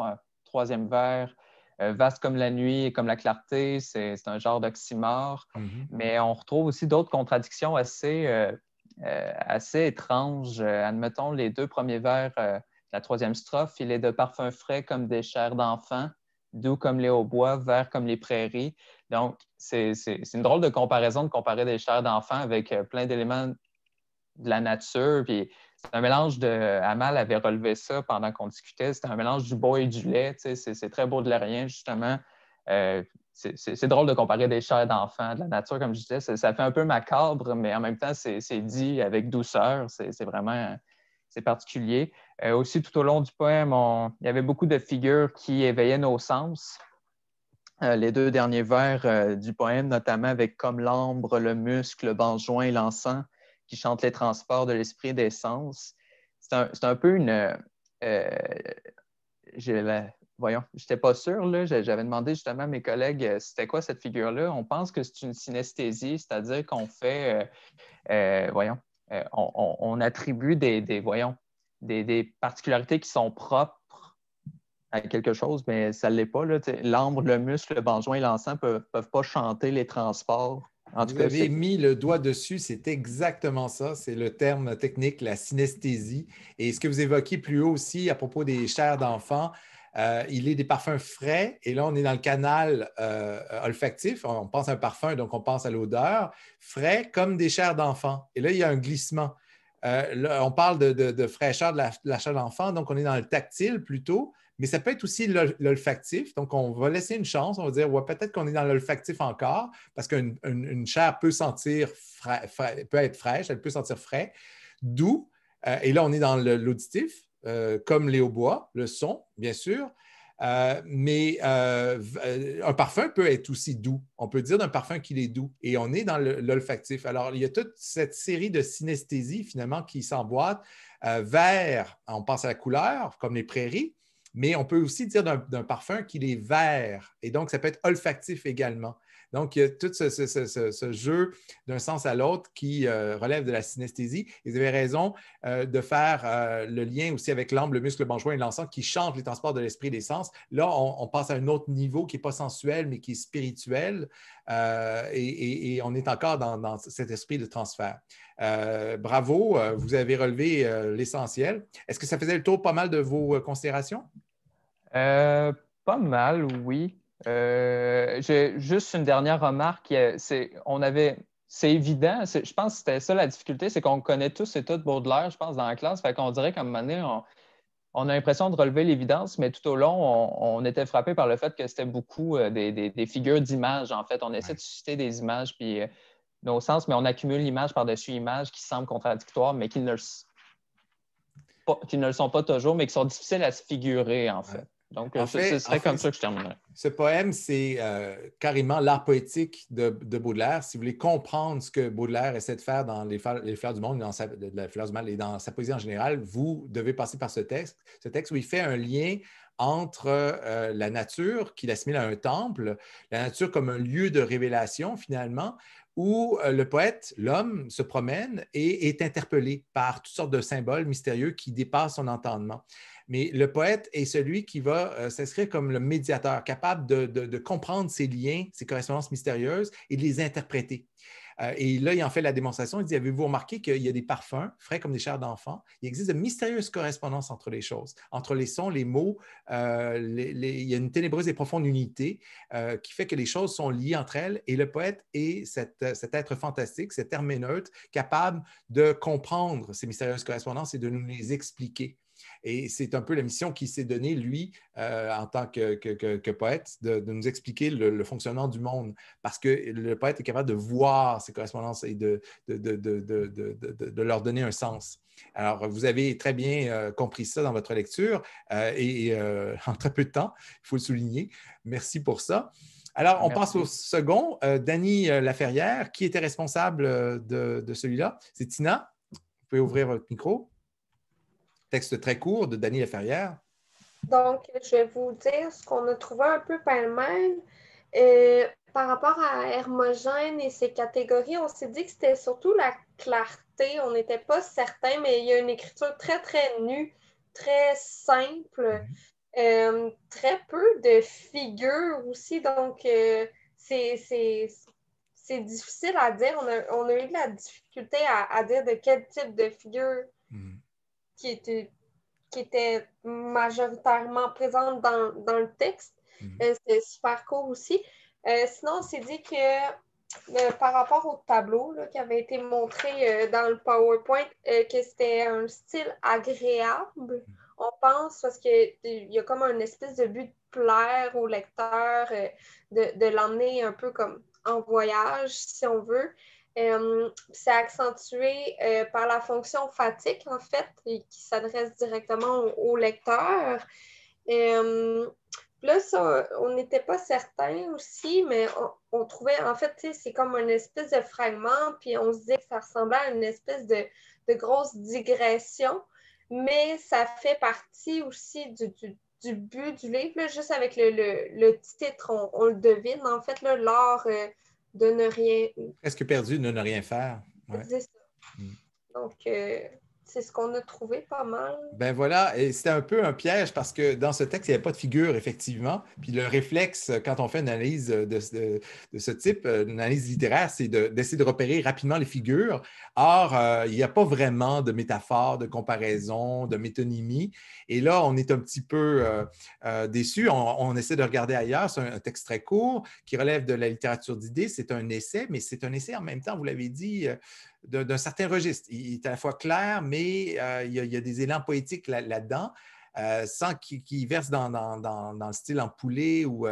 Speaker 4: troisième vers, euh, vaste comme la nuit et comme la clarté, c'est un genre d'oxymore. Mhm. Mais on retrouve aussi d'autres contradictions assez, euh, euh, assez étranges. admettons les deux premiers vers de la troisième strophe. Il est de parfum frais comme des chairs d'enfants, doux comme les hauts-bois, vert comme les prairies. Donc, c'est une drôle de comparaison de comparer des chairs d'enfants avec plein d'éléments de la nature. Puis un mélange de. Amal avait relevé ça pendant qu'on discutait. C'est un mélange du beau et du lait. C'est très beau de l'aérien, justement. Euh, c'est drôle de comparer des chairs d'enfants, de la nature, comme je disais. Ça fait un peu macabre, mais en même temps, c'est dit avec douceur. C'est vraiment c'est particulier. Euh, aussi, tout au long du poème, il y avait beaucoup de figures qui éveillaient nos sens. Euh, les deux derniers vers du poème, notamment avec comme l'ambre, le muscle, le benjoin et l'encens, qui chante les transports de l'esprit des sens. C'est un, peu une. Euh, voyons, je n'étais pas sûr. J'avais demandé justement à mes collègues euh, c'était quoi cette figure-là? On pense que c'est une synesthésie, c'est-à-dire qu'on fait, euh, voyons, on, attribue des, des, particularités qui sont propres à quelque chose, mais ça ne l'est pas. L'ambre, le muscle, le benjoin et l'encens ne peuvent, pas chanter les transports
Speaker 1: vous avez mis le doigt dessus, c'est exactement ça. C'est le terme technique, la synesthésie. Et ce que vous évoquiez plus haut aussi à propos des chairs d'enfants, euh, il est des parfums frais. Et là, on est dans le canal euh, olfactif. On pense à un parfum, donc on pense à l'odeur. Frais comme des chairs d'enfants. Et là, il y a un glissement. Euh, on parle de, fraîcheur de la, chair d'enfant, donc on est dans le tactile plutôt, mais ça peut être aussi l'olfactif. Donc, on va laisser une chance. On va dire, peut-être qu'on est dans l'olfactif encore, parce qu'une chair peut sentir peut être fraîche, elle peut sentir frais, doux. Euh, et là, on est dans l'auditif, euh, comme les hautbois, le son, bien sûr. Euh, mais un parfum peut être aussi doux. On peut dire d'un parfum qu'il est doux et on est dans l'olfactif. Alors, il y a toute cette série de synesthésies finalement qui s'emboîtent vers, on pense à la couleur, comme les prairies, mais on peut aussi dire d'un parfum qu'il est vert. Et donc, ça peut être olfactif également. Donc, il y a tout ce, jeu d'un sens à l'autre qui euh, relève de la synesthésie. Et vous avez raison euh, de faire euh, le lien aussi avec l'âme, le muscle, le et l'encens qui change les transports de l'esprit et des sens. Là, on, passe à un autre niveau qui n'est pas sensuel, mais qui est spirituel. Et, on est encore dans, cet esprit de transfert. bravo, vous avez relevé l'essentiel. Est-ce que ça faisait le tour pas mal de vos considérations?
Speaker 4: Pas mal, oui. Euh, j'ai juste une dernière remarque. C'est, on avait, c'est évident. je pense que c'était ça la difficulté, c'est qu'on connaît tous et toutes Baudelaire, je pense, dans la classe. Fait qu'on dirait qu'à un moment donné, on, a l'impression de relever l'évidence, mais tout au long, on, était frappé par le fait que c'était beaucoup euh, des, figures d'images. En fait, on essaie de susciter des images, puis euh, nos sens, mais on accumule image par-dessus image qui semblent contradictoires, mais qui ne, le, qui ne le sont pas toujours, mais qui sont difficiles à se figurer, en fait. Donc, euh, ce serait comme ça que je terminerais.
Speaker 1: Ce poème, c'est euh, carrément l'art poétique de, Baudelaire. Si vous voulez comprendre ce que Baudelaire essaie de faire dans Les Fleurs, du Monde, dans sa, Fleurs du Mal et dans sa poésie en général, vous devez passer par ce texte, ce texte où il fait un lien entre euh, la nature, qu'il assimile à un temple, la nature comme un lieu de révélation finalement, où le poète, l'homme, se promène et est interpellé par toutes sortes de symboles mystérieux qui dépassent son entendement. Mais le poète est celui qui va euh, s'inscrire comme le médiateur, capable de, comprendre ces liens, ces correspondances mystérieuses et de les interpréter. Euh, et là, il en fait la démonstration. Il dit Avez-vous remarqué qu'il y a des parfums frais comme des chairs d'enfant Il existe de mystérieuses correspondances entre les choses, entre les sons, les mots. Euh, il y a une ténébreuse et profonde unité qui fait que les choses sont liées entre elles. Et le poète est cet, être fantastique, cet herméneute capable de comprendre ces mystérieuses correspondances et de nous les expliquer. Et c'est un peu la mission qu'il s'est donnée, lui, euh, en tant que, poète, de, nous expliquer le, fonctionnement du monde. Parce que le poète est capable de voir ces correspondances et de, de leur donner un sens. Alors, vous avez très bien euh, compris ça dans votre lecture euh, et en très peu de temps, il faut le souligner. Merci pour ça. Alors, on passe au second, Dany Laferrière. Qui était responsable de celui-là? C'est Tina. Vous pouvez ouvrir votre micro. Texte très court de Dany Laferrière.
Speaker 3: Donc, je vais vous dire ce qu'on a trouvé un peu pêle-mêle. Euh, par rapport à Hermogène et ses catégories, on s'est dit que c'était surtout la clarté. On n'était pas certain, mais il y a une écriture très, très nue, très simple, euh, très peu de figures aussi. Donc, euh, c'est difficile à dire. On a, eu de la difficulté à, dire de quel type de figure mhm qui était, qui était majoritairement présente dans, le texte. Mhm. Euh, c'est super cool aussi. Euh, sinon, on s'est dit que euh, par rapport au tableau qui avait été montré dans le PowerPoint, que c'était un style agréable, on pense, parce qu'il y a comme un espèce de but de plaire au lecteur, de, l'emmener un peu comme en voyage, si on veut. Euh, c'est accentué euh, par la fonction fatigue, en fait, qui s'adresse directement au, lecteur. Euh, là, on n'était pas certain aussi, mais on, trouvait, en fait, c'est comme une espèce de fragment, puis on se disait que ça ressemblait à une espèce de, grosse digression, mais ça fait partie aussi du, but du livre, juste avec le, titre, on, le devine, en fait, l'art de ne rien.
Speaker 1: Presque perdu de ne rien faire.
Speaker 3: C'est ça. Mm. Donc, euh, c'est ce qu'on a trouvé pas mal.
Speaker 1: Ben voilà, et c'était un peu un piège parce que dans ce texte, il n'y avait pas de figure, effectivement. Puis le réflexe, quand on fait une analyse de, ce type, euh, une analyse littéraire, c'est d'essayer de, repérer rapidement les figures. Or, euh, il n'y a pas vraiment de métaphore, de comparaison, de métonymie. Et là, on est un petit peu euh, déçu. On, essaie de regarder ailleurs. C'est un, texte très court qui relève de la littérature d'idées. C'est un essai, mais c'est un essai en même temps, vous l'avez dit d'un certain registre. Il est à la fois clair, mais euh, il, y a, des élans poétiques là-dedans. sans qu'il verse dans, le style en poulet ou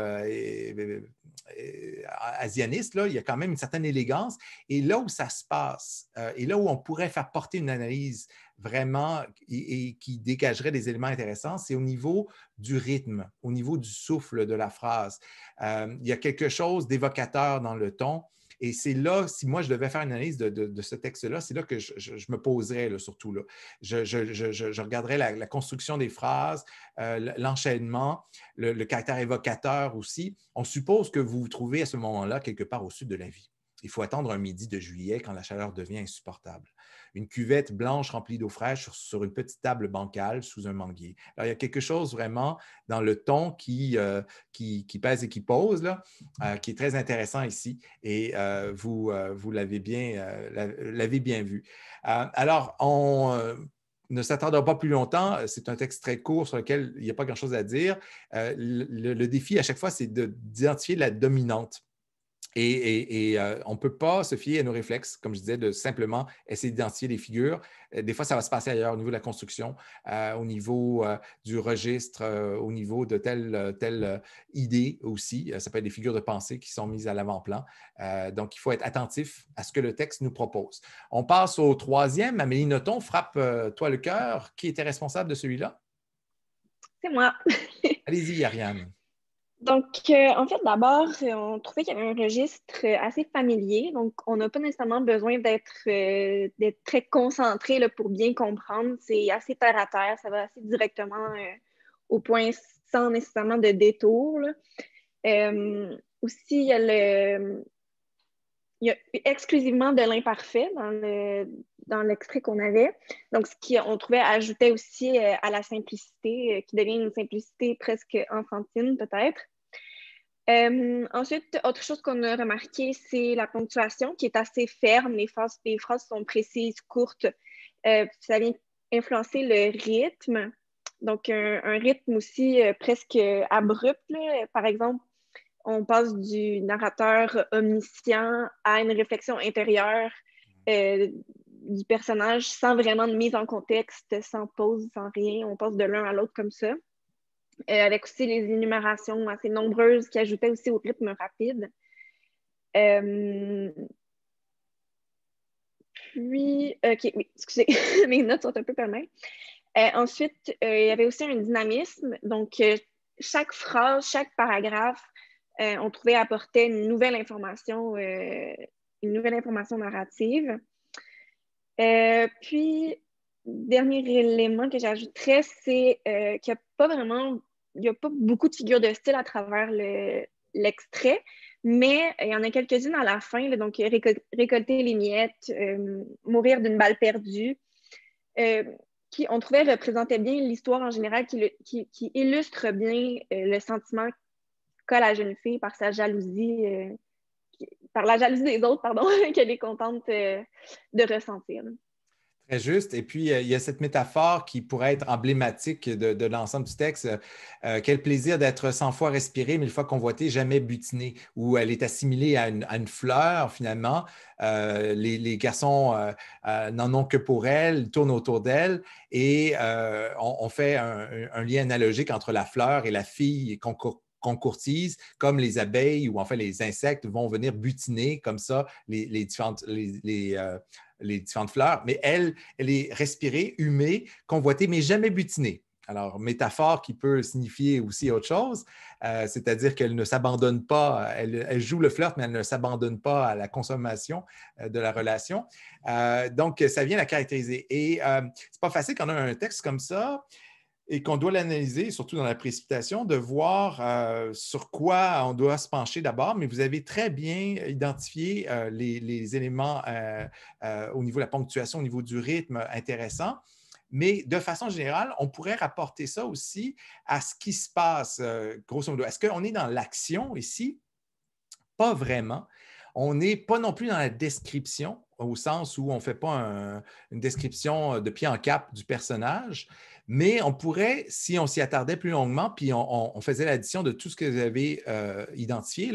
Speaker 1: asianiste, là, il y a quand même une certaine élégance. Et là où ça se passe, et là où on pourrait faire porter une analyse vraiment et, qui dégagerait des éléments intéressants, c'est au niveau du rythme, au niveau du souffle de la phrase. il y a quelque chose d'évocateur dans le ton. Et c'est là, si moi je devais faire une analyse de, ce texte-là, c'est là que je, me poserais surtout. Là. Je, regarderais la, construction des phrases, euh, l'enchaînement, le, caractère évocateur aussi. On suppose que vous vous trouvez à ce moment-là quelque part au sud de la vie. Il faut attendre un midi de juillet quand la chaleur devient insupportable une cuvette blanche remplie d'eau fraîche sur, une petite table bancale sous un manguier. Alors, il y a quelque chose vraiment dans le ton qui, euh, pèse et qui pose, là, euh, qui est très intéressant ici et euh, vous, l'avez bien, vu. alors, on ne s'attendra pas plus longtemps. C'est un texte très court sur lequel il n'y a pas grand-chose à dire. le, défi à chaque fois, c'est d'identifier la dominante. Et, euh, on ne peut pas se fier à nos réflexes, comme je disais, de simplement essayer d'identifier les figures. Euh, des fois, ça va se passer ailleurs au niveau de la construction, euh, au niveau du registre, au niveau de telle, telle idée aussi. ça peut être des figures de pensée qui sont mises à l'avant-plan. donc, il faut être attentif à ce que le texte nous propose. On passe au troisième. Amélie Noton, frappe-toi le cœur. Qui était responsable de celui-là?
Speaker 5: C'est moi.
Speaker 1: Allez-y, Ariane.
Speaker 5: Donc, euh, en fait, d'abord, on trouvait qu'il y avait un registre assez familier. Donc, on n'a pas nécessairement besoin d'être euh, très concentré là, pour bien comprendre. C'est assez terre à terre, ça va assez directement euh, au point sans nécessairement de détour. aussi, il y a le, il y a exclusivement de l'imparfait dans l'extrait qu'on avait. Donc, ce qu'on trouvait ajoutait aussi à la simplicité, qui devient une simplicité presque enfantine peut-être. Euh, ensuite, autre chose qu'on a remarqué, c'est la ponctuation qui est assez ferme. Les phrases, les phrases sont précises, courtes. Euh, ça vient influencer le rythme. Donc, un, rythme aussi euh, presque abrupt. Par exemple, on passe du narrateur omniscient à une réflexion intérieure du personnage sans vraiment de mise en contexte, sans pause, sans rien. On passe de l'un à l'autre comme ça. Euh, avec aussi les énumérations assez nombreuses qui ajoutaient aussi au rythme rapide. Euh, puis, OK, oui, excusez, mes notes sont un peu permées. Euh, ensuite, il y avait aussi un dynamisme. Donc, chaque phrase, chaque paragraphe, on trouvait apporter une nouvelle information, une nouvelle information narrative. puis, dernier élément que j'ajouterais, c'est qu'il n'y a pas vraiment il n'y a pas beaucoup de figures de style à travers l'extrait, mais il y en a quelques-unes à la fin, donc récolter les miettes, euh, mourir d'une balle perdue, euh, qui, on trouvait, représentait bien l'histoire en général, qui, illustre bien euh, le sentiment qu'a la jeune fille par sa jalousie, par la jalousie des autres, pardon, qu'elle est contente de ressentir.
Speaker 1: Très juste. Et puis, il y a cette métaphore qui pourrait être emblématique de, l'ensemble du texte. Euh, quel plaisir d'être 100 fois respiré, mille fois convoité, jamais butiné, où elle est assimilée à une, fleur, finalement. Euh, les, garçons euh, n'en ont que pour elle, tournent autour d'elle et on, fait un, lien analogique entre la fleur et la fille qu'on courtise, comme les abeilles ou en fait les insectes vont venir butiner comme ça les, différentes, les différentes fleurs, mais elle, elle est respirée, humée, convoitée, mais jamais butinée. Alors, métaphore qui peut signifier aussi autre chose, euh, c'est-à-dire qu'elle ne s'abandonne pas, elle, joue le flirt, mais elle ne s'abandonne pas à la consommation euh, de la relation. Euh, donc, ça vient la caractériser. Et c'est pas facile quand on a un texte comme ça et qu'on doit l'analyser, surtout dans la précipitation, de voir euh, sur quoi on doit se pencher d'abord, mais vous avez très bien identifié euh, les, éléments euh, au niveau de la ponctuation, au niveau du rythme intéressant. Mais de façon générale, on pourrait rapporter ça aussi à ce qui se passe, grosso modo. Est-ce qu'on est dans l'action ici? Pas vraiment. On n'est pas non plus dans la description, au sens où on ne fait pas une description de pied en cap du personnage, mais on pourrait, si on s'y attardait plus longuement, puis on, faisait l'addition de tout ce que vous avez euh, identifié,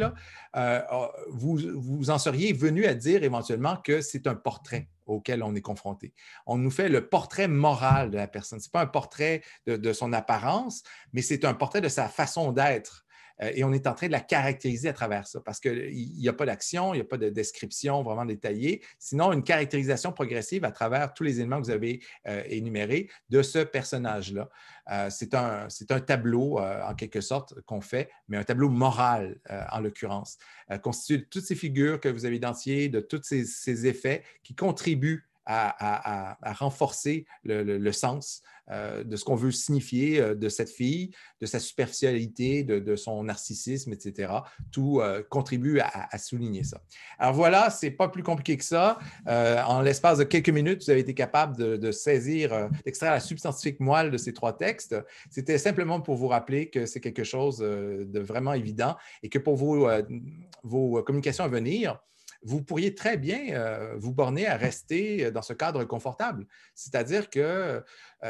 Speaker 1: euh, oh, vous, vous en seriez venu à dire éventuellement que c'est un portrait auquel on est confronté. On nous fait le portrait moral de la personne. Ce n'est pas un portrait de, son apparence, mais c'est un portrait de sa façon d'être. Euh, et on est en train de la caractériser à travers ça parce qu'il n'y a pas d'action, il n'y a pas de description vraiment détaillée. Sinon, une caractérisation progressive à travers tous les éléments que vous avez euh, énumérés de ce personnage-là. Euh, c'est un, tableau, en quelque sorte, qu'on fait, mais un tableau moral, en l'occurrence, constitué de toutes ces figures que vous avez identifiées, de tous ces, effets qui contribuent à, renforcer le sens euh, de ce qu'on veut signifier euh, de cette fille, de sa superficialité, de, son narcissisme, etc. Tout euh, contribue à, souligner ça. Alors voilà, ce n'est pas plus compliqué que ça. en l'espace de quelques minutes, vous avez été capable de, saisir, d'extraire la substantifique moelle de ces trois textes. C'était simplement pour vous rappeler que c'est quelque chose de vraiment évident et que pour vos communications à venir, vous pourriez très bien euh, vous borner à rester dans ce cadre confortable. C'est-à-dire qu'il euh,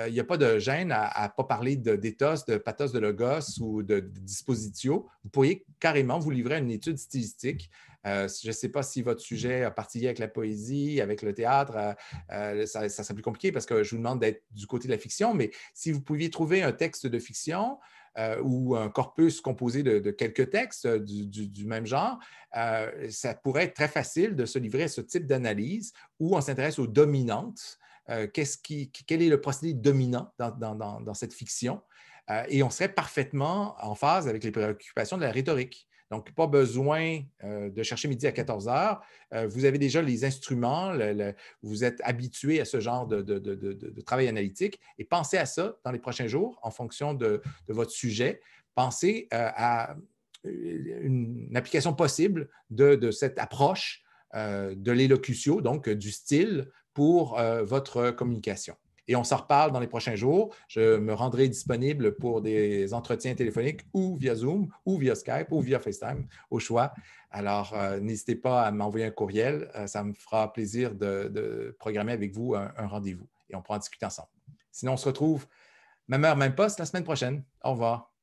Speaker 1: n'y a pas de gêne à ne pas parler d'éthos, de, pathos de logos ou de, dispositio. Vous pourriez carrément vous livrer à une étude stylistique. Euh, je ne sais pas si votre sujet a parti avec la poésie, avec le théâtre, ça, ça serait plus compliqué parce que je vous demande d'être du côté de la fiction, mais si vous pouviez trouver un texte de fiction, euh, ou un corpus composé de, quelques textes euh, du, même genre, euh, ça pourrait être très facile de se livrer à ce type d'analyse où on s'intéresse aux dominantes. qui, quel est le procédé dominant dans cette fiction? et on serait parfaitement en phase avec les préoccupations de la rhétorique. Donc, pas besoin euh, de chercher midi à 14 heures. Euh, vous avez déjà les instruments, vous êtes habitué à ce genre de, travail analytique et pensez à ça dans les prochains jours en fonction de, votre sujet. Pensez euh, à une application possible de, cette approche de l'élocution, donc du style pour votre communication et on s'en reparle dans les prochains jours. Je me rendrai disponible pour des entretiens téléphoniques ou via Zoom ou via Skype ou via FaceTime au choix. Alors, euh, n'hésitez pas à m'envoyer un courriel. Euh, ça me fera plaisir de, programmer avec vous un, un rendez-vous et on pourra en discuter ensemble. Sinon, on se retrouve même heure, même poste la semaine prochaine. Au revoir.